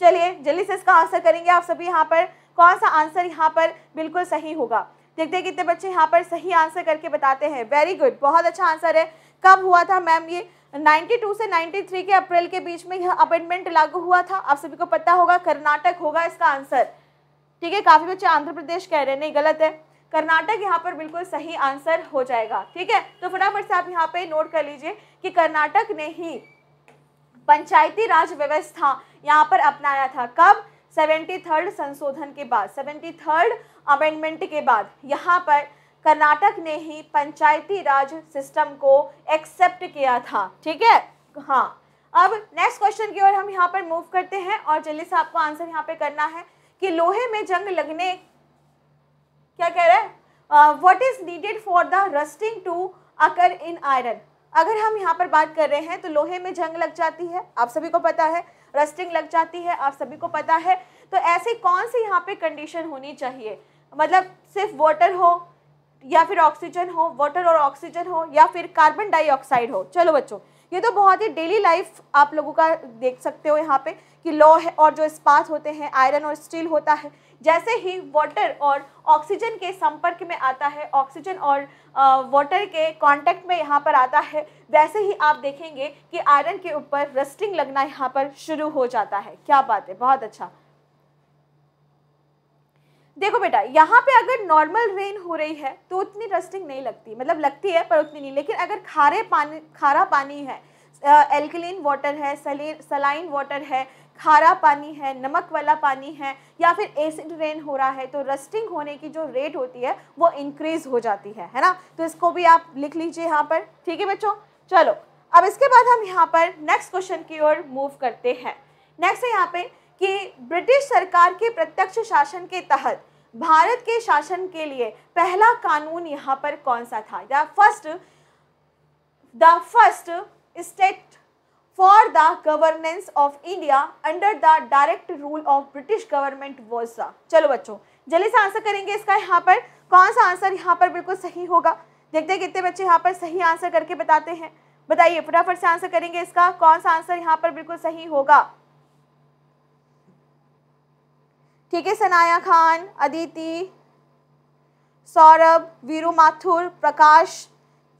चलिए जल्दी से इसका आंसर करेंगे आप सभी यहाँ पर। कौन सा आंसर यहाँ पर बिल्कुल सही होगा? देखते हैं कितने बच्चे यहाँ पर सही आंसर करके बताते हैं। वेरी गुड बहुत अच्छा आंसर है। कब हुआ था मैम ये? 92 से 93 के अप्रैल के बीच में यह अमेंडमेंट लागू हुआ था। आप सभी को पता होगा, कर्नाटक होगा इसका आंसर ठीक है, काफ़ी बच्चे आंध्र प्रदेश कह रहे हैं। नहीं, गलत है। कर्नाटक यहाँ पर बिल्कुल सही आंसर हो जाएगा। ठीक है तो फटाफट से आप यहाँ पे नोट कर लीजिए कि कर्नाटक ने ही पंचायती राज व्यवस्था यहाँ पर अपनाया था। कब? सेवेंटी थर्ड संशोधन के बाद, सेवेंटी थर्ड अमेंडमेंट के बाद यहाँ पर कर्नाटक ने ही पंचायती राज सिस्टम को एक्सेप्ट किया था। ठीक है? हाँ। अब नेक्स्ट क्वेश्चन की ओर हम यहाँ पर मूव करते हैं और जल्दी से आपको आंसर यहाँ पे करना है कि लोहे में जंग लगने क्या कह रहे हैं? What is needed for the rusting to occur in iron अगर हम यहाँ पर बात कर रहे हैं तो लोहे में जंग लग जाती है, आप सभी को पता है। रस्टिंग लग जाती है, आप सभी को पता है। तो ऐसी कौन सी यहाँ पे कंडीशन होनी चाहिए? मतलब सिर्फ़ वाटर हो, या फिर ऑक्सीजन हो वाटर और ऑक्सीजन हो, या फिर कार्बन डाइऑक्साइड हो? चलो बच्चों, ये तो बहुत ही डेली लाइफ आप लोगों का देख सकते हो यहाँ पे कि लॉ है और जो इस्पात होते हैं आयरन और स्टील होता है जैसे ही वाटर और ऑक्सीजन के संपर्क में आता है ऑक्सीजन और वाटर के कांटेक्ट में यहाँ पर आता है, वैसे ही आप देखेंगे कि आयरन के ऊपर रस्टिंग लगना यहाँ पर शुरू हो जाता है। क्या बात है, बहुत अच्छा। देखो बेटा, यहाँ पे अगर नॉर्मल रेन हो रही है तो उतनी रस्टिंग नहीं लगती। मतलब लगती है, पर उतनी नहीं। लेकिन अगर खारे पानी, खारा पानी है एल्कलिन वाटर है सलाइन वाटर है खारा पानी है, नमक वाला पानी है, या फिर एसिड रेन हो रहा है तो रस्टिंग होने की जो रेट होती है, वो इंक्रीज हो जाती है है ना? तो इसको भी आप लिख लीजिए यहाँ पर, ठीक है बच्चों? चलो, अब इसके बाद हम यहाँ पर नेक्स्ट क्वेश्चन की ओर मूव करते हैं। नेक्स्ट है यहाँ पे कि ब्रिटिश सरकार के प्रत्यक्ष शासन के तहत, भारत के शासन के लिए पहला कानून यहाँ पर कौन सा था? The first the first state for the governance of India under the direct rule of British government was the चलो बच्चों, जल्दी से आंसर करेंगे इसका यहाँ पर। कौन सा आंसर यहाँ पर बिल्कुल सही होगा? देखते हैं कितने बच्चे यहाँ पर सही आंसर करके बताते हैं। बताइए, फटाफट से आंसर करेंगे इसका। कौन सा आंसर यहाँ पर बिल्कुल सही होगा? ठीक है, सनाया खान, अदिति, सौरभ, वीरू माथुर, प्रकाश।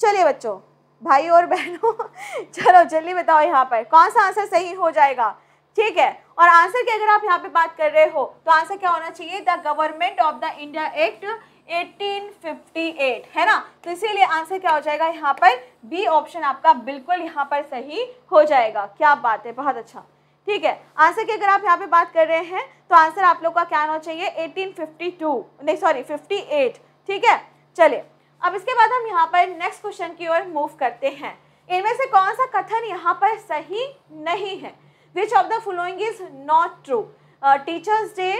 चलिए बच्चों भाई और बहनों, चलो, जल्दी बताओ यहाँ पर, कौन सा आंसर सही हो जाएगा? ठीक है? और आंसर की अगर आप यहाँ पे बात कर रहे हो तो आंसर क्या होना चाहिए? The government of the India act 1858 है ना? तो इसीलिए आंसर क्या हो जाएगा यहाँ पर? बी ऑप्शन आपका बिल्कुल यहाँ पर सही हो जाएगा। क्या बात है, बहुत अच्छा। ठीक है आंसर की अगर आप यहाँ पे बात कर रहे हैं तो आंसर आप लोग का क्या होना चाहिए? 1852 नहीं सॉरी 58 ठीक है? चलिए अब इसके बाद हम यहाँ पर नेक्स्ट क्वेश्चन की ओर मूव करते हैं। इनमें से कौन सा कथन यहाँ पर सही नहीं है? Which of the following is not true teachers day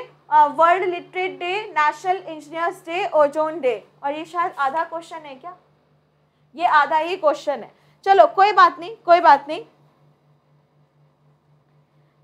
world literate day national engineers day ozone day और ये शायद आधा क्वेश्चन है क्या? ये आधा ही क्वेश्चन है। चलो, कोई बात नहीं, कोई बात नहीं।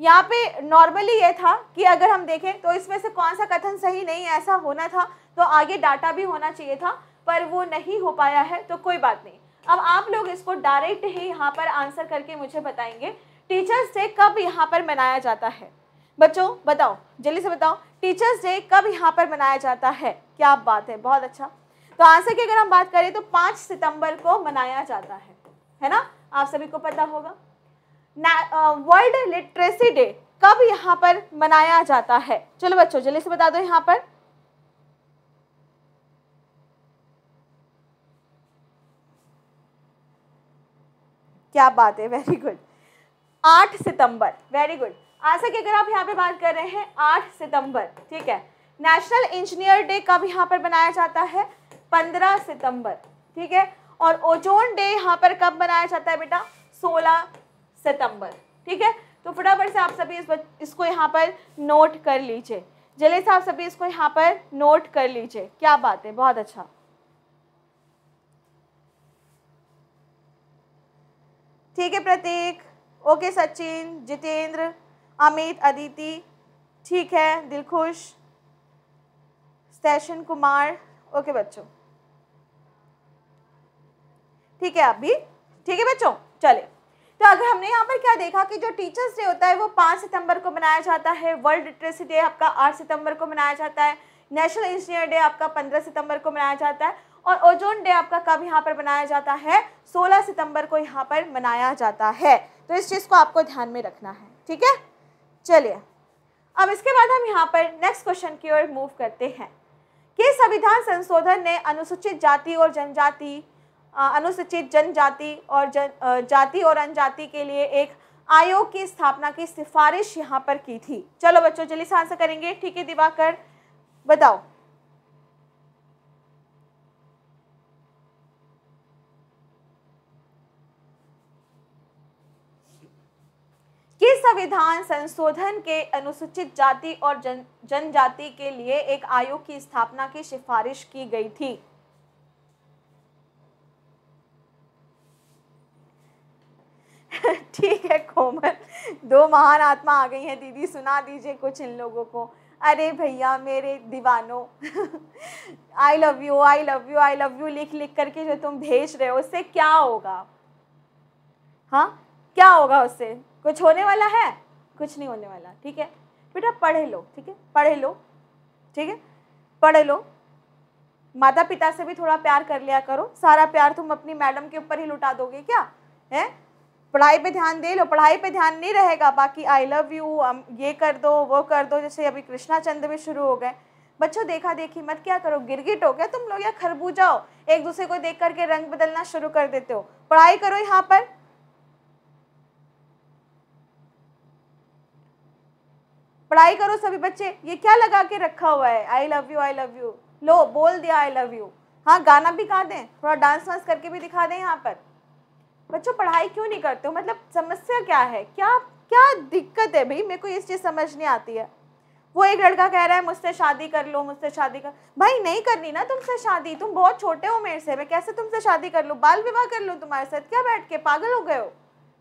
यहाँ पे नॉर्मली ये था कि अगर हम देखें तो इसमें से कौन सा कथन सही नहीं ऐसा होना था तो आगे डाटा भी होना चाहिए था। पर वो नहीं हो पाया है तो कोई बात नहीं। अब आप लोग इसको डायरेक्ट ही यहाँ पर आंसर करके मुझे बताएँगे, टीचर्स डे कब यहाँ पर मनाया जाता है? बच्चों, बताओ, जल्दी से बताओ, टीचर्स डे कब यहाँ पर मनाया जाता है? क्या बात है, बहुत अच्छा। तो आंसर की अगर हम बात करें तो पाँच सितंबर को मनाया जाता है है ना? आप सभी को पता होगा। वर्ल्ड लिटरेसी डे कब यहाँ पर मनाया जाता है? चलो बच्चों, जल्दी से बता दो यहाँ पर। क्या बात है? वेरी गुड आठ सितंबर. वेरी गुड आशा की अगर आप यहाँ पे बात कर रहे हैं, आठ सितंबर, ठीक है? नेशनल इंजीनियर डे कब यहाँ पर मनाया जाता है? पंद्रह सितंबर, ठीक है? और ओजोन डे यहाँ पर कब मनाया जाता है बेटा? सोलह सितंबर, ठीक है? तो फटाफट से आप सभी इस इसको यहाँ पर नोट कर लीजिए। जल्दी से आप सभी इसको यहाँ पर नोट कर लीजिए। क्या बात है? बहुत अच्छा। ठीक है प्रतीक। ओके सचिन, जितेंद्र, अमित, अदिति, ठीक है, दिलखुश स्टेशन कुमार, ओके बच्चों। ठीक है आप भी ठीक है बच्चों, चले। तो अगर हमने यहाँ पर क्या देखा कि जो टीचर्स डे होता है, वो पाँच सितंबर को मनाया जाता है वर्ल्ड लिटरेसी डे आपका आठ सितंबर को मनाया जाता है नेशनल इंजीनियर डे आपका पंद्रह सितंबर को मनाया जाता है और ओजोन डे आपका कब यहाँ पर मनाया जाता है? सोलह सितंबर को यहाँ पर मनाया जाता है। तो इस चीज़ को आपको ध्यान में रखना है, ठीक है? चलिए, अब इसके बाद हम यहाँ पर नेक्स्ट क्वेश्चन की ओर मूव करते हैं। कि संविधान संशोधन ने अनुसूचित जाति और जनजाति अनुसूचित जनजाति और जन जाति और अनजाति के लिए एक आयोग की स्थापना की सिफारिश यहाँ पर की थी। चलो बच्चों, जल्दी से आंसर करेंगे, ठीक है, दिवाकर? बताओ कि संविधान संशोधन के अनुसूचित जाति और जन, जनजाति के लिए एक आयोग की स्थापना की सिफारिश की गई थी। ठीक है, कोमल। दो महान आत्मा आ गई हैं, दीदी, सुना दीजिए कुछ इन लोगों को। अरे भैया, मेरे दीवानों। I love you I love you I love you लिख लिख करके जो तुम भेज रहे हो, उससे क्या होगा? हाँ? क्या होगा उससे? कुछ होने वाला है? कुछ नहीं होने वाला, ठीक है? बेटा, पढ़े लो, ठीक है? पढ़े लो, ठीक है? पढ़े लो। माता पिता से भी थोड़ा प्यार कर लिया करो। सारा प्यार तुम अपनी मैडम के ऊपर ही लुटा दोगे क्या? है? पढ़ाई पे ध्यान दे लो। पढ़ाई पे ध्यान नहीं रहेगा। बाकी आई लव यू ये कर दो, वो कर दो, जैसे अभी कृष्णा चंद्र भी शुरू हो गए। बच्चों देखा देखी मत क्या करो। गिरगिट हो गया तुम लोग या खरबूजा हो? एक दूसरे को देख करके रंग बदलना शुरू कर देते हो। पढ़ाई करो यहाँ पर। पढ़ाई करो सभी बच्चे, ये क्या लगा के रखा हुआ है? I love you I love you लो, बोल दिया आई लव यू हाँ गाना भी गा दें, थोड़ा डांस वांस करके भी दिखा दें यहाँ पर। बच्चों, पढ़ाई क्यों नहीं करते हो? मतलब समस्या क्या है? क्या क्या दिक्कत है भाई? मेरे को ये चीज़ समझ नहीं आती है। वो एक लड़का कह रहा है, मुझसे शादी कर लो, मुझसे शादी कर भाई, नहीं करनी ना तुमसे शादी। तुम बहुत छोटे हो मेरे से, मैं कैसे तुमसे शादी कर लूँ? बाल विवाह कर लूँ तुम्हारे साथ? क्या बैठ के? पागल हो गए हो?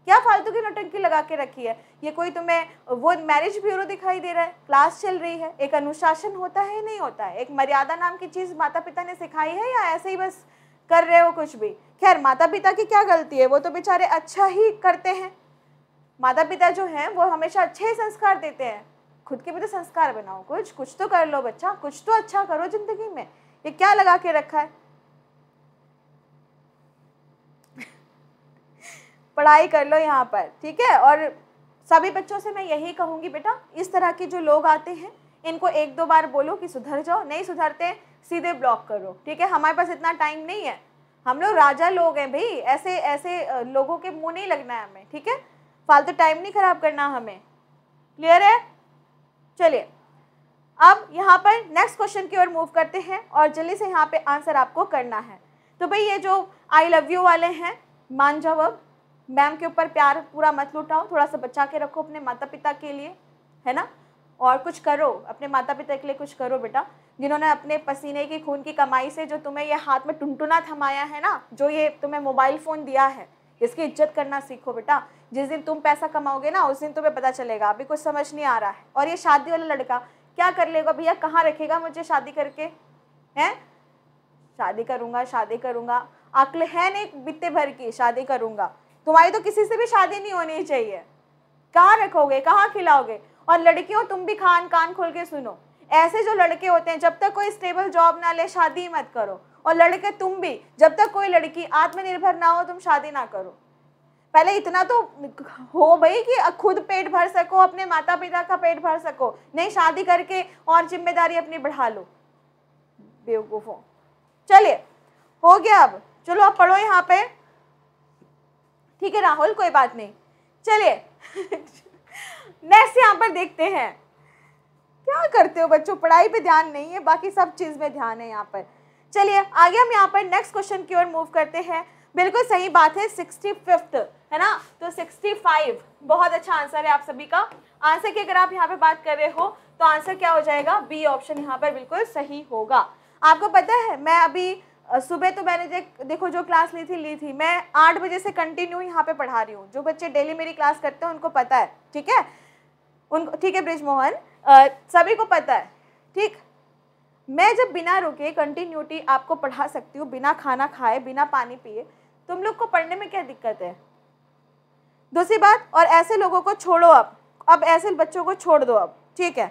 क्या फालतू की नोटंकी लगा के रखी है? ये कोई तुम्हें, वो मैरिज ब्यूरो दिखाई दे रहा है क्लास चल रही है, एक अनुशासन होता है नहीं होता है? एक मर्यादा नाम की चीज़ माता पिता ने सिखाई है या ऐसे ही बस कर रहे हो कुछ भी? खैर माता पिता की क्या गलती है? वो तो बेचारे अच्छा ही करते हैं। माता पिता जो हैं, वो हमेशा अच्छे ही संस्कार देते हैं। खुद के भी तो संस्कार बनाओ कुछ कुछ तो कर लो बच्चा, कुछ तो अच्छा करो ज़िंदगी में। ये क्या लगा के रखा है? पढ़ाई कर लो यहाँ पर, ठीक है? और सभी बच्चों से मैं यही कहूँगी बेटा, इस तरह के जो लोग आते हैं, इनको एक दो बार बोलो कि सुधर जाओ, नहीं सुधरते, सीधे ब्लॉक करो, ठीक है? हमारे पास इतना टाइम नहीं है। हम लोग राजा लोग हैं भाई, ऐसे ऐसे लोगों के मुँह नहीं लगना है हमें, ठीक है? फालतू टाइम नहीं खराब करना हमें। क्लियर है? चलिए, अब यहाँ पर नेक्स्ट क्वेश्चन की ओर मूव करते हैं और जल्दी से यहाँ पे आंसर आपको करना है। तो भाई ये जो आई लव यू वाले हैं, मान जाओ अब। मैम के ऊपर प्यार पूरा मत लुटाओ, थोड़ा सा बचा के रखो अपने माता पिता के लिए, है ना? और कुछ करो, अपने माता पिता के लिए कुछ करो बेटा, जिन्होंने अपने पसीने की, खून की कमाई से जो तुम्हें ये हाथ में टुनटुना थमाया है ना, जो ये तुम्हें मोबाइल फ़ोन दिया है, इसकी इज़्ज़त करना सीखो बेटा। जिस दिन तुम पैसा कमाओगे ना, उस दिन तुम्हें पता चलेगा, अभी कुछ समझ नहीं आ रहा है। और ये शादी वाला लड़का क्या कर लेगा, भैया कहाँ रखेगा मुझे शादी करके, हैं? शादी करूँगा शादी करूँगा, अक्ल है नहीं बित्ते भर की, शादी करूँगा। तुम्हारी तो किसी से भी शादी नहीं होनी चाहिए। कहाँ रखोगे, कहाँ खिलाओगे? और लड़कियों, तुम भी खान कान खोल के सुनो। ऐसे जो लड़के होते हैं, जब तक कोई स्टेबल जॉब ना ले, शादी मत करो। और लड़के, तुम भी, जब तक कोई लड़की आत्मनिर्भर ना हो, तुम शादी ना करो। पहले इतना तो हो भाई कि खुद पेट भर सको, अपने माता पिता का पेट भर सको। नहीं, शादी करके और ज़िम्मेदारी अपनी बढ़ा लो। बेवकूफ़ों। चलिए, हो गया अब। चलो, आप पढ़ो यहाँ पे। ठीक है, राहुल, कोई बात नहीं। चलिए नेक्स्ट यहाँ पर देखते हैं। क्या करते हो बच्चों? पढ़ाई पे ध्यान नहीं है, बाकी सब चीज़ में ध्यान है यहाँ पर। चलिए, आगे हम यहाँ पर नेक्स्ट क्वेश्चन की ओर मूव करते हैं। बिल्कुल सही बात है सिक्सटी फिफ्थ है ना? तो सिक्सटी फाइव बहुत अच्छा आंसर है आप सभी का। आंसर की अगर आप यहाँ पे बात कर रहे हो तो आंसर क्या हो जाएगा? बी ऑप्शन यहाँ पर बिल्कुल सही होगा। आपको पता है, मैं अभी सुबह तो मैंने देख जो क्लास ली थी ली थी। मैं आठ बजे से कंटिन्यू यहाँ पे पढ़ा रही हूँ। जो बच्चे डेली मेरी क्लास करते हैं, उनको पता है, ठीक है? उनको, ठीक है ब्रिजमोहन? सभी को पता है, ठीक? मैं जब बिना रुके कंटिन्यूटी आपको पढ़ा सकती हूँ, बिना खाना खाए, बिना पानी पिए, तुम लोग को पढ़ने में क्या दिक्कत है? दूसरी बात, और ऐसे लोगों को छोड़ो अब। अब ऐसे बच्चों को छोड़ दो अब, ठीक है?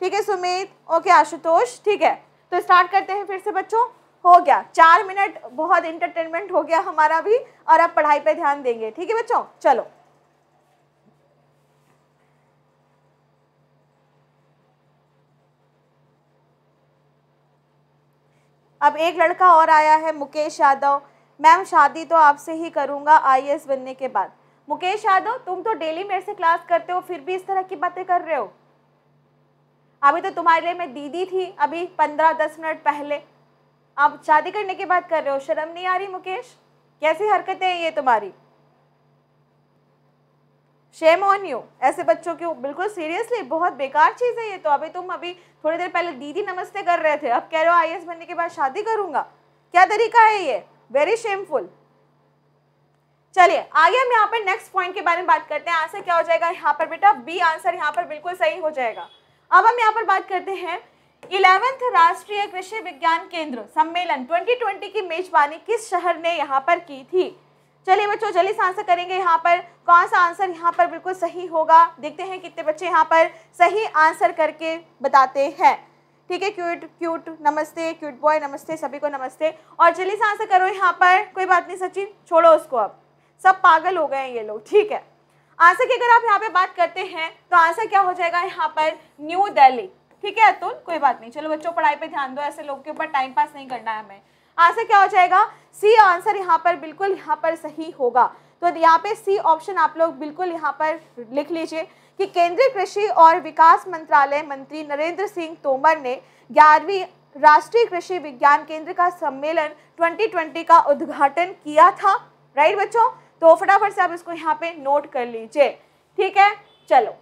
ठीक है, सुमित, ओके, आशुतोष, ठीक है? तो स्टार्ट करते हैं फिर से बच्चों। हो गया। चार मिनट बहुत इंटरटेनमेंट हो गया हमारा भी, और अब पढ़ाई पे ध्यान देंगे। ठीक है बच्चों? चलो। अब एक लड़का और आया है, मुकेश यादव। मैम, शादी तो आपसे ही करूँगा आई बनने के बाद। मुकेश यादव, तुम तो डेली मेरे से क्लास करते हो, फिर भी इस तरह की बातें कर रहे हो। अभी तो तुम्हारे लिए मैं दीदी थी, अभी पंद्रह दस मिनट पहले। आप शादी करने की बात कर रहे हो, शर्म नहीं आ रही मुकेश? कैसी हरकतें हैं ये तुम्हारी? शेम ऑन यू ऐसे बच्चों की बिल्कुल सीरियसली बहुत बेकार चीज़ है ये तो। अभी तुम अभी थोड़ी देर पहले दीदी नमस्ते कर रहे थे, अब कह रहे हो आई बनने के बाद शादी करूँगा। क्या तरीका है ये? वेरी शेमफुल चलिए, आगे हम यहाँ पर नेक्स्ट पॉइंट के बारे में बात करते हैं। आंसर क्या हो जाएगा यहाँ पर बेटा? बी आंसर यहाँ पर बिल्कुल सही हो जाएगा। अब हम यहाँ पर बात करते हैं इलेवेंथ राष्ट्रीय कृषि विज्ञान केंद्र सम्मेलन 2020 की मेजबानी किस शहर ने यहाँ पर की थी? चलिए बच्चों, जल्दी से आंसर करेंगे यहाँ पर। कौन सा आंसर यहाँ पर बिल्कुल सही होगा? देखते हैं कितने बच्चे यहाँ पर सही आंसर करके बताते हैं। ठीक है क्यूट क्यूट नमस्ते क्यूट बॉय नमस्ते, सभी को नमस्ते। और जल्दी से आंसर करो यहाँ पर। कोई बात नहीं सचिन, छोड़ो उसको अब। सब पागल हो गए हैं ये लोग, ठीक है। आंसर की अगर आप यहाँ पे बात करते हैं तो आंसर क्या हो जाएगा यहाँ पर? न्यू दिल्ली। ठीक है अतुल? कोई बात नहीं। चलो बच्चों, पढ़ाई पे ध्यान दो, ऐसे लोग के ऊपर टाइम पास नहीं करना है हमें। आंसर क्या हो जाएगा? सी आंसर यहाँ पर बिल्कुल यहाँ पर सही होगा। तो यहाँ पे सी ऑप्शन आप लोग बिल्कुल यहाँ पर लिख लीजिए कि केंद्रीय कृषि और विकास मंत्रालय मंत्री नरेंद्र सिंह तोमर ने ग्यारहवीं राष्ट्रीय कृषि विज्ञान केंद्र का सम्मेलन 2020 का उद्घाटन किया था। राइट बच्चों? तो फटाफट से आप इसको यहाँ पे नोट कर लीजिए। ठीक है? चलो।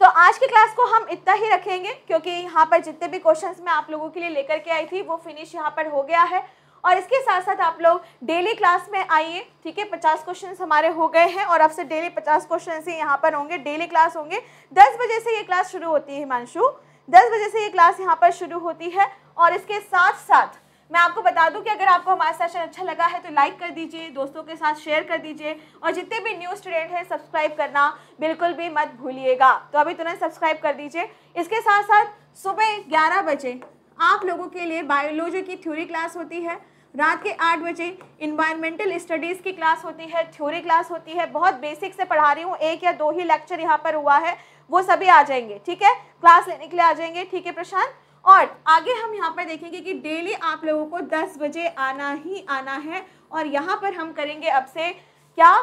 तो आज की क्लास को हम इतना ही रखेंगे, क्योंकि यहाँ पर जितने भी क्वेश्चंस मैं आप लोगों के लिए लेकर के आई थी, वो फिनिश यहाँ पर हो गया है। और इसके साथ साथ आप लोग डेली क्लास में आइए, ठीक है? पचास क्वेश्चन हमारे हो गए हैं, और अब से डेली पचास क्वेश्चन ही यहाँ पर होंगे डेली क्लास होंगे। दस बजे से ये क्लास शुरू होती है, हिमांशु। दस बजे से ये क्लास यहाँ पर शुरू होती है, और इसके साथ साथ मैं आपको बता दूँ कि अगर आपको हमारा सेशन अच्छा लगा है तो लाइक कर दीजिए, दोस्तों के साथ शेयर कर दीजिए, और जितने भी न्यू स्टूडेंट हैं सब्सक्राइब करना बिल्कुल भी मत भूलिएगा। तो अभी तुरंत सब्सक्राइब कर दीजिए। इसके साथ साथ सुबह ग्यारह बजे आप लोगों के लिए बायोलॉजी की थ्योरी क्लास होती है। रात के आठ बजे इन्वायरमेंटल स्टडीज़ की क्लास होती है थ्योरी क्लास होती है। बहुत बेसिक से पढ़ा रही हूँ। एक या दो ही लेक्चर यहाँ पर हुआ है। वो सभी आ जाएँगे, ठीक है? क्लास लेने के लिए आ जाएँगे, ठीक है प्रशांत? और आगे हम यहाँ पर देखेंगे कि डेली आप लोगों को 10 बजे आना ही आना है और यहाँ पर हम करेंगे अब से क्या?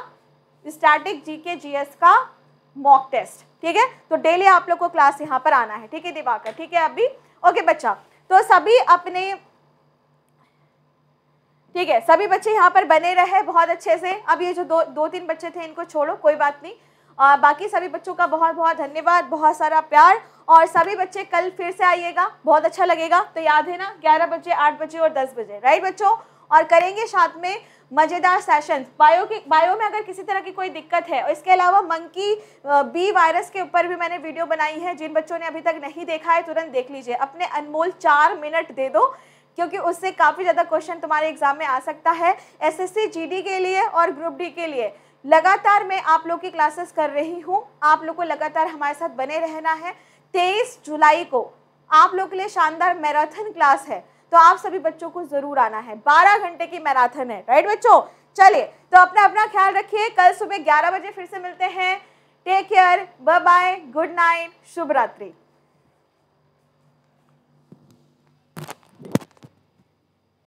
स्टैटिक जी के जी का मॉक टेस्ट ठीक है? तो डेली आप लोग को क्लास यहाँ पर आना है, ठीक है दिवाकर? ठीक है अभी? ओके बच्चा तो सभी अपने, ठीक है, सभी बच्चे यहाँ पर बने रहे बहुत अच्छे से। अब ये जो दो दो तीन बच्चे थे, इनको छोड़ो, कोई बात नहीं। आ, बाकी सभी बच्चों का बहुत बहुत धन्यवाद बहुत सारा प्यार और सभी बच्चे कल फिर से आइएगा। बहुत अच्छा लगेगा। तो याद है ना ग्यारह बजे आठ बजे और दस बजे राइट बच्चों? और करेंगे साथ में मज़ेदार सेशन बायो की बायो में अगर किसी तरह की कोई दिक्कत है और इसके अलावा मंकी बी वायरस के ऊपर भी मैंने वीडियो बनाई है। जिन बच्चों ने अभी तक नहीं देखा है तुरंत देख लीजिए। अपने अनमोल चार मिनट दे दो क्योंकि उससे काफ़ी ज़्यादा क्वेश्चन तुम्हारे एग्ज़ाम में आ सकता है। एसएससी जीडी के लिए और ग्रुप डी के लिए। लगातार मैं आप लोग की क्लासेस कर रही हूँ। आप लोग को लगातार हमारे साथ बने रहना है। तेईस जुलाई को आप लोग के लिए शानदार मैराथन क्लास है। तो आप सभी बच्चों को ज़रूर आना है। बारह घंटे की मैराथन है। राइट बच्चों? चलिए तो अपना अपना ख्याल रखिए। कल सुबह ग्यारह बजे फिर से मिलते हैं। Take care bye bye good night शुभ रात्रि